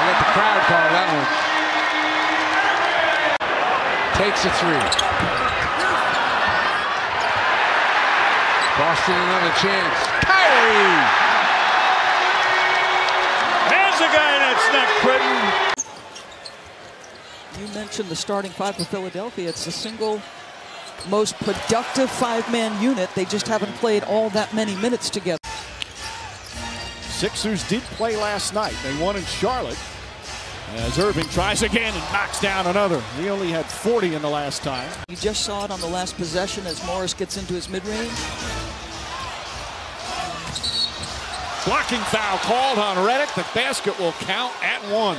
I'll let the crowd call that one. Takes a three. Boston another chance. Kyrie!
There's a guy that's not quitting.
You mentioned the starting five for Philadelphia. It's the single most productive five-man unit. They just haven't played all that many minutes together.
Sixers did play last night. They won in Charlotte. As Irving tries again and knocks down another. He only had 40 in the last time.
You just saw it on the last possession as Morris gets into his mid-range.
Blocking foul called on Redick. The basket will count at one.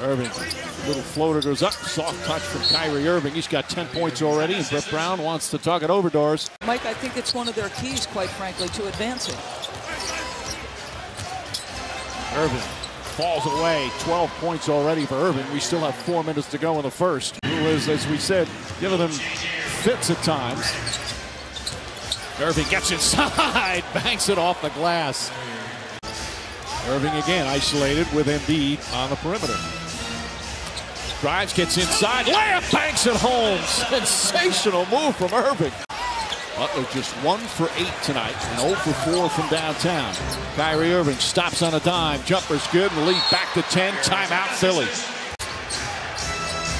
Irving, little floater goes up. Soft touch from Kyrie Irving. He's got 10 points already, and Brett Brown wants to talk it over doors.
Mike, I think it's one of their keys, quite frankly, to advancing.
Irving falls away. 12 points already for Irving. We still have four minutes to go in the first. Who is, as we said, giving them fits at times. Irving gets inside, [LAUGHS] banks it off the glass. Irving again isolated with Embiid on the perimeter. Drives, gets inside, layup banks it home. [LAUGHS] Sensational move from Irving. Butler just one for eight tonight and 0 for 4 from downtown. Kyrie Irving stops on a dime. Jumper's good and lead back to 10. Timeout Philly.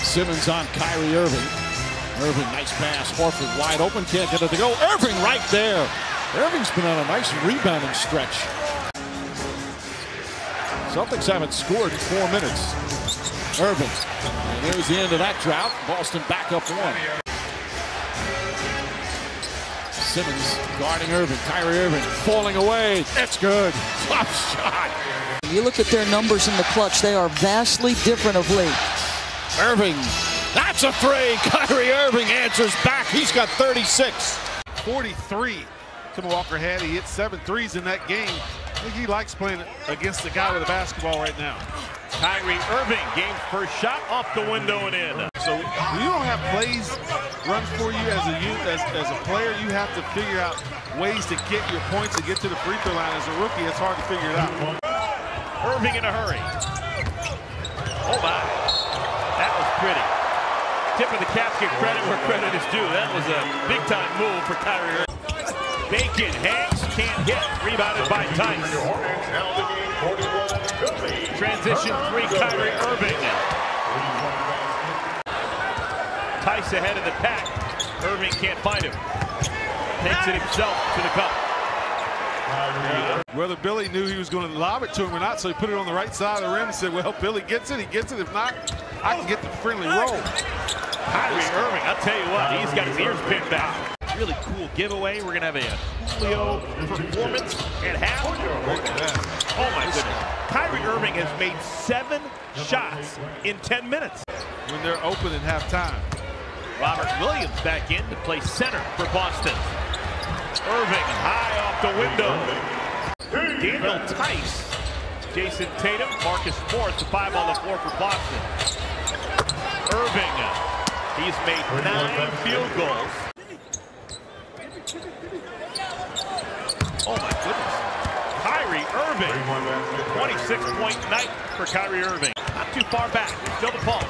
Simmons on Kyrie Irving. Irving, nice pass. Horford wide open, can't get it to go. Irving right there. Irving's been on a nice rebounding stretch. Celtics haven't scored in four minutes. Irving. And there's the end of that drought. Boston back up one. Simmons guarding Irving. Kyrie Irving falling away. That's good. [LAUGHS] Top shot.
You look at their numbers in the clutch, they are vastly different of late.
Irving. That's a three. [LAUGHS] Kyrie Irving answers back. He's got 36.
43 Tim Walker had. He hit seven threes in that game. I think he likes playing against the guy with the basketball right now.
Kyrie Irving, game first shot off the window and in.
So you don't have plays run for you as a youth, as, as a player, you have to figure out ways to get your points and get to the free throw line. As a rookie, it's hard to figure it out.
Irving in a hurry. Oh my, that was pretty. Tip of the cap, get credit where credit is due. That was a big time move for Kyrie Irving. Bacon hangs, can't hit, rebounded by Theis. Transition three, Kyrie Irving. Theis ahead of the pack. Irving can't find him. Takes it himself to the cup.
Whether Billy knew he was going to lob it to him or not, so he put it on the right side of the rim and said, well, Billy gets it, he gets it. If not, I can get the friendly roll.
Kyrie Irving, I'll tell you what, he's got his ears pinned back. Really cool giveaway. We're going to have a Julio performance at half. Oh, my goodness. Kyrie Irving has made seven shots in 10 minutes.
When they're open at halftime.
Robert Williams back in to play center for Boston. Irving high off the window. Daniel Theis, Jayson Tatum, Marcus Morris, the five on the floor for Boston. Irving, he's made nine field goals. Oh my goodness. Kyrie Irving, 26-point night for Kyrie Irving. Not too far back, still the pulse.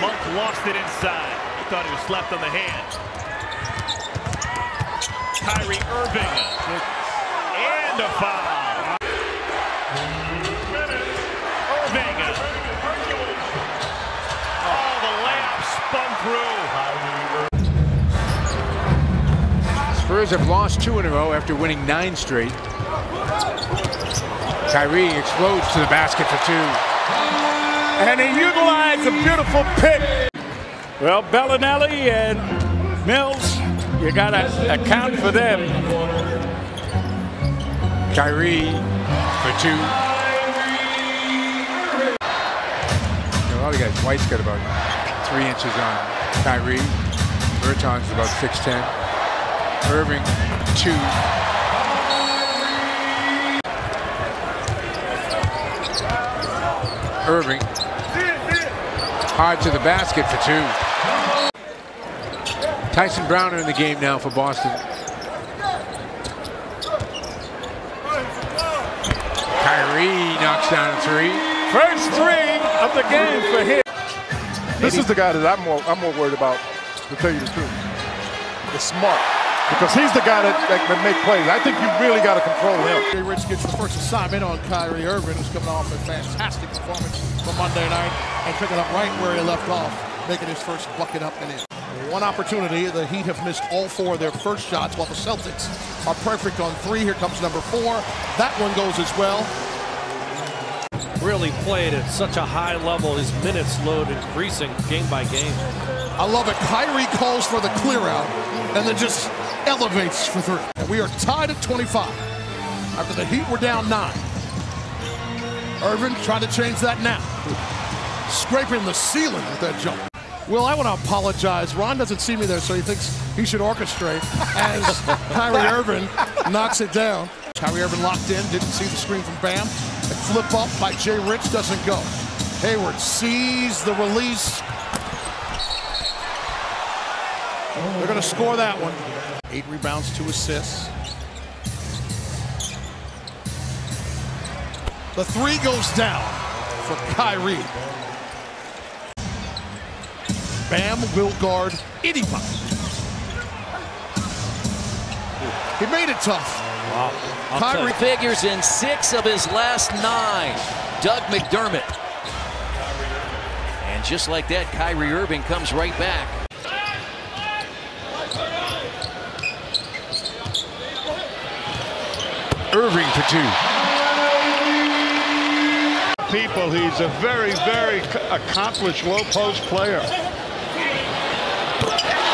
Monk lost it inside. He thought he was slapped on the hand. Kyrie Irving. And a foul.
Spurs have lost two in a row after winning nine straight. Kyrie explodes to the basket for two.
And he utilized a beautiful pick. Well, Belinelli and Mills, you got to account for them.
Kyrie for two. A lot of guys. White's got about three inches on Kyrie. Bertans about 6'10". Irving, two. Irving. Hard to the basket for two. Tyson Browner in the game now for Boston. Kyrie knocks down a three.
First three of the game for him.
This is the guy that I'm more I'm more worried about, to tell you the truth. The smart. Because he's the guy that, that can make plays. I think you really got to control him.
Jay Rich gets the first assignment on Kyrie Irving, who's coming off a fantastic performance from Monday night and picking up right where he left off, making his first bucket up and in. One opportunity, the Heat have missed all four of their first shots, while the Celtics are perfect on three. Here comes number four. That one goes as well.
Really played at such a high level. His minutes load increasing game by game.
I love it. Kyrie calls for the clear out and then just elevates for three. And we are tied at 25 after the Heat were down nine. Irvin trying to change that now. Scraping the ceiling with that jump. Well, I want to apologize. Ron doesn't see me there, so he thinks he should orchestrate as [LAUGHS] Kyrie Irvin knocks it down. Kyrie Irving locked in, didn't see the screen from Bam. A flip up by Jay Rich doesn't go. Hayward sees the release. They're going to score that one. Eight rebounds, two assists. The three goes down for Kyrie. Bam will guard anybody. He made it tough.
Wow.
Kyrie figures in six of his last nine. Doug McDermott. And just like that, Kyrie Irving comes right back.
Irving for two.
People, he's a very, very accomplished low post player.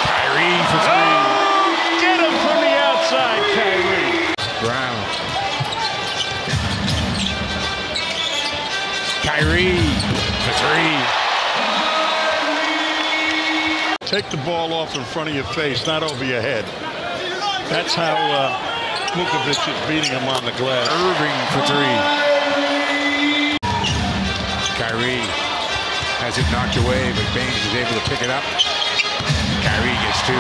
Kyrie for three.
Oh, get him from the outside, Kyrie.
Brown. Kyrie for three.
Take the ball off in front of your face, not over your head. That's how uh, Vucevic is beating him on the glass.
Irving for three. Kyrie has it knocked away, but Baynes is able to pick it up. Kyrie gets two.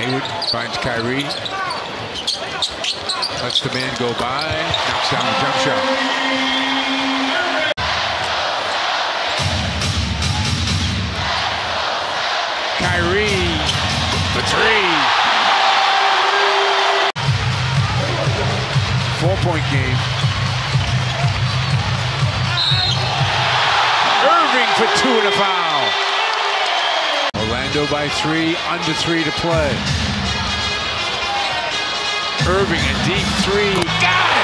Hayward finds Kyrie. Lets the man go by. Knocks down the jump shot. Kyrie for three. Four-point game. Irving for two and a foul. Orlando by three, under three to play. Irving a deep three. Got it!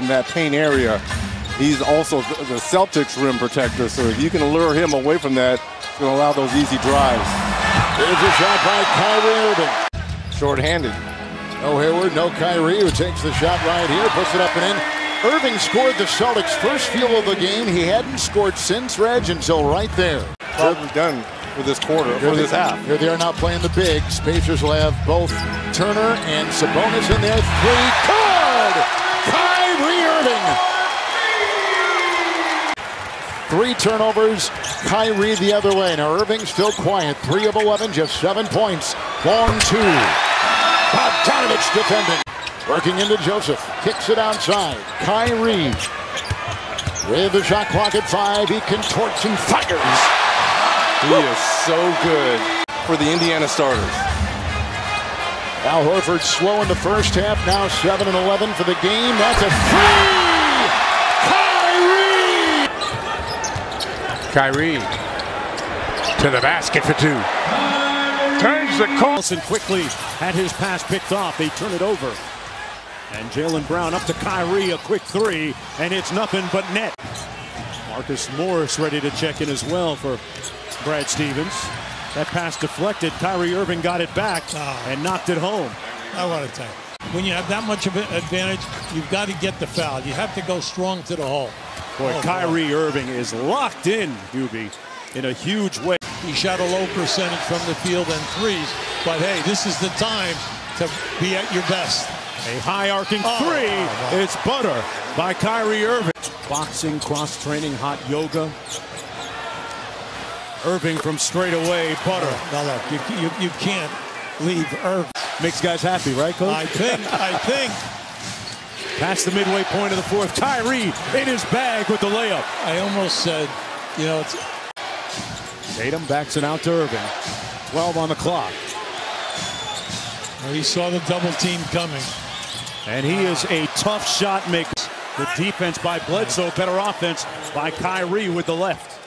From that paint area, he's also the Celtics rim protector. So if you can lure him away from that, it's going to allow those easy drives.
Here's a shot by Kyrie Irving.
Short-handed.
No Hayward, no Kyrie, who takes the shot right here, puts it up and in. Irving scored the Celtics' first field of the game. He hadn't scored since Reg until right there.
Probably done for this quarter, for this half.
Here they are now playing the big. Pacers will have both Turner and Sabonis in there. Three, good! Kyrie Irving! Three turnovers, Kyrie the other way. Now Irving still quiet. Three of 11, just seven points. Long two. Bogdanovic defending. Working into Joseph. Kicks it outside. Kyrie. With the shot clock at five, he contorts and fires.
He is so good for the Indiana starters.
Al Horford slow in the first half. Now 7 and 11 for the game. That's a three. Kyrie.
Kyrie to the basket for two.
Turns the Colson quickly had his pass picked off. They turn it over. And Jaylen Brown up to Kyrie, a quick three, and it's nothing but net. Marcus Morris ready to check in as well for Brad Stevens. That pass deflected. Kyrie Irving got it back oh. and knocked it home.
I want to tell you, when you have that much of an advantage, you've got to get the foul. You have to go strong to the hole.
Boy,
Oh,
Kyrie Irving is locked in, Hubie, in a huge way.
He shot a low percentage from the field and threes, but hey, this is the time to be at your best.
A high arcing
Oh,
three.
wow.
It's butter by Kyrie Irving. Boxing, cross training, hot yoga. Irving from straight away, butter.
No, look, you, you, you can't leave Irving.
Makes guys happy, right, Coach?
I think, I think.
Past the midway point of the fourth, Tyree in his bag with the layup.
I almost said, you know, it's
Tatum backs it out to Irving. 12 on the clock.
he saw the double team coming.
And he is a tough shot maker. The defense by Bledsoe, better offense by Kyrie with the left.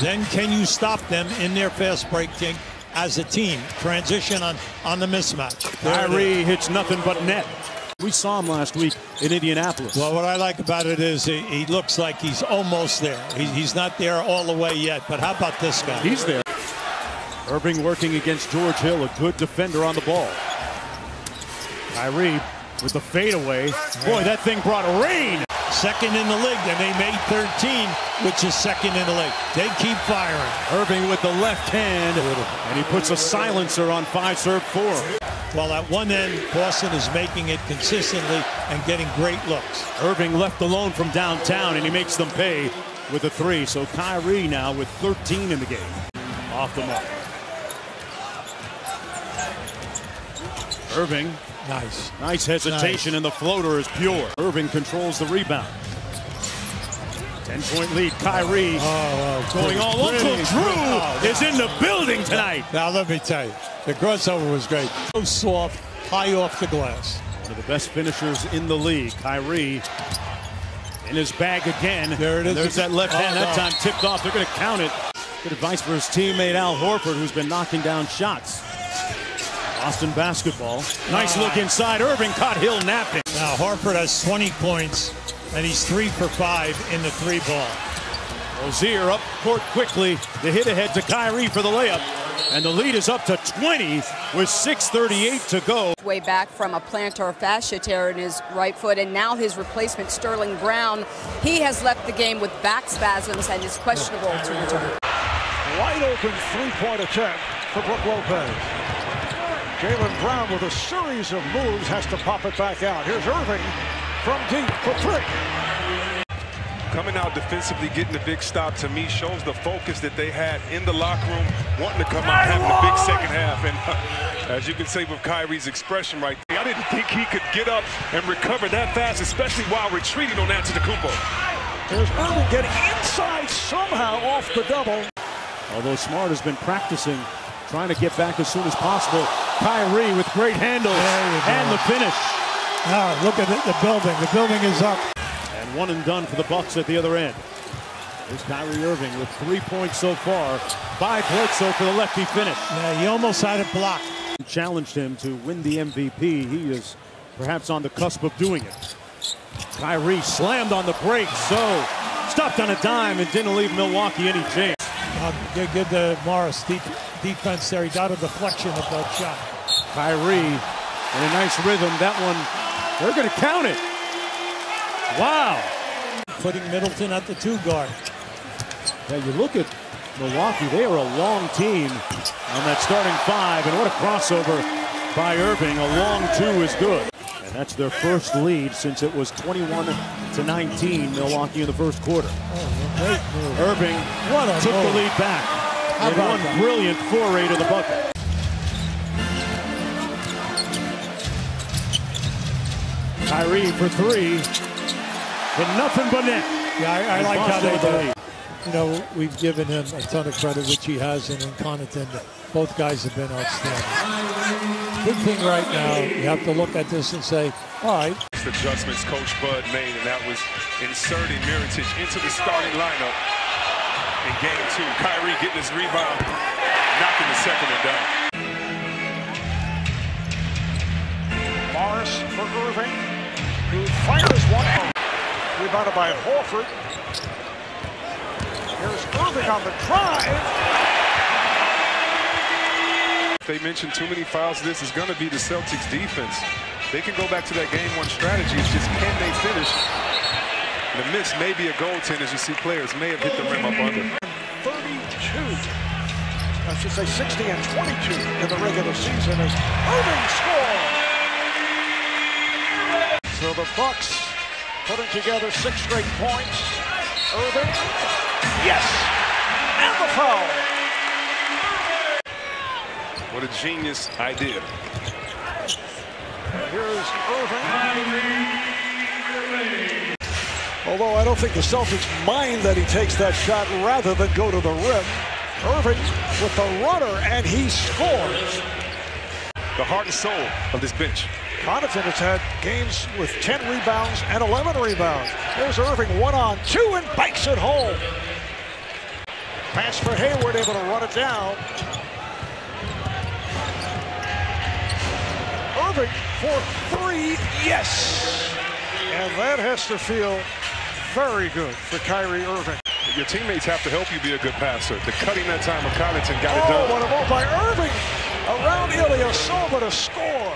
Then can you stop them in their fast breaking as a team? Transition on, on the mismatch.
Kyrie hits nothing but net. We saw him last week in Indianapolis.
Well, what I like about it is he, he looks like he's almost there. He, he's not there all the way yet, but how about this guy?
He's there. Irving working against George Hill, a good defender on the ball. Kyrie with the fadeaway. Boy, that thing brought rain.
Second in the league, and they made 13, which is second in the league. They keep firing.
Irving with the left hand, and he puts a silencer on five serve four.
While at one end, Boston is making it consistently and getting great looks.
Irving left alone from downtown, and he makes them pay with a three. So Kyrie now with 13 in the game. Off the mark. Irving,
Nice.
nice hesitation, and the floater is pure. Irving controls the rebound. 10-point lead, Kyrie.
Oh, oh, oh,
Going all Uncle. Drew
Oh,
is in the building tonight.
Now, let me tell you, the crossover was great. So soft, high off the glass.
One of the best finishers in the league, Kyrie. In his bag again.
There it is.
There's that left hand.
Oh,
that time tipped off. They're going to count it. Good advice for his teammate Al Horford, who's been knocking down shots. Boston basketball. Nice look inside. Irving caught Hill napping.
Now, Horford has 20 points, and he's three for five in the three ball.
Rozier up court quickly. The hit ahead to Kyrie for the layup. And the lead is up to 20 with 6.38 to go.
way back from a plantar fascia tear in his right foot, and now his replacement, Sterling Brown, he has left the game with back spasms and is questionable to return.
Wide open three-point attempt for Brook Lopez. Jaylen Brown with a series of moves has to pop it back out. Here's Irving from deep for three.
Coming out defensively, getting the big stop, to me, shows the focus that they had in the locker room, wanting to come out, having a big second half. And uh, as you can see with Kyrie's expression right there, I didn't think he could get up and recover that fast, especially while retreating on Antetokounmpo.
There's Irving getting inside somehow off the double.
Although Smart has been practicing, trying to get back as soon as possible. Kyrie with great handles and the finish.
Now look at the, the building. The building is up.
And one and done for the Bucks at the other end. Here's Kyrie Irving with three points so far. By Bledsoe for the lefty finish.
Yeah, he almost had it blocked.
Challenged him to win the MVP. He is perhaps on the cusp of doing it. Kyrie slammed on the break, so stopped on a dime and didn't leave Milwaukee any chance.
Uh, good, good uh, Morris deep, defense there. He got a deflection of that shot.
Kyrie in a nice rhythm. That one, they're going to count it. Wow.
Putting Middleton at the two guard.
Yeah, you look at Milwaukee, they are a long team on that starting five, and what a crossover by Irving. A long two is good. And that's their first lead since it was 21 to 19, Milwaukee in the first quarter.
Oh,
Irving took the lead back
How about
one
that?
brilliant foray to the bucket. Kyrie for three, but nothing but net.
Yeah, I, I
And
like how they do. You know, we've given him a ton of credit, which he has, and in Connaughton, both guys have been outstanding. Good thing right now, you have to look at this and say, all right,
The adjustments Coach Bud made, and that was inserting Mirotic into the starting lineup in game two. Kyrie getting his rebound, knocking the second and down.
Morris for Irving, who fires one out. Rebounded by Horford. Here's Irving on the drive.
If they mention too many fouls, this is going to be the Celtics defense. They can go back to that game one strategy. It's just can they finish? The miss may be a goaltend, as you see players may have hit the rim up under.
32. I should say 60 and 22 in the regular season as Irving scores. So the Bucks putting together six straight points. Irving, yes, and the foul.
What a genius idea.
Here's Irving. Although I don't think the Celtics mind that he takes that shot rather than go to the rim. Irving with the runner, and he scores.
The heart and soul of this bench.
Connaughton has had games with 10 rebounds and 11 rebounds. There's Irving, one on two, and bikes it home. Pass for Hayward, able to run it down. Irving for three, yes! And that has to feel very good for Kyrie Irving.
Your teammates have to help you be a good passer. The cutting that time of Connaughton got it
Oh,
done.
what a move by Irving! Around Ilyasova to score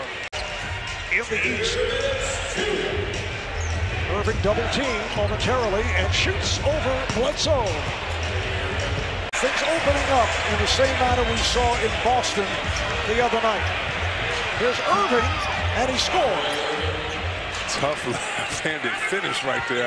in the East. Irving double team momentarily and shoots over Bledsoe. Things opening up in the same manner we saw in Boston the other night. Here's Irving, and he scores.
Tough [LAUGHS] left-handed finish right there.